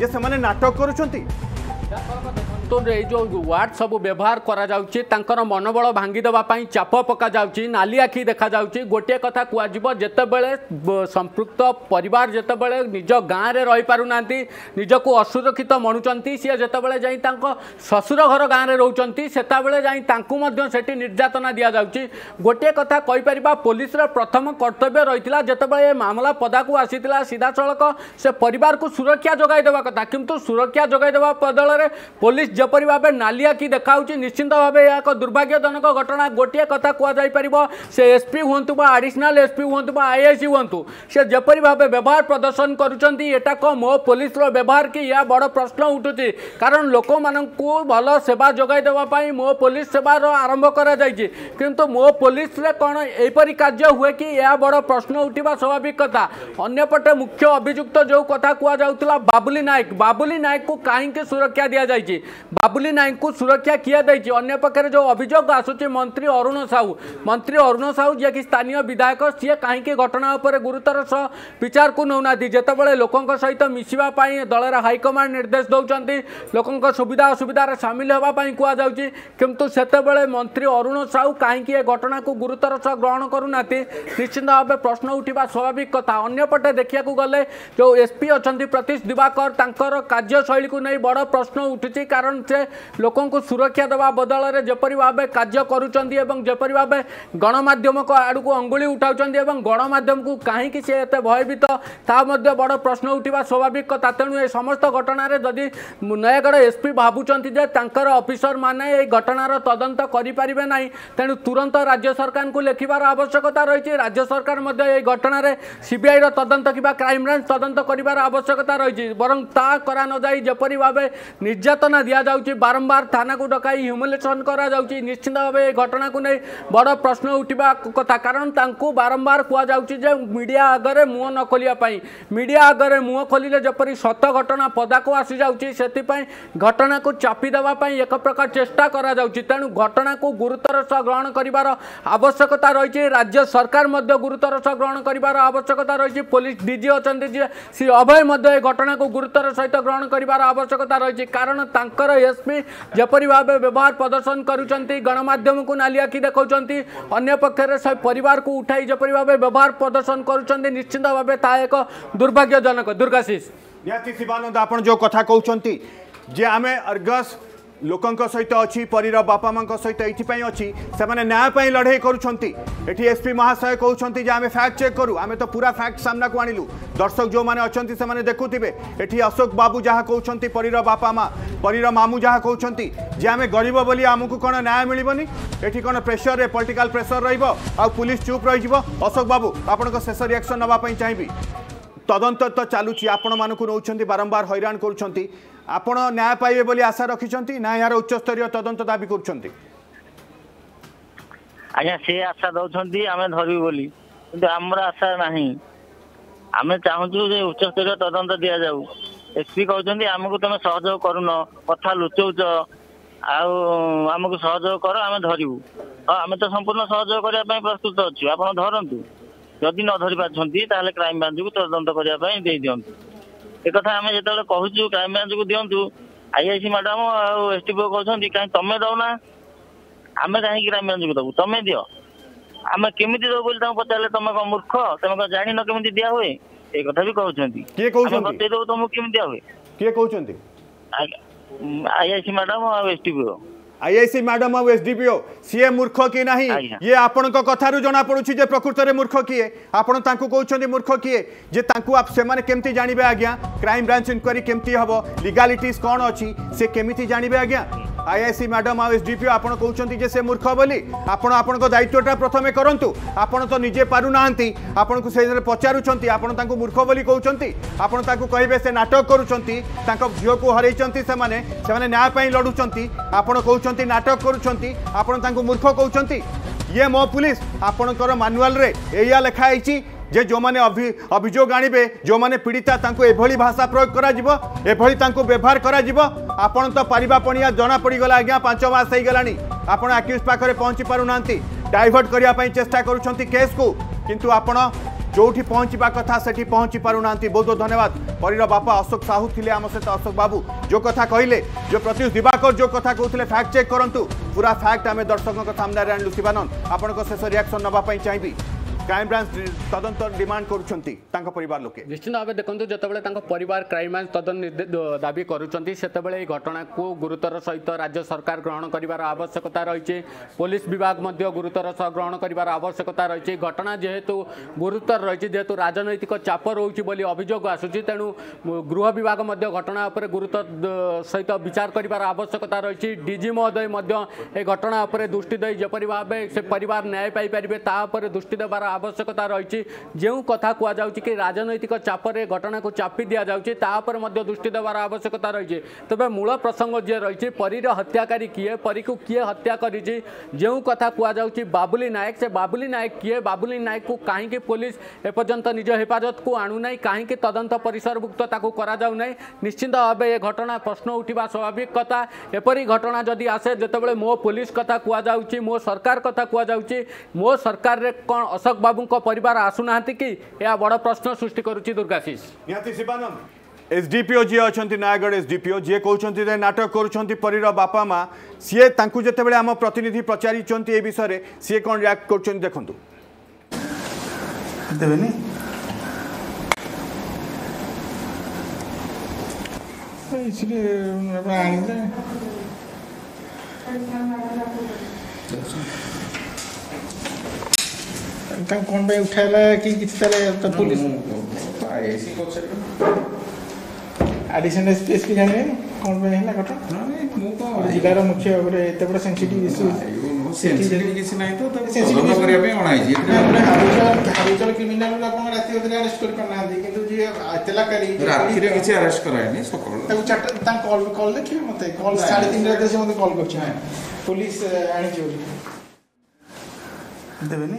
[SPEAKER 7] যে সে নাটক করছেন ଷ୍ଟୋନ୍ରେ ଏଇ ଯେଉଁ ୱାର୍ଡ଼ ସବୁ ବ୍ୟବହାର କରାଯାଉଛି ତାଙ୍କର ମନୋବଳ ଭାଙ୍ଗିଦେବା ପାଇଁ ଚାପ ପକାଯାଉଛି ନାଲି ଆଖି ଦେଖାଯାଉଛି ଗୋଟିଏ କଥା କୁହାଯିବ ଯେତେବେଳେ ସମ୍ପୃକ୍ତ ପରିବାର ଯେତେବେଳେ ନିଜ ଗାଁରେ ରହିପାରୁନାହାନ୍ତି ନିଜକୁ ଅସୁରକ୍ଷିତ ମଣୁଛନ୍ତି ସିଏ ଯେତେବେଳେ ଯାଇ ତାଙ୍କ ଶ୍ୱଶୁର ଘର ଗାଁରେ ରହୁଛନ୍ତି ସେତେବେଳେ ଯାଇ ତାଙ୍କୁ ମଧ୍ୟ ସେଠି ନିର୍ଯାତନା ଦିଆଯାଉଛି ଗୋଟିଏ କଥା କହିପାରିବା ପୋଲିସର ପ୍ରଥମ କର୍ତ୍ତବ୍ୟ ରହିଥିଲା ଯେତେବେଳେ ଏ ମାମଲା ପଦାକୁ ଆସିଥିଲା ସିଧାସଳଖ ସେ ପରିବାରକୁ ସୁରକ୍ଷା ଯୋଗାଇ ଦେବା କଥା କିନ୍ତୁ ସୁରକ୍ଷା ଯୋଗାଇ ଦେବା ବଦଳରେ ପୋଲିସ যেপরি ভাবে নালিয়া কি দেখাউছি নিশ্চিন্ত ভাবে এ এক দুর্ভাগ্যজনক ঘটনা গোটিয়ে কথা কুযাইপার সে এসপি হুঁতু বা আডিশনাল এসপি হুঁতু বা আইএসি হুঁতু সে যেপরি ভাবে ব্যবহার প্রদর্শন করছেন এটা কম মো পুলিশর ব্যবহার কি ইয়া বড় প্রশ্ন উঠুছি কারণ লোক ভাল সেবা যোগাই দেওয়া মো পুলিশ সেবার আরম্ভ করা যাই কিন্তু মো পুলিশে কোণ এইপরি কার্য হুয়ে কি এ বড় প্রশ্ন উঠবা স্বাভাবিক কথা অন্যপটে মুখ্য অভিযুক্ত যে কথা কুয়া বাবুলি নায়ক বাবুলি নায়ক কু কাহিকি সুরক্ষা দিয়া যাই ବାବୁଲି ନାୟକଙ୍କୁ ସୁରକ୍ଷା କିଏ ଦେଇଛି ଅନ୍ୟ ପକ୍ଷରେ ଯେଉଁ ଅଭିଯୋଗ ଆସୁଛି ମନ୍ତ୍ରୀ ଅରୁଣ ସାହୁ ମନ୍ତ୍ରୀ ଅରୁଣ ସାହୁ ଯିଏକି ସ୍ଥାନୀୟ ବିଧାୟକ ସିଏ କାହିଁକି ଘଟଣା ଉପରେ ଗୁରୁତର ସହ ବିଚାରକୁ ନେଉନାହାନ୍ତି ଯେତେବେଳେ ଲୋକଙ୍କ ସହିତ ମିଶିବା ପାଇଁ ଦଳର ହାଇକମାଣ୍ଡ ନିର୍ଦ୍ଦେଶ ଦେଉଛନ୍ତି ଲୋକଙ୍କ ସୁବିଧା ଅସୁବିଧାରେ ସାମିଲ ହେବା ପାଇଁ କୁହାଯାଉଛି କିନ୍ତୁ ସେତେବେଳେ ମନ୍ତ୍ରୀ ଅରୁଣ ସାହୁ କାହିଁକି ଏ ଘଟଣାକୁ ଗୁରୁତର ସହ ଗ୍ରହଣ କରୁନାହାନ୍ତି ନିଶ୍ଚିନ୍ତ ଭାବେ ପ୍ରଶ୍ନ ଉଠିବା ସ୍ୱାଭାବିକ କଥା ଅନ୍ୟପଟେ ଦେଖିବାକୁ ଗଲେ ଯେଉଁ ଏସ୍ପି ଅଛନ୍ତି ପ୍ରତୀଶ ଦିବାକର ତାଙ୍କର କାର୍ଯ୍ୟଶୈଳୀକୁ ନେଇ ବଡ଼ ପ୍ରଶ୍ନ ଉଠୁଛି କାରଣ ସେ ଲୋକଙ୍କୁ ସୁରକ୍ଷା ଦେବା ବଦଳରେ ଯେପରି ଭାବେ କାର୍ଯ୍ୟ କରୁଛନ୍ତି ଏବଂ ଯେପରି ଭାବେ ଗଣମାଧ୍ୟମଙ୍କ ଆଡ଼କୁ ଅଙ୍ଗୁଳି ଉଠାଉଛନ୍ତି ଏବଂ ଗଣମାଧ୍ୟମକୁ କାହିଁକି ସେ ଏତେ ଭୟଭୀତ ତାହା ମଧ୍ୟ ବଡ଼ ପ୍ରଶ୍ନ ଉଠିବା ସ୍ୱାଭାବିକ କଥା ତେଣୁ ଏ ସମସ୍ତ ଘଟଣାରେ ଯଦି ନୟାଗଡ଼ ଏସ୍ପି ଭାବୁଛନ୍ତି ଯେ ତାଙ୍କର ଅଫିସରମାନେ ଏହି ଘଟଣାର ତଦନ୍ତ କରିପାରିବେ ନାହିଁ ତେଣୁ ତୁରନ୍ତ ରାଜ୍ୟ ସରକାରଙ୍କୁ ଲେଖିବାର ଆବଶ୍ୟକତା ରହିଛି ରାଜ୍ୟ ସରକାର ମଧ୍ୟ ଏହି ଘଟଣାରେ ସିବିଆଇର ତଦନ୍ତ କିମ୍ବା କ୍ରାଇମବ୍ରାଞ୍ଚ ତଦନ୍ତ କରିବାର ଆବଶ୍ୟକତା ରହିଛି ବରଂ ତାହା କରା ନଯାଇ ଯେପରି ଭାବେ ନିର୍ଯାତନା ଦିଆଯାଏ କରାଯାଉଛି ବାରମ୍ବାର ଥାନାକୁ ଡକାଇ ହ୍ୟୁମିଲେସନ୍ କରାଯାଉଛି ନିଶ୍ଚିନ୍ତ ଭାବେ ଏ ଘଟଣାକୁ ନେଇ ବଡ଼ ପ୍ରଶ୍ନ ଉଠିବା କଥା କାରଣ ତାଙ୍କୁ ବାରମ୍ବାର କୁହାଯାଉଛି ଯେ ମିଡ଼ିଆ ଆଗରେ ମୁହଁ ନ ଖୋଲିବା ପାଇଁ ମିଡ଼ିଆ ଆଗରେ ମୁହଁ ଖୋଲିଲେ ଯେପରି ସତ ଘଟଣା ପଦାକୁ ଆସିଯାଉଛି ସେଥିପାଇଁ ଘଟଣାକୁ ଚାପି ଦେବା ପାଇଁ ଏକ ପ୍ରକାର ଚେଷ୍ଟା କରାଯାଉଛି ତେଣୁ ଘଟଣାକୁ ଗୁରୁତ୍ୱର ସହ ଗ୍ରହଣ କରିବାର ଆବଶ୍ୟକତା ରହିଛି ରାଜ୍ୟ ସରକାର ମଧ୍ୟ ଗୁରୁତ୍ୱର ସହ ଗ୍ରହଣ କରିବାର ଆବଶ୍ୟକତା ରହିଛି ପୋଲିସ ଡି ଜି ଅଛନ୍ତି ଯିଏ ଶ୍ରୀ ଅଭୟ ମଧ୍ୟ ଏ ଘଟଣାକୁ ଗୁରୁତ୍ୱର ସହିତ ଗ୍ରହଣ କରିବାର ଆବଶ୍ୟକତା ରହିଛି କାରଣ ତାଙ୍କର એસપી જેપરી ભાવે વ્યવહાર પ્રદર્શન કરુંચ ગણમાધ્યમકુ નાલિઆખી દેખાઉં અન્ય પક્ષે પરિવારકુ ઉઠાઈ જેપરી ભાવે વ્યવહાર પ્રદર્શન કરુંચ નિશ્ચિત ભાવે તા એક દુર્ભાગ્યજનક દુર્ગાશીષ
[SPEAKER 1] નિહତି ଶିବାନନ୍ଦ ଆପଣ ଯେଉଁ କଥା କହୁଛନ୍ତି ଯେ ଆମେ ଅର୍ଗସ୍ ଲୋକଙ୍କ ସହିତ ଅଛି ପରୀର ବାପା ମାଆଙ୍କ ସହିତ ଏଇଥିପାଇଁ ଅଛି ସେମାନେ ନ୍ୟାୟ ପାଇଁ ଲଢ଼େଇ କରୁଛନ୍ତି ଏଠି ଏସ୍ପି ମହାଶୟ କହୁଛନ୍ତି ଯେ ଆମେ ଫ୍ୟାକ୍ଟ ଚେକ୍ କରୁ ଆମେ ତ ପୁରା ଫ୍ୟାକ୍ଟ ସାମ୍ନାକୁ ଆଣିଲୁ ଦର୍ଶକ ଯେଉଁମାନେ ଅଛନ୍ତି ସେମାନେ ଦେଖୁଥିବେ ଏଠି ଅଶୋକ ବାବୁ ଯାହା କହୁଛନ୍ତି ପରୀର ବାପା ମା ପରୀର ମାମୁଁ ଯାହା କହୁଛନ୍ତି ଯେ ଆମେ ଗରିବ ବୋଲି ଆମକୁ କ'ଣ ନ୍ୟାୟ ମିଳିବନି ଏଠି କ'ଣ ପ୍ରେସରରେ ପଲିଟିକାଲ ପ୍ରେସର ରହିବ ଆଉ ପୁଲିସ ଚୁପ୍ ରହିଯିବ ଅଶୋକ ବାବୁ ଆପଣଙ୍କ ଶେଷ ରିଆକ୍ସନ୍ ନେବା ପାଇଁ ଚାହିଁବି ତଦନ୍ତ ତ ଚାଲୁଛି ଆପଣମାନଙ୍କୁ ନେଉଛନ୍ତି ବାରମ୍ବାର ହଇରାଣ କରୁଛନ୍ତି ଆପଣ ନ୍ୟାୟ ପାଇବେ ବୋଲି ଆଶା ରଖିଛନ୍ତି ନା ଏହାର ଉଚ୍ଚସ୍ତରୀୟ ତଦନ୍ତ ଦାବି କରୁଛନ୍ତି
[SPEAKER 2] ଆଜ୍ଞା ସେ ଆଶା ଦେଉଛନ୍ତି ଆମେ ଧରିବୁ ବୋଲି କିନ୍ତୁ ଆମର ଆଶା ନାହିଁ ଆମେ ଚାହୁଁଛୁ ଯେ ଉଚ୍ଚସ୍ତରୀୟ ତଦନ୍ତ ଦିଆଯାଉ ଏସ୍ପି କହୁଛନ୍ତି ଆମକୁ ତମେ ସହଯୋଗ କରୁନ କଥା ଲୁଚଉଛ ଆଉ ଆମକୁ ସହଯୋଗ କର ଆମେ ଧରିବୁ ହଁ ଆମେ ତ ସମ୍ପୂର୍ଣ୍ଣ ସହଯୋଗ କରିବା ପାଇଁ ପ୍ରସ୍ତୁତ ଅଛୁ ଆପଣ ଧରନ୍ତୁ ଯଦି ନ ଧରି ପାରୁଛନ୍ତି ତାହେଲେ କ୍ରାଇମ ବ୍ରାଞ୍ଚକୁ ତଦନ୍ତ କରିବା ପାଇଁ ଦେଇ ଦିଅନ୍ତୁ ଏ କଥା ଆମେ ଯେତେବେଳେ କହୁଛୁ କ୍ରାଇମବ୍ରାଞ୍ଚକୁ ଦିଅନ୍ତୁ ଆଇ ଆଇ ସି ମ୍ୟାଡାମ ଆଉ ଏସ୍ଡିପିଓ କହୁଛନ୍ତି କାହିଁକି ତମେ ଦଉନା ଆମେ କାହିଁକି କ୍ରାଇମବ୍ରାଞ୍ଚକୁ ଦବୁ ତମେ ଦିଅ ଆମେ କେମିତି ଦବୁ ବୋଲି ତାଙ୍କୁ ପଚାରିଲେ ତମେ କଣ ମୂର୍ଖ ତମେ କଣ ଜାଣିନ କେମିତି ଦିଆ ହୁଏ ଏ କଥା ବି କହୁଛନ୍ତି
[SPEAKER 1] କିଏ କହୁଛନ୍ତି
[SPEAKER 2] ବତେଇ ଦବୁ ତମକୁ କେମିତି ଦିଆ ହୁଏ
[SPEAKER 1] କିଏ କହୁଛନ୍ତି
[SPEAKER 2] ଆଇଆଇସି ମ୍ୟାଡାମ ଆଉ
[SPEAKER 1] ଏସ୍ଡିପିଓ आईआईसी मैडम आउ एस डीपीओ सी मूर्ख कि ना ये आपण कथार जना पड़ू प्रकृत में मूर्ख किए आपंक कौन मूर्ख किए जे से कमी जानवे आज्ञा क्राइम ब्रांच इनक्वारी केमती हम लिगालीट कौन अच्छी से कमी जानवे आज्ञा आईआईसी मैडम आउ एस डीपीओ आप कौन से मूर्ख बोली आप दायित्वटा प्रथम करूँ आपत तो निजे पार ना आपण को पचारूँ आपत मूर्ख बोली कौन आपत कहे से नाटक करुँच झी को हरई से लड़ुच्च आपड़ করুচন্তি নাটক করুচন্তি আপন তাঙ্কু মূর্খ কহুচন্তি ইয়ে মো পুলিশ আপনকর ম্যানুয়ালরে এইয়া লেখা হয়েছি যে যে অভিযোগ আনবে যে পীড়িতা তাঁকু এভাবে ভাষা প্রয়োগ করা এভাবে তাঁকু ব্যবহার করা আপন তো পারিবাপণিয়া জনা পড়িগলা আজ্ঞা পাঁচ মাস হয়ে গলা আপনার আক্ୟୁଜ୍ পাখে পৌঁছি পু না ডাইভর্ট করা চেষ্টা করছেন কেস্কু কিন্তু আপনার जोटि पहुंचा कथा से पहुँची पारना बहुत बहुत धन्यवाद परीर बापा अशोक साहू थे आम सहित अशोक बाबू जो कथा कहले जो प्रत्युष दिवाकर जो कथा कहते फैक्ट चेक करूँ पूरा फैक्ट आम दर्शकों सामने आणलु शिवानंद आपंक शेष रियाक्शन नापी चाहिए ক্রাইমব্রাঞ্চ তদন্ত ডিমান্ড করছেন
[SPEAKER 7] তাঙ্ক পরিবার লোকে নিশ্চিত ভাবে দেখুন যেতবে তাঙ্ক পরিবার ক্রাইমব্রাঞ্চ তদন্ত দাবি করছেন সেতবে এই ঘটনাকে গুরুতর সহিত রাজ্য সরকার গ্রহণ করার আবশ্যকতা রয়েছে পুলিশ বিভাগ মধ্য গুরুতর সহ গ্রহণ করার আবশ্যকতা রয়েছে ঘটনা যেহেতু গুরুতর রয়েছে যেহেতু রাজনৈতিক চাপ রয়েছে বলে অভিযোগ আসুচি তেণু গৃহ বিভাগ মধ্য ঘটনা উপরে গুরুত্ব সহিত বিচার করার আবশ্যকতা রয়েছে ডিজি মহোদয় মধ্য এই ঘটনা উপরে দৃষ্টি দিয়ে যেপরি ভাবে সে পরিবার ন্যায় পাইপারে তা উপরে দৃষ্টি দেবার आवश्यकता रही जो कथा कहुच कि राजनैतिक चापर घटना को चापी दि जाऊपर दृष्टि देवार आवश्यकता रही है तेरे मूल प्रसंग जी रही परीर हत्याकारी किए परी को किए हत्या करो करूँ बाबुली नायक से बाबुली नायक किए बाबुली नायक को कहीं पुलिस एपर्तंत निज हिफाजत को आणुना कहीं तदंत परिसरभुक्त निश्चिंत भाव यह घटना प्रश्न उठा स्वाभाविक कथा एपरी घटना जदि आसे जो मो पुलिस कथा कहु मो सरकार कथा कहु मो सरकार कौन अशोक ବାବୁଙ୍କ ପରିବାର ଆସୁନାହାନ୍ତି କି ଏହା ବଡ଼ ପ୍ରଶ୍ନ ସୃଷ୍ଟି କରୁଛି ଦୁର୍ଗାଶିଷ
[SPEAKER 1] ନିହାତି ଶିବାନନ୍ଦ ଏସ୍ଡିପିଓ ଯିଏ ଅଛନ୍ତି ନୟାଗଡ଼ ଏସ୍ଡିପିଓ ଯିଏ କହୁଛନ୍ତି ଯେ ନାଟକ କରୁଛନ୍ତି ପରୀର ବାପା ମା ସିଏ ତାଙ୍କୁ ଯେତେବେଳେ ଆମ ପ୍ରତିନିଧି ପଚାରିଛନ୍ତି ଏ ବିଷୟରେ ସିଏ କ'ଣ ରିଆକ୍ଟ କରୁଛନ୍ତି ଦେଖନ୍ତୁ
[SPEAKER 10] ଦେବେନି ତାଙ୍କୁ କ'ଣ ପାଇଁ ଉଠାଇଲା କି କିଛି ତାହେଲେ police additional S P S P ଜାଣିବେନି କ'ଣ ପାଇଁ ହେଲା ଘଟଣା
[SPEAKER 11] ମୁଁ
[SPEAKER 10] କ'ଣ ଜିଲ୍ଲାର ମୁଖ୍ୟ ଗୋଟେ ଏତେ ବଡ଼ ସେନ୍ସିଟିଭ୍ ଇସ୍ୟୁ
[SPEAKER 11] କିଛି ନାହିଁ ତ ସେନ୍ସିଟିଭ୍ କରିବା ପାଇଁ ଅଣା ହେଇଛି
[SPEAKER 10] ହାବିଚଲ କ୍ରିମିନାଲ ଆପଣ ରାତି ଅଧରେ ଆରେଷ୍ଟ କରିପାରୁନାହାନ୍ତି କିନ୍ତୁ ଯିଏ ତେଲାକାରୀ
[SPEAKER 11] ରାତିରେ କିଛି ଆରେଷ୍ଟ କରାହେନି ସକାଳୁ
[SPEAKER 10] ତାକୁ ଚାରିଟା ତାଙ୍କ କଲ୍ କଲ୍ ଦେଖିବେ ମୋତେ କଲ୍ ସାଢ଼େ ତିନିଟା ରାତିରେ ସେ ମୋତେ କଲ୍ କରୁଛି ପୋଲିସ ଆଣିଛି ବୋଲି
[SPEAKER 1] ଦେବେନି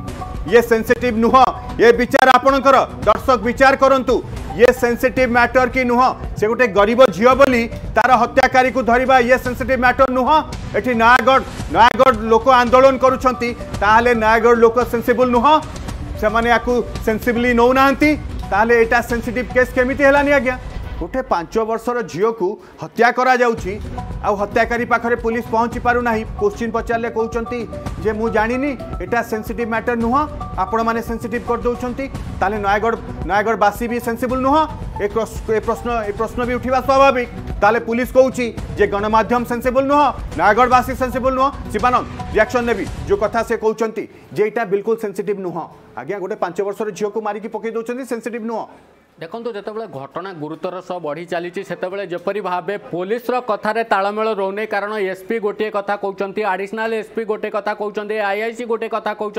[SPEAKER 1] ये सेनसीट नुह ये विचार आपणकर दर्शक विचार करूँ ये सेनसीट मैटर कि नुह से गोटे गरीब झील तार हत्याकारी को धरवा ये सेनसीट मैटर नुह ये नयागढ़ नयागढ़ लोक आंदोलन करुँचे नयागढ़ लोक सेनसीबुल नुह से सेनसीबली नौना ताहले एटा सेनसीट केस केमी है आज्ञा ଗୋଟେ ପାଞ୍ଚ ବର୍ଷର ଝିଅକୁ ହତ୍ୟା କରାଯାଉଛି ଆଉ ହତ୍ୟାକାରୀ ପାଖରେ ପୋଲିସ ପହଞ୍ଚି ପାରୁନାହିଁ କୋଶ୍ଚିନ୍ ପଚାରିଲେ କହୁଛନ୍ତି ଯେ ମୁଁ ଜାଣିନି ଏଟା ସେନ୍ସିଟିଭ୍ ମ୍ୟାଟର ନୁହଁ ଆପଣମାନେ ସେନ୍ସିଟିଭ୍ କରିଦେଉଛନ୍ତି ତାହେଲେ ନୟାଗଡ଼ ନୟାଗଡ଼ବାସୀ ବି ସେନ୍ସିବୁଲ୍ ନୁହଁ ଏ ପ୍ରଶ୍ନ ଏ ପ୍ରଶ୍ନ ବି ଉଠିବା ସ୍ୱାଭାବିକ ତାହେଲେ ପୋଲିସ କହୁଛି ଯେ ଗଣମାଧ୍ୟମ ସେନ୍ସିବୁଲ୍ ନୁହଁ ନୟାଗଡ଼ବାସୀ ସେନ୍ସିବୁଲ୍ ନୁହଁ ଶିବାନନ୍ଦ ରିଆକ୍ସନ୍ ନେବି ଯେଉଁ କଥା ସେ କହୁଛନ୍ତି ଯେ ଏଇଟା ବିଲକୁଲ ସେନ୍ସିଟିଭ୍ ନୁହଁ ଆଜ୍ଞା ଗୋଟେ ପାଞ୍ଚ ବର୍ଷର ଝିଅକୁ ମାରିକି ପକାଇ ଦେଉଛନ୍ତି ସେନ୍ସିଟିଭ୍ ନୁହଁ
[SPEAKER 7] দেখন্তু যেতবে ঘটনা গুরুতর সহ বড়ি চালিছি সেতবে যেপরি ভাবে পুলিশর কথার তাড়মেল রোনে কারণ এসপি গোটিয়ে কথা কৌন আডিশনাল এসপি গোটে কথা কৌন আইআইসি গোটে কথা কৌন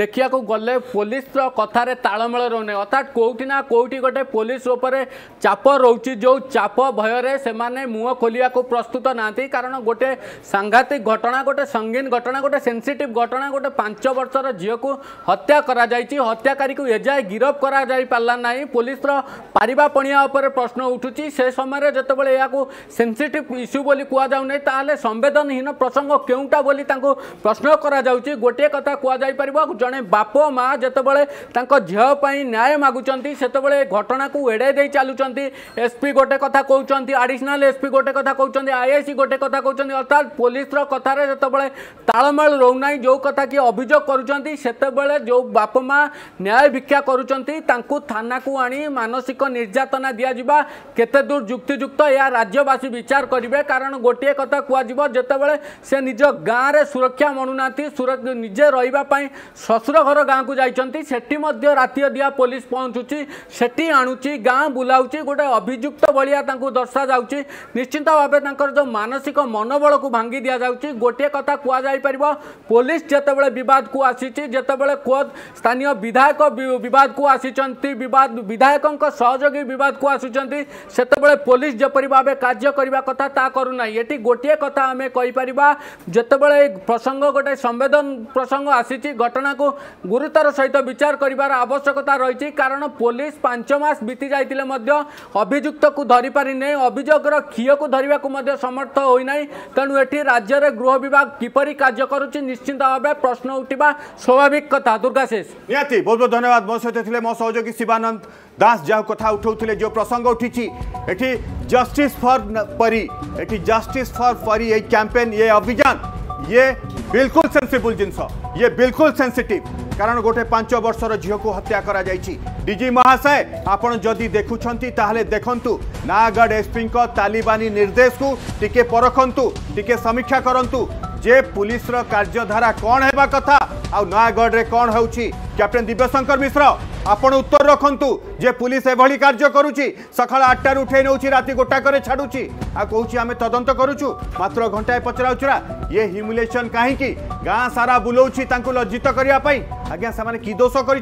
[SPEAKER 7] দেখা গলে পুলিশর কথার তাড়মেল রোনে অর্থাৎ কোটি না কোটি গোটে পুলিশ উপরে চাপ রয়েছে যে চাপ ভয়রে সে মুহ খোলা প্রস্তুত না কারণ গোটে সাংঘাতিক ঘটনা গোটে সঙ্গীন ঘটনা গোটে সেনসিটিভ ঘটনা গোটে পাঁচ বর্ষর ঝিউক হত্যা করা যাই হত্যাকারী এজায় গিরফ করা যাই পারা না পুলিশ ପୋଲିସର ପାରିବା ପଣିଆ ଉପରେ ପ୍ରଶ୍ନ ଉଠୁଛି ସେ ସମୟରେ ଯେତେବେଳେ ଏହାକୁ ସେନ୍ସିଟିଭ୍ ଇସ୍ୟୁ ବୋଲି କୁହାଯାଉନାହିଁ ତାହେଲେ ସମ୍ବେଦନହୀନ ପ୍ରସଙ୍ଗ କେଉଁଟା ବୋଲି ତାଙ୍କୁ ପ୍ରଶ୍ନ କରାଯାଉଛି ଗୋଟିଏ କଥା କୁହାଯାଇପାରିବ ଜଣେ ବାପ ମା ଯେତେବେଳେ ତାଙ୍କ ଝିଅ ପାଇଁ ନ୍ୟାୟ ମାଗୁଛନ୍ତି ସେତେବେଳେ ଘଟଣାକୁ ଏଡ଼େଇ ଦେଇ ଚାଲୁଛନ୍ତି ଏସ୍ପି ଗୋଟେ କଥା କହୁଛନ୍ତି ଆଡ଼ିସନାଲ୍ ଏସ୍ପି ଗୋଟେ କଥା କହୁଛନ୍ତି ଆଇଆଇସି ଗୋଟେ କଥା କହୁଛନ୍ତି ଅର୍ଥାତ୍ ପୋଲିସର କଥାରେ ଯେତେବେଳେ ତାଳମେଳ ରହୁନାହିଁ ଯେଉଁ କଥା କି ଅଭିଯୋଗ କରୁଛନ୍ତି ସେତେବେଳେ ଯେଉଁ ବାପ ମା ନ୍ୟାୟ ଭିକ୍ଷା କରୁଛନ୍ତି ତାଙ୍କୁ ଥାନାକୁ ଆଣି মানসিক নির্যাতনা দিয়া কেতে দূর যুক্তিযুক্ত এ রাজ্যবাসী বিচার করবে কারণ গোটিয়ে কথা কুয়া যেতবে সে নিজ গাঁরে সুরক্ষা মণুনা নিজে রহবা শ্বশুর ঘর গাঁকু যাই সেটি মধ্য রাতি দিয়া পুলিশ পৌঁছুছি সেটি আণুছি গাঁ বুলাউছি গোটে অভিযুক্ত ভা তা দর্শা যাচ্ছে নিশ্চিত ভাবে তাঁর যে মানসিক মনোবলকু ভাঙ্গি দিয়া যাচ্ছে গোটিয়ে কথা কুয়া যাইপার পুলিশ যেতবে বিবাদকু আসিছি যেতবে খোদ স্থানীয় বিধায়ক বিবাদকু আসিছেন বিবাদ বিধায়ক ବିଧାୟକଙ୍କ ସହଯୋଗୀ ବିବାଦକୁ ଆସୁଛନ୍ତି ସେତେବେଳେ ପୋଲିସ ଯେପରି ଭାବେ କାର୍ଯ୍ୟ କରିବା କଥା ତାହା କରୁନାହିଁ ଏଠି ଗୋଟିଏ କଥା ଆମେ କହିପାରିବା ଯେତେବେଳେ ପ୍ରସଙ୍ଗ ଗୋଟେ ସମ୍ବେଦନ ପ୍ରସଙ୍ଗ ଆସିଛି ଘଟଣାକୁ ଗୁରୁତର ସହିତ ବିଚାର କରିବାର ଆବଶ୍ୟକତା ରହିଛି କାରଣ ପୋଲିସ ପାଞ୍ଚ ମାସ ବିତି ଯାଇଥିଲେ ମଧ୍ୟ ଅଭିଯୁକ୍ତକୁ ଧରିପାରିନି ଅଭିଯୋଗର କ୍ଷୀୟକୁ ଧରିବାକୁ ମଧ୍ୟ ସମର୍ଥ ହୋଇନାହିଁ ତେଣୁ ଏଠି ରାଜ୍ୟରେ ଗୃହ ବିଭାଗ କିପରି କାର୍ଯ୍ୟ କରୁଛି ନିଶ୍ଚିତ ଭାବେ ପ୍ରଶ୍ନ ଉଠିବା ସ୍ୱାଭାବିକ କଥା ଦୁର୍ଗାଶିଷ
[SPEAKER 1] ନିହାତି ବହୁତ ବହୁତ ଧନ୍ୟବାଦ ମୋ ସହିତ ଥିଲେ ମୋ ସହଯୋଗୀ ଶିବାନନ୍ଦ দাস যা কথা উঠাউলে যে প্রসঙ্গ উঠিছি এটি জস্টিস ফর পরি এটি জস্টিস ফর পরি এই ক্যাম্পেন ये অভিযান ये বিলকুল সেনসিবল জিনিস ये বিলকুল সেনসিটিভ কারণ গোটে পাঁচ বর্ষর ঝিউকু হত্যা করা যাইছি ডিজি মহাশয় আপন যদি দেখুছন্তি তাহলে দেখন্তু নাগড় এসপিঙ্ক তালিবানি নির্দেশকু টিকে পরখন্তু টিকে সমীক্ষা করন্তু যে পুলিশর কার্যধারা কোণ হেবা কথা आ नयगढ़ कौन हो कैप्टेन दिव्यशंकर मिश्र आपण उत्तर रखु जे पुलिस एभली कार्य करुच्ची सकाल आठटार उठे नौ राति गोटाकर छाड़ुची आ आम तदंत करुचु मात्र घंटाए पचरा उचरा ये ह्यूमुलेसन कहीं गाँ सारा बुलाऊँ लज्जित करने आज्ञा से कि दोष कर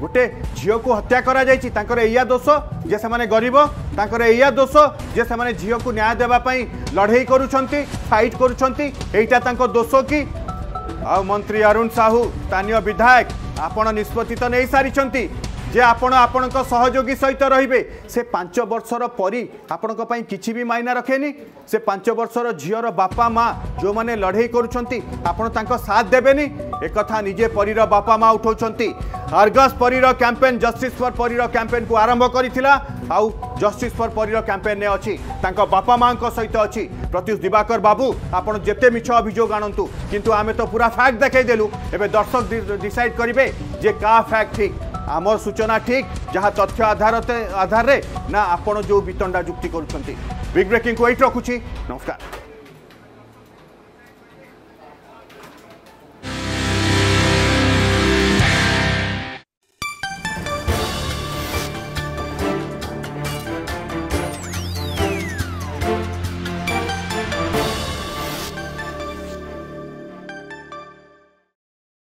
[SPEAKER 1] গোটে ঝিউকু হত্যা করা যাইছি তাঁর এইয়া দোষ যে সে গরিব তাঁর এইয়া দোষ যে সে ঝিউকু ন্যায় দেওয়া লড়াই করুচার ফাইট आउ मन्त्री अरुण साहु स्थानीय विधायक आप नै सारिछन्ती যে আপন আপনার সহযোগী সহ রহবে সে পাঁচ বর্ষর পরি আপনার কিছু বি মাইনা রখেনি সে পাঁচ বর্ষর ঝিওর বাপা মা যে লড়াই করছেন আপনার তাঁর সাথ দেবে একথা নিজে পরীর বাপা মা উঠাউন আর্গস পরীর ক্যাম্পেন জস্টিস ফর পরীর ক্যাম্পেন আরম্ভ করেছিল আউ জস্টিস ফর পরীর ক্যাম্পেনে অছি বাপা মা সহ অত্যুষ দিবাকর বাবু আপনার যেতে মিছ অভিযোগ আনন্তু কিন্তু আমি তো পুরা ফ্যাক্ট দেখাই দেলু এবে দর্শক ডিসাইড করবে যে কা ফ্যাক্ট ঠিক আমার সূচনা ঠিক যা তথ্য আধারতে আধারে না আপনার যে বিতণ্ডা যুক্তি করছেন বিগ ব্রেকিং এইট রাখুছি নমস্কার